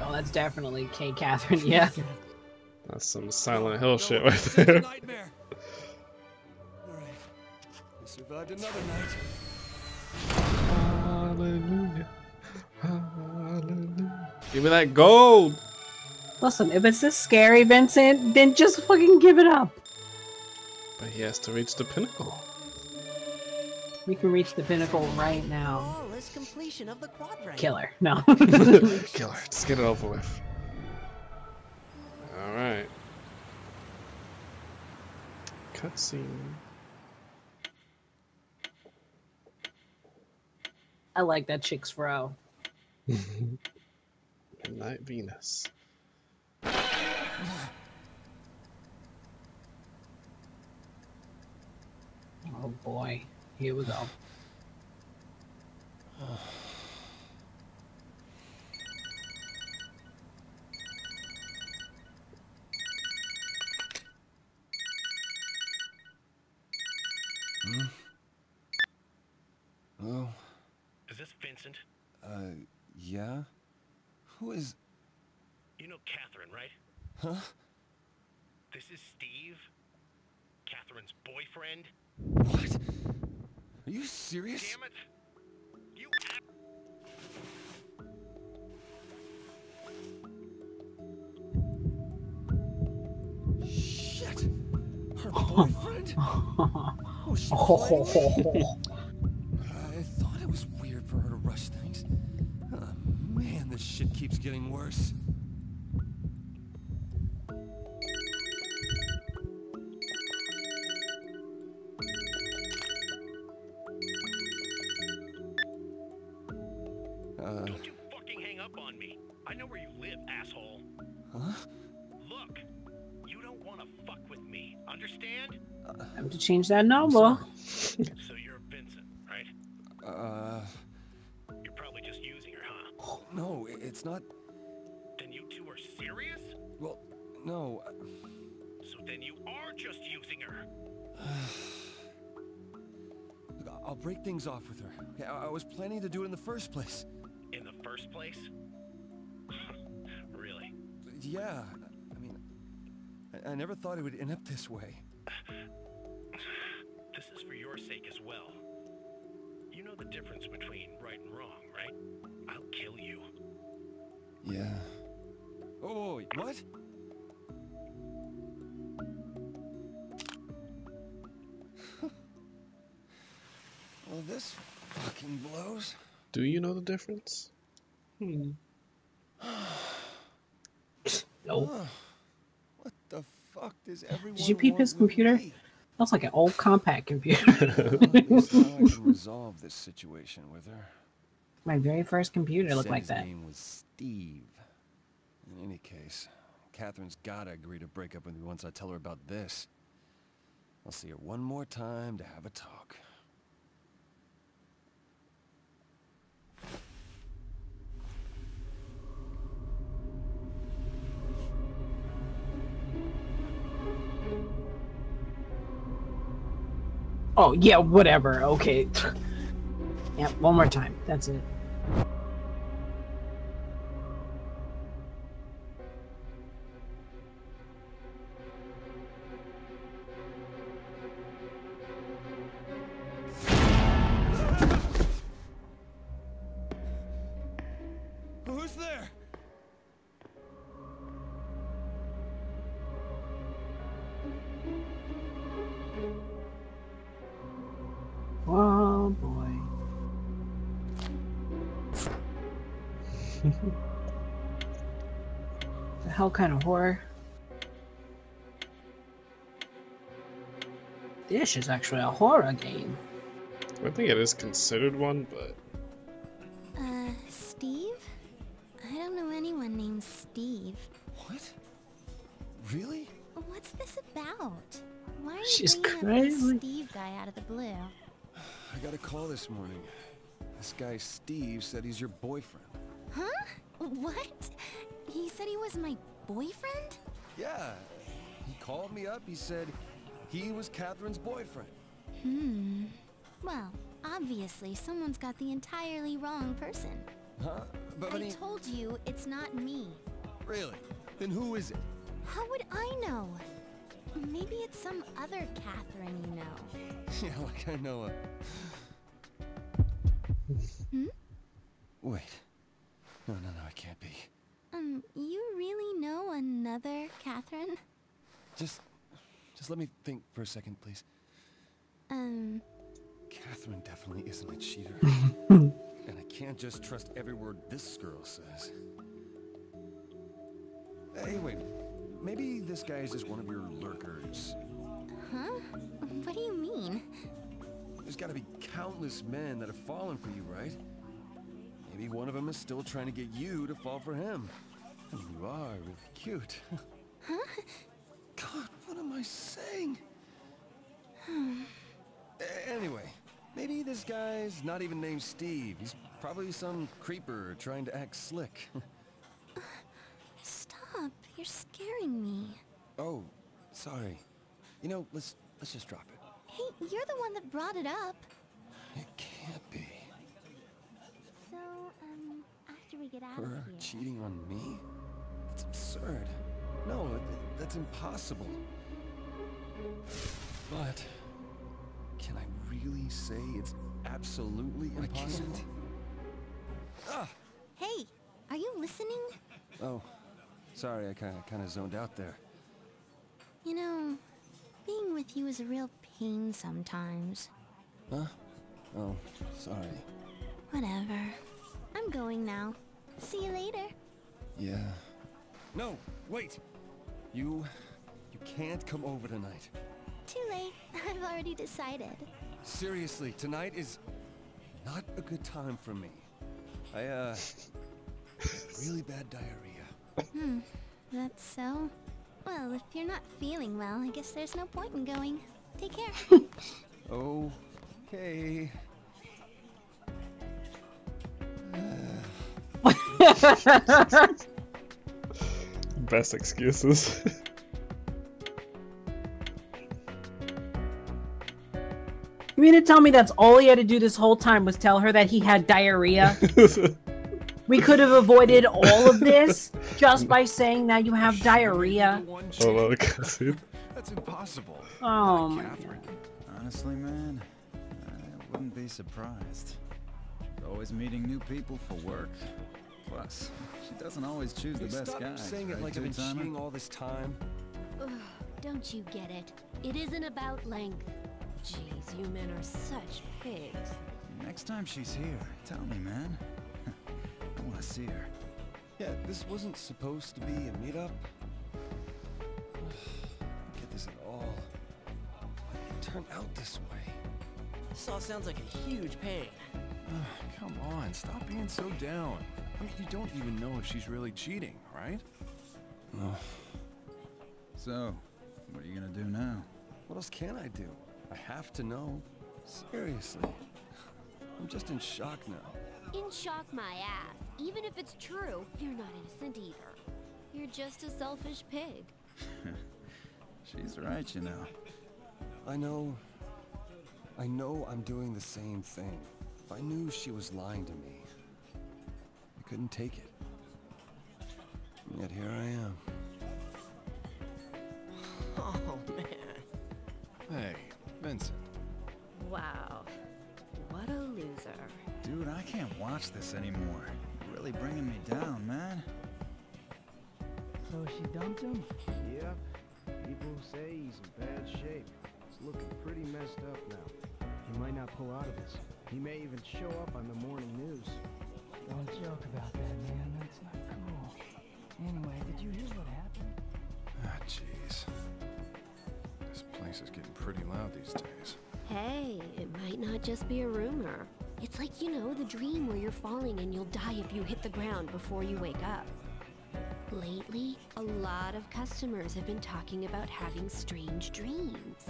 Oh, that's definitely K Catherine. Yeah. That's some Silent Hill shit right there. Nightmare. All right. We survived another night. Hallelujah. Hallelujah. Give me that gold. Listen, if it's this scary, Vincent, then just fucking give it up. But he has to reach the pinnacle. We can reach the pinnacle right now. Completion of the. Killer. No. Killer. Just get it over with. Alright. Cutscene. I like that chick's fro. Midnight Venus. Oh boy. Here we go. Hmm? Hello? Is this Vincent? Uh, yeah? Who is... You know Catherine, right? Huh? This is Steve. Catherine's boyfriend. What? Are you serious? Damn it! You Shit! Her boyfriend? oh, this shit keeps getting worse. Uh, Don't you fucking hang up on me. I know where you live, asshole. huh? Look, you don't want to fuck with me. Understand? Time to change that number. It's not... Then you two are serious? Well, no. So then you are just using her. Look, I'll break things off with her. Okay, I, I was planning to do it in the first place. In the first place? really? Yeah, I mean, I, I never thought it would end up this way. This is for your sake as well. You know the difference between right and wrong, right? I'll kill you. Yeah. Oh, wait, what? well, this fucking blows. Do you know the difference? Hmm. Nope. Huh. What the fuck does everyone Did you peep want his computer? me? That's like an old compact computer. Here's how I resolve this situation with her. My very first computer looked Said like his that. name was Steve. In any case, Catherine's gotta agree to break up with me once I tell her about this. I'll see her one more time to have a talk. Oh yeah, whatever. Okay. yeah, one more time. That's it. Kind of horror? This is actually a horror game. I think it is considered one, but Uh, Steve? I don't know anyone named Steve. What? Really? What's this about? Why are you She's bringing up crazy. this Steve guy out of the blue? I got a call this morning. This guy Steve said he's your boyfriend. Boyfriend? Yeah. He called me up. He said he was Catherine's boyfriend. Hmm. Well, obviously someone's got the entirely wrong person. Huh? But, I told you it's not me. Really? Then who is it? How would I know? Maybe it's some other Catherine you know. yeah, like I know a... Hmm? Wait. No, no, no, it can't be. Um, you really know another Catherine? Just... Just let me think for a second, please. Um, Catherine definitely isn't a cheater. and I can't just trust every word this girl says. Hey, wait. Maybe this guy is just one of your lurkers. huh? What do you mean? There's gotta be countless men that have fallen for you, right? Maybe one of them is still trying to get you to fall for him. You are really cute. Huh? God, what am I saying? Hmm. Anyway, maybe this guy's not even named Steve. He's probably some creeper trying to act slick. Stop. You're scaring me. oh, sorry. You know, let's let's just drop it. Hey, you're the one that brought it up. It can't be. So, um, after we get out Her of here. cheating on me? That's absurd. No, th- that's impossible. But can I really say it's absolutely impossible? Ah! Hey, are you listening? Oh, sorry, I kind of kind of zoned out there. You know, being with you is a real pain sometimes. Huh? Oh, sorry. Whatever. I'm going now. See you later. Yeah. No, wait. You you can't come over tonight. Too late. I've already decided. Seriously, tonight is not a good time for me. I uh really bad diarrhea. Hmm. That's so? Well, if you're not feeling well, I guess there's no point in going. Take care. Oh, Okay. Best excuses. You mean to tell me that's all he had to do this whole time was tell her that he had diarrhea? we could have avoided all of this just by saying that you have diarrhea. Hold on, cutscene. That's impossible. Oh my Catherine. Honestly, man, I wouldn't be surprised. Always meeting new people for work. Plus, she doesn't always choose the Hey, best stop guys. saying it like I've been two-timer? cheating all this time. Ugh, don't you get it? It isn't about length. Jeez, you men are such pigs. Next time she's here, tell me, man. I want to see her. Yeah, this wasn't supposed to be a meetup. I get this at all. Why did it turn out this way? This all sounds like a huge pain. Come on, stop being so down. I mean, you don't even know if she's really cheating, right? No. So, what are you gonna do now? What else can I do? I have to know. Seriously. I'm just in shock now. In shock my ass. Even if it's true, you're not innocent either. You're just a selfish pig. She's right, you know. I know. I know I'm doing the same thing. If I knew she was lying to me, I couldn't take it. And yet here I am. Oh, man. Hey, Vincent. Wow. What a loser. Dude, I can't watch this anymore. You're really bringing me down, man. So she dumped him? Yep. People say he's in bad shape. He's looking pretty messed up now. He might not pull out of this. He may even show up on the morning news. Don't joke about that, man. That's not cool. Anyway, did you hear what happened? Ah, jeez. This place is getting pretty loud these days. Hey, it might not just be a rumor. It's like, you know, the dream where you're falling and you'll die if you hit the ground before you wake up. Lately, a lot of customers have been talking about having strange dreams.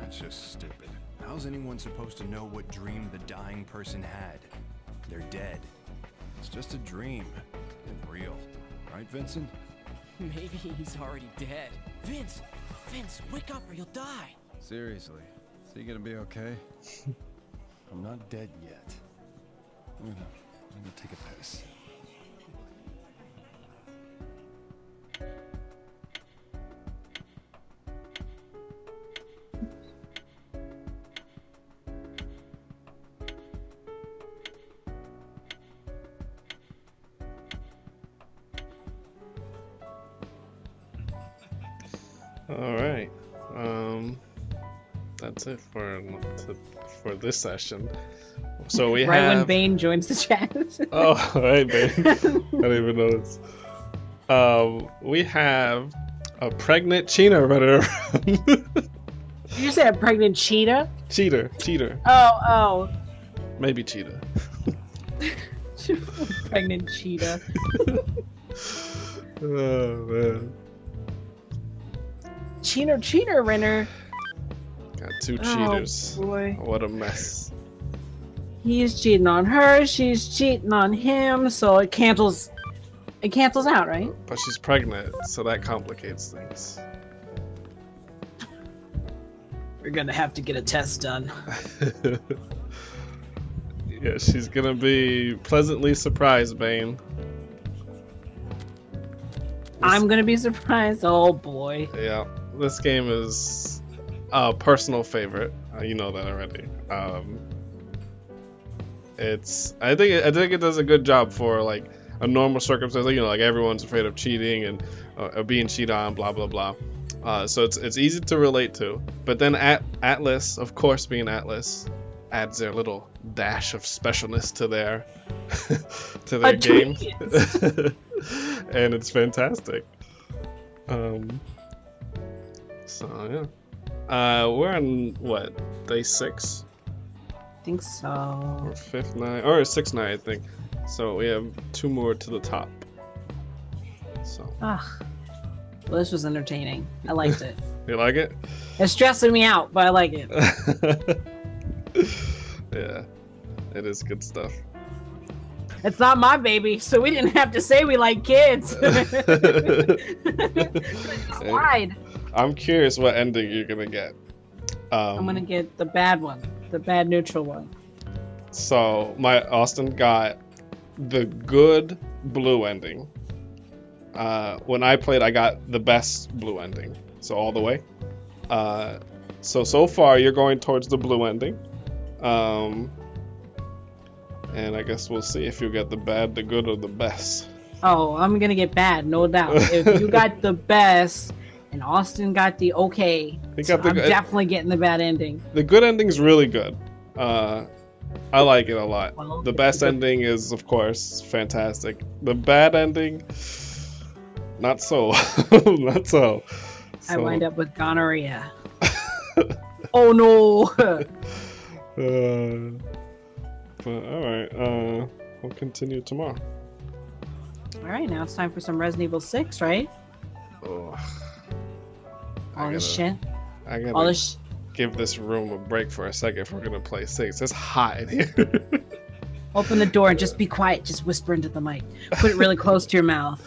That's just stupid. How's anyone supposed to know what dream the dying person had? They're dead. It's just a dream. And real. Right, Vincent? Maybe he's already dead. Vince! Vince, wake up or you'll die! Seriously. Is he gonna be okay? I'm not dead yet. I'm gonna, I'm gonna take a piss. That's it for for this session. So we right have. when Bane joins the chat. Oh, right, Bane. I didn't even notice. Um, we have a pregnant Cheetah running around. Did you say a pregnant cheetah? cheater, cheater, Oh, oh. maybe cheetah. Pregnant cheetah. oh man. Cheater, cheater, Renner. Got two Oh, cheaters. boy. What a mess. He's cheating on her. She's cheating on him. So it cancels. It cancels out, right? But she's pregnant, so that complicates things. We're gonna have to get a test done. yeah, she's gonna be pleasantly surprised, Bane. I'm gonna be surprised. Oh boy. Yeah, this game is a personal favorite. Uh, you know that already. Um, it's I think it, I think it does a good job for like a normal circumstance. You know, like everyone's afraid of cheating and uh, being cheated on, blah blah blah. Uh, so it's it's easy to relate to. But then at Atlus, of course, being Atlus, adds their little dash of specialness to their to their game, and it's fantastic. Um, so yeah, uh, we're on what day six I think so. or fifth night or sixth night, I think. So we have two more to the top. So Ugh. Well, this was entertaining. I liked it. you like it? It's stressing me out, but I like it. yeah, it is good stuff. It's not my baby, so we didn't have to say we like kids. Lied. I'm curious what ending you're gonna get. Um, I'm gonna get the bad one, the bad neutral one. So my Austin got the good blue ending. Uh, when I played, I got the best blue ending. So all the way. Uh, so so far you're going towards the blue ending. Um, and I guess we'll see if you get the bad, the good, or the best. Oh, I'm gonna get bad, no doubt. if you got the best and Austin got the okay, He so the I'm definitely getting the bad ending. The good ending's really good. Uh, I like it a lot. Well, the best ending is, of course, fantastic. The bad ending, not so. not so. I wind up with gonorrhea. oh no! Uh, but all right, uh, we'll continue tomorrow. All right, now it's time for some Resident Evil 6, right? Oh, All this gotta- shit. I gotta All this. give this room a break for a second if we're gonna play six. It's hot in here. Open the door and just be quiet. Just whisper into the mic. Put it really close to your mouth.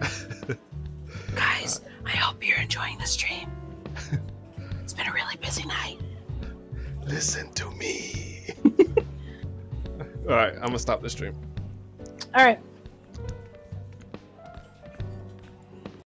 Guys, I hope you're enjoying the stream. It's been a really busy night. Listen to me. all right, I'm gonna stop the stream. All right.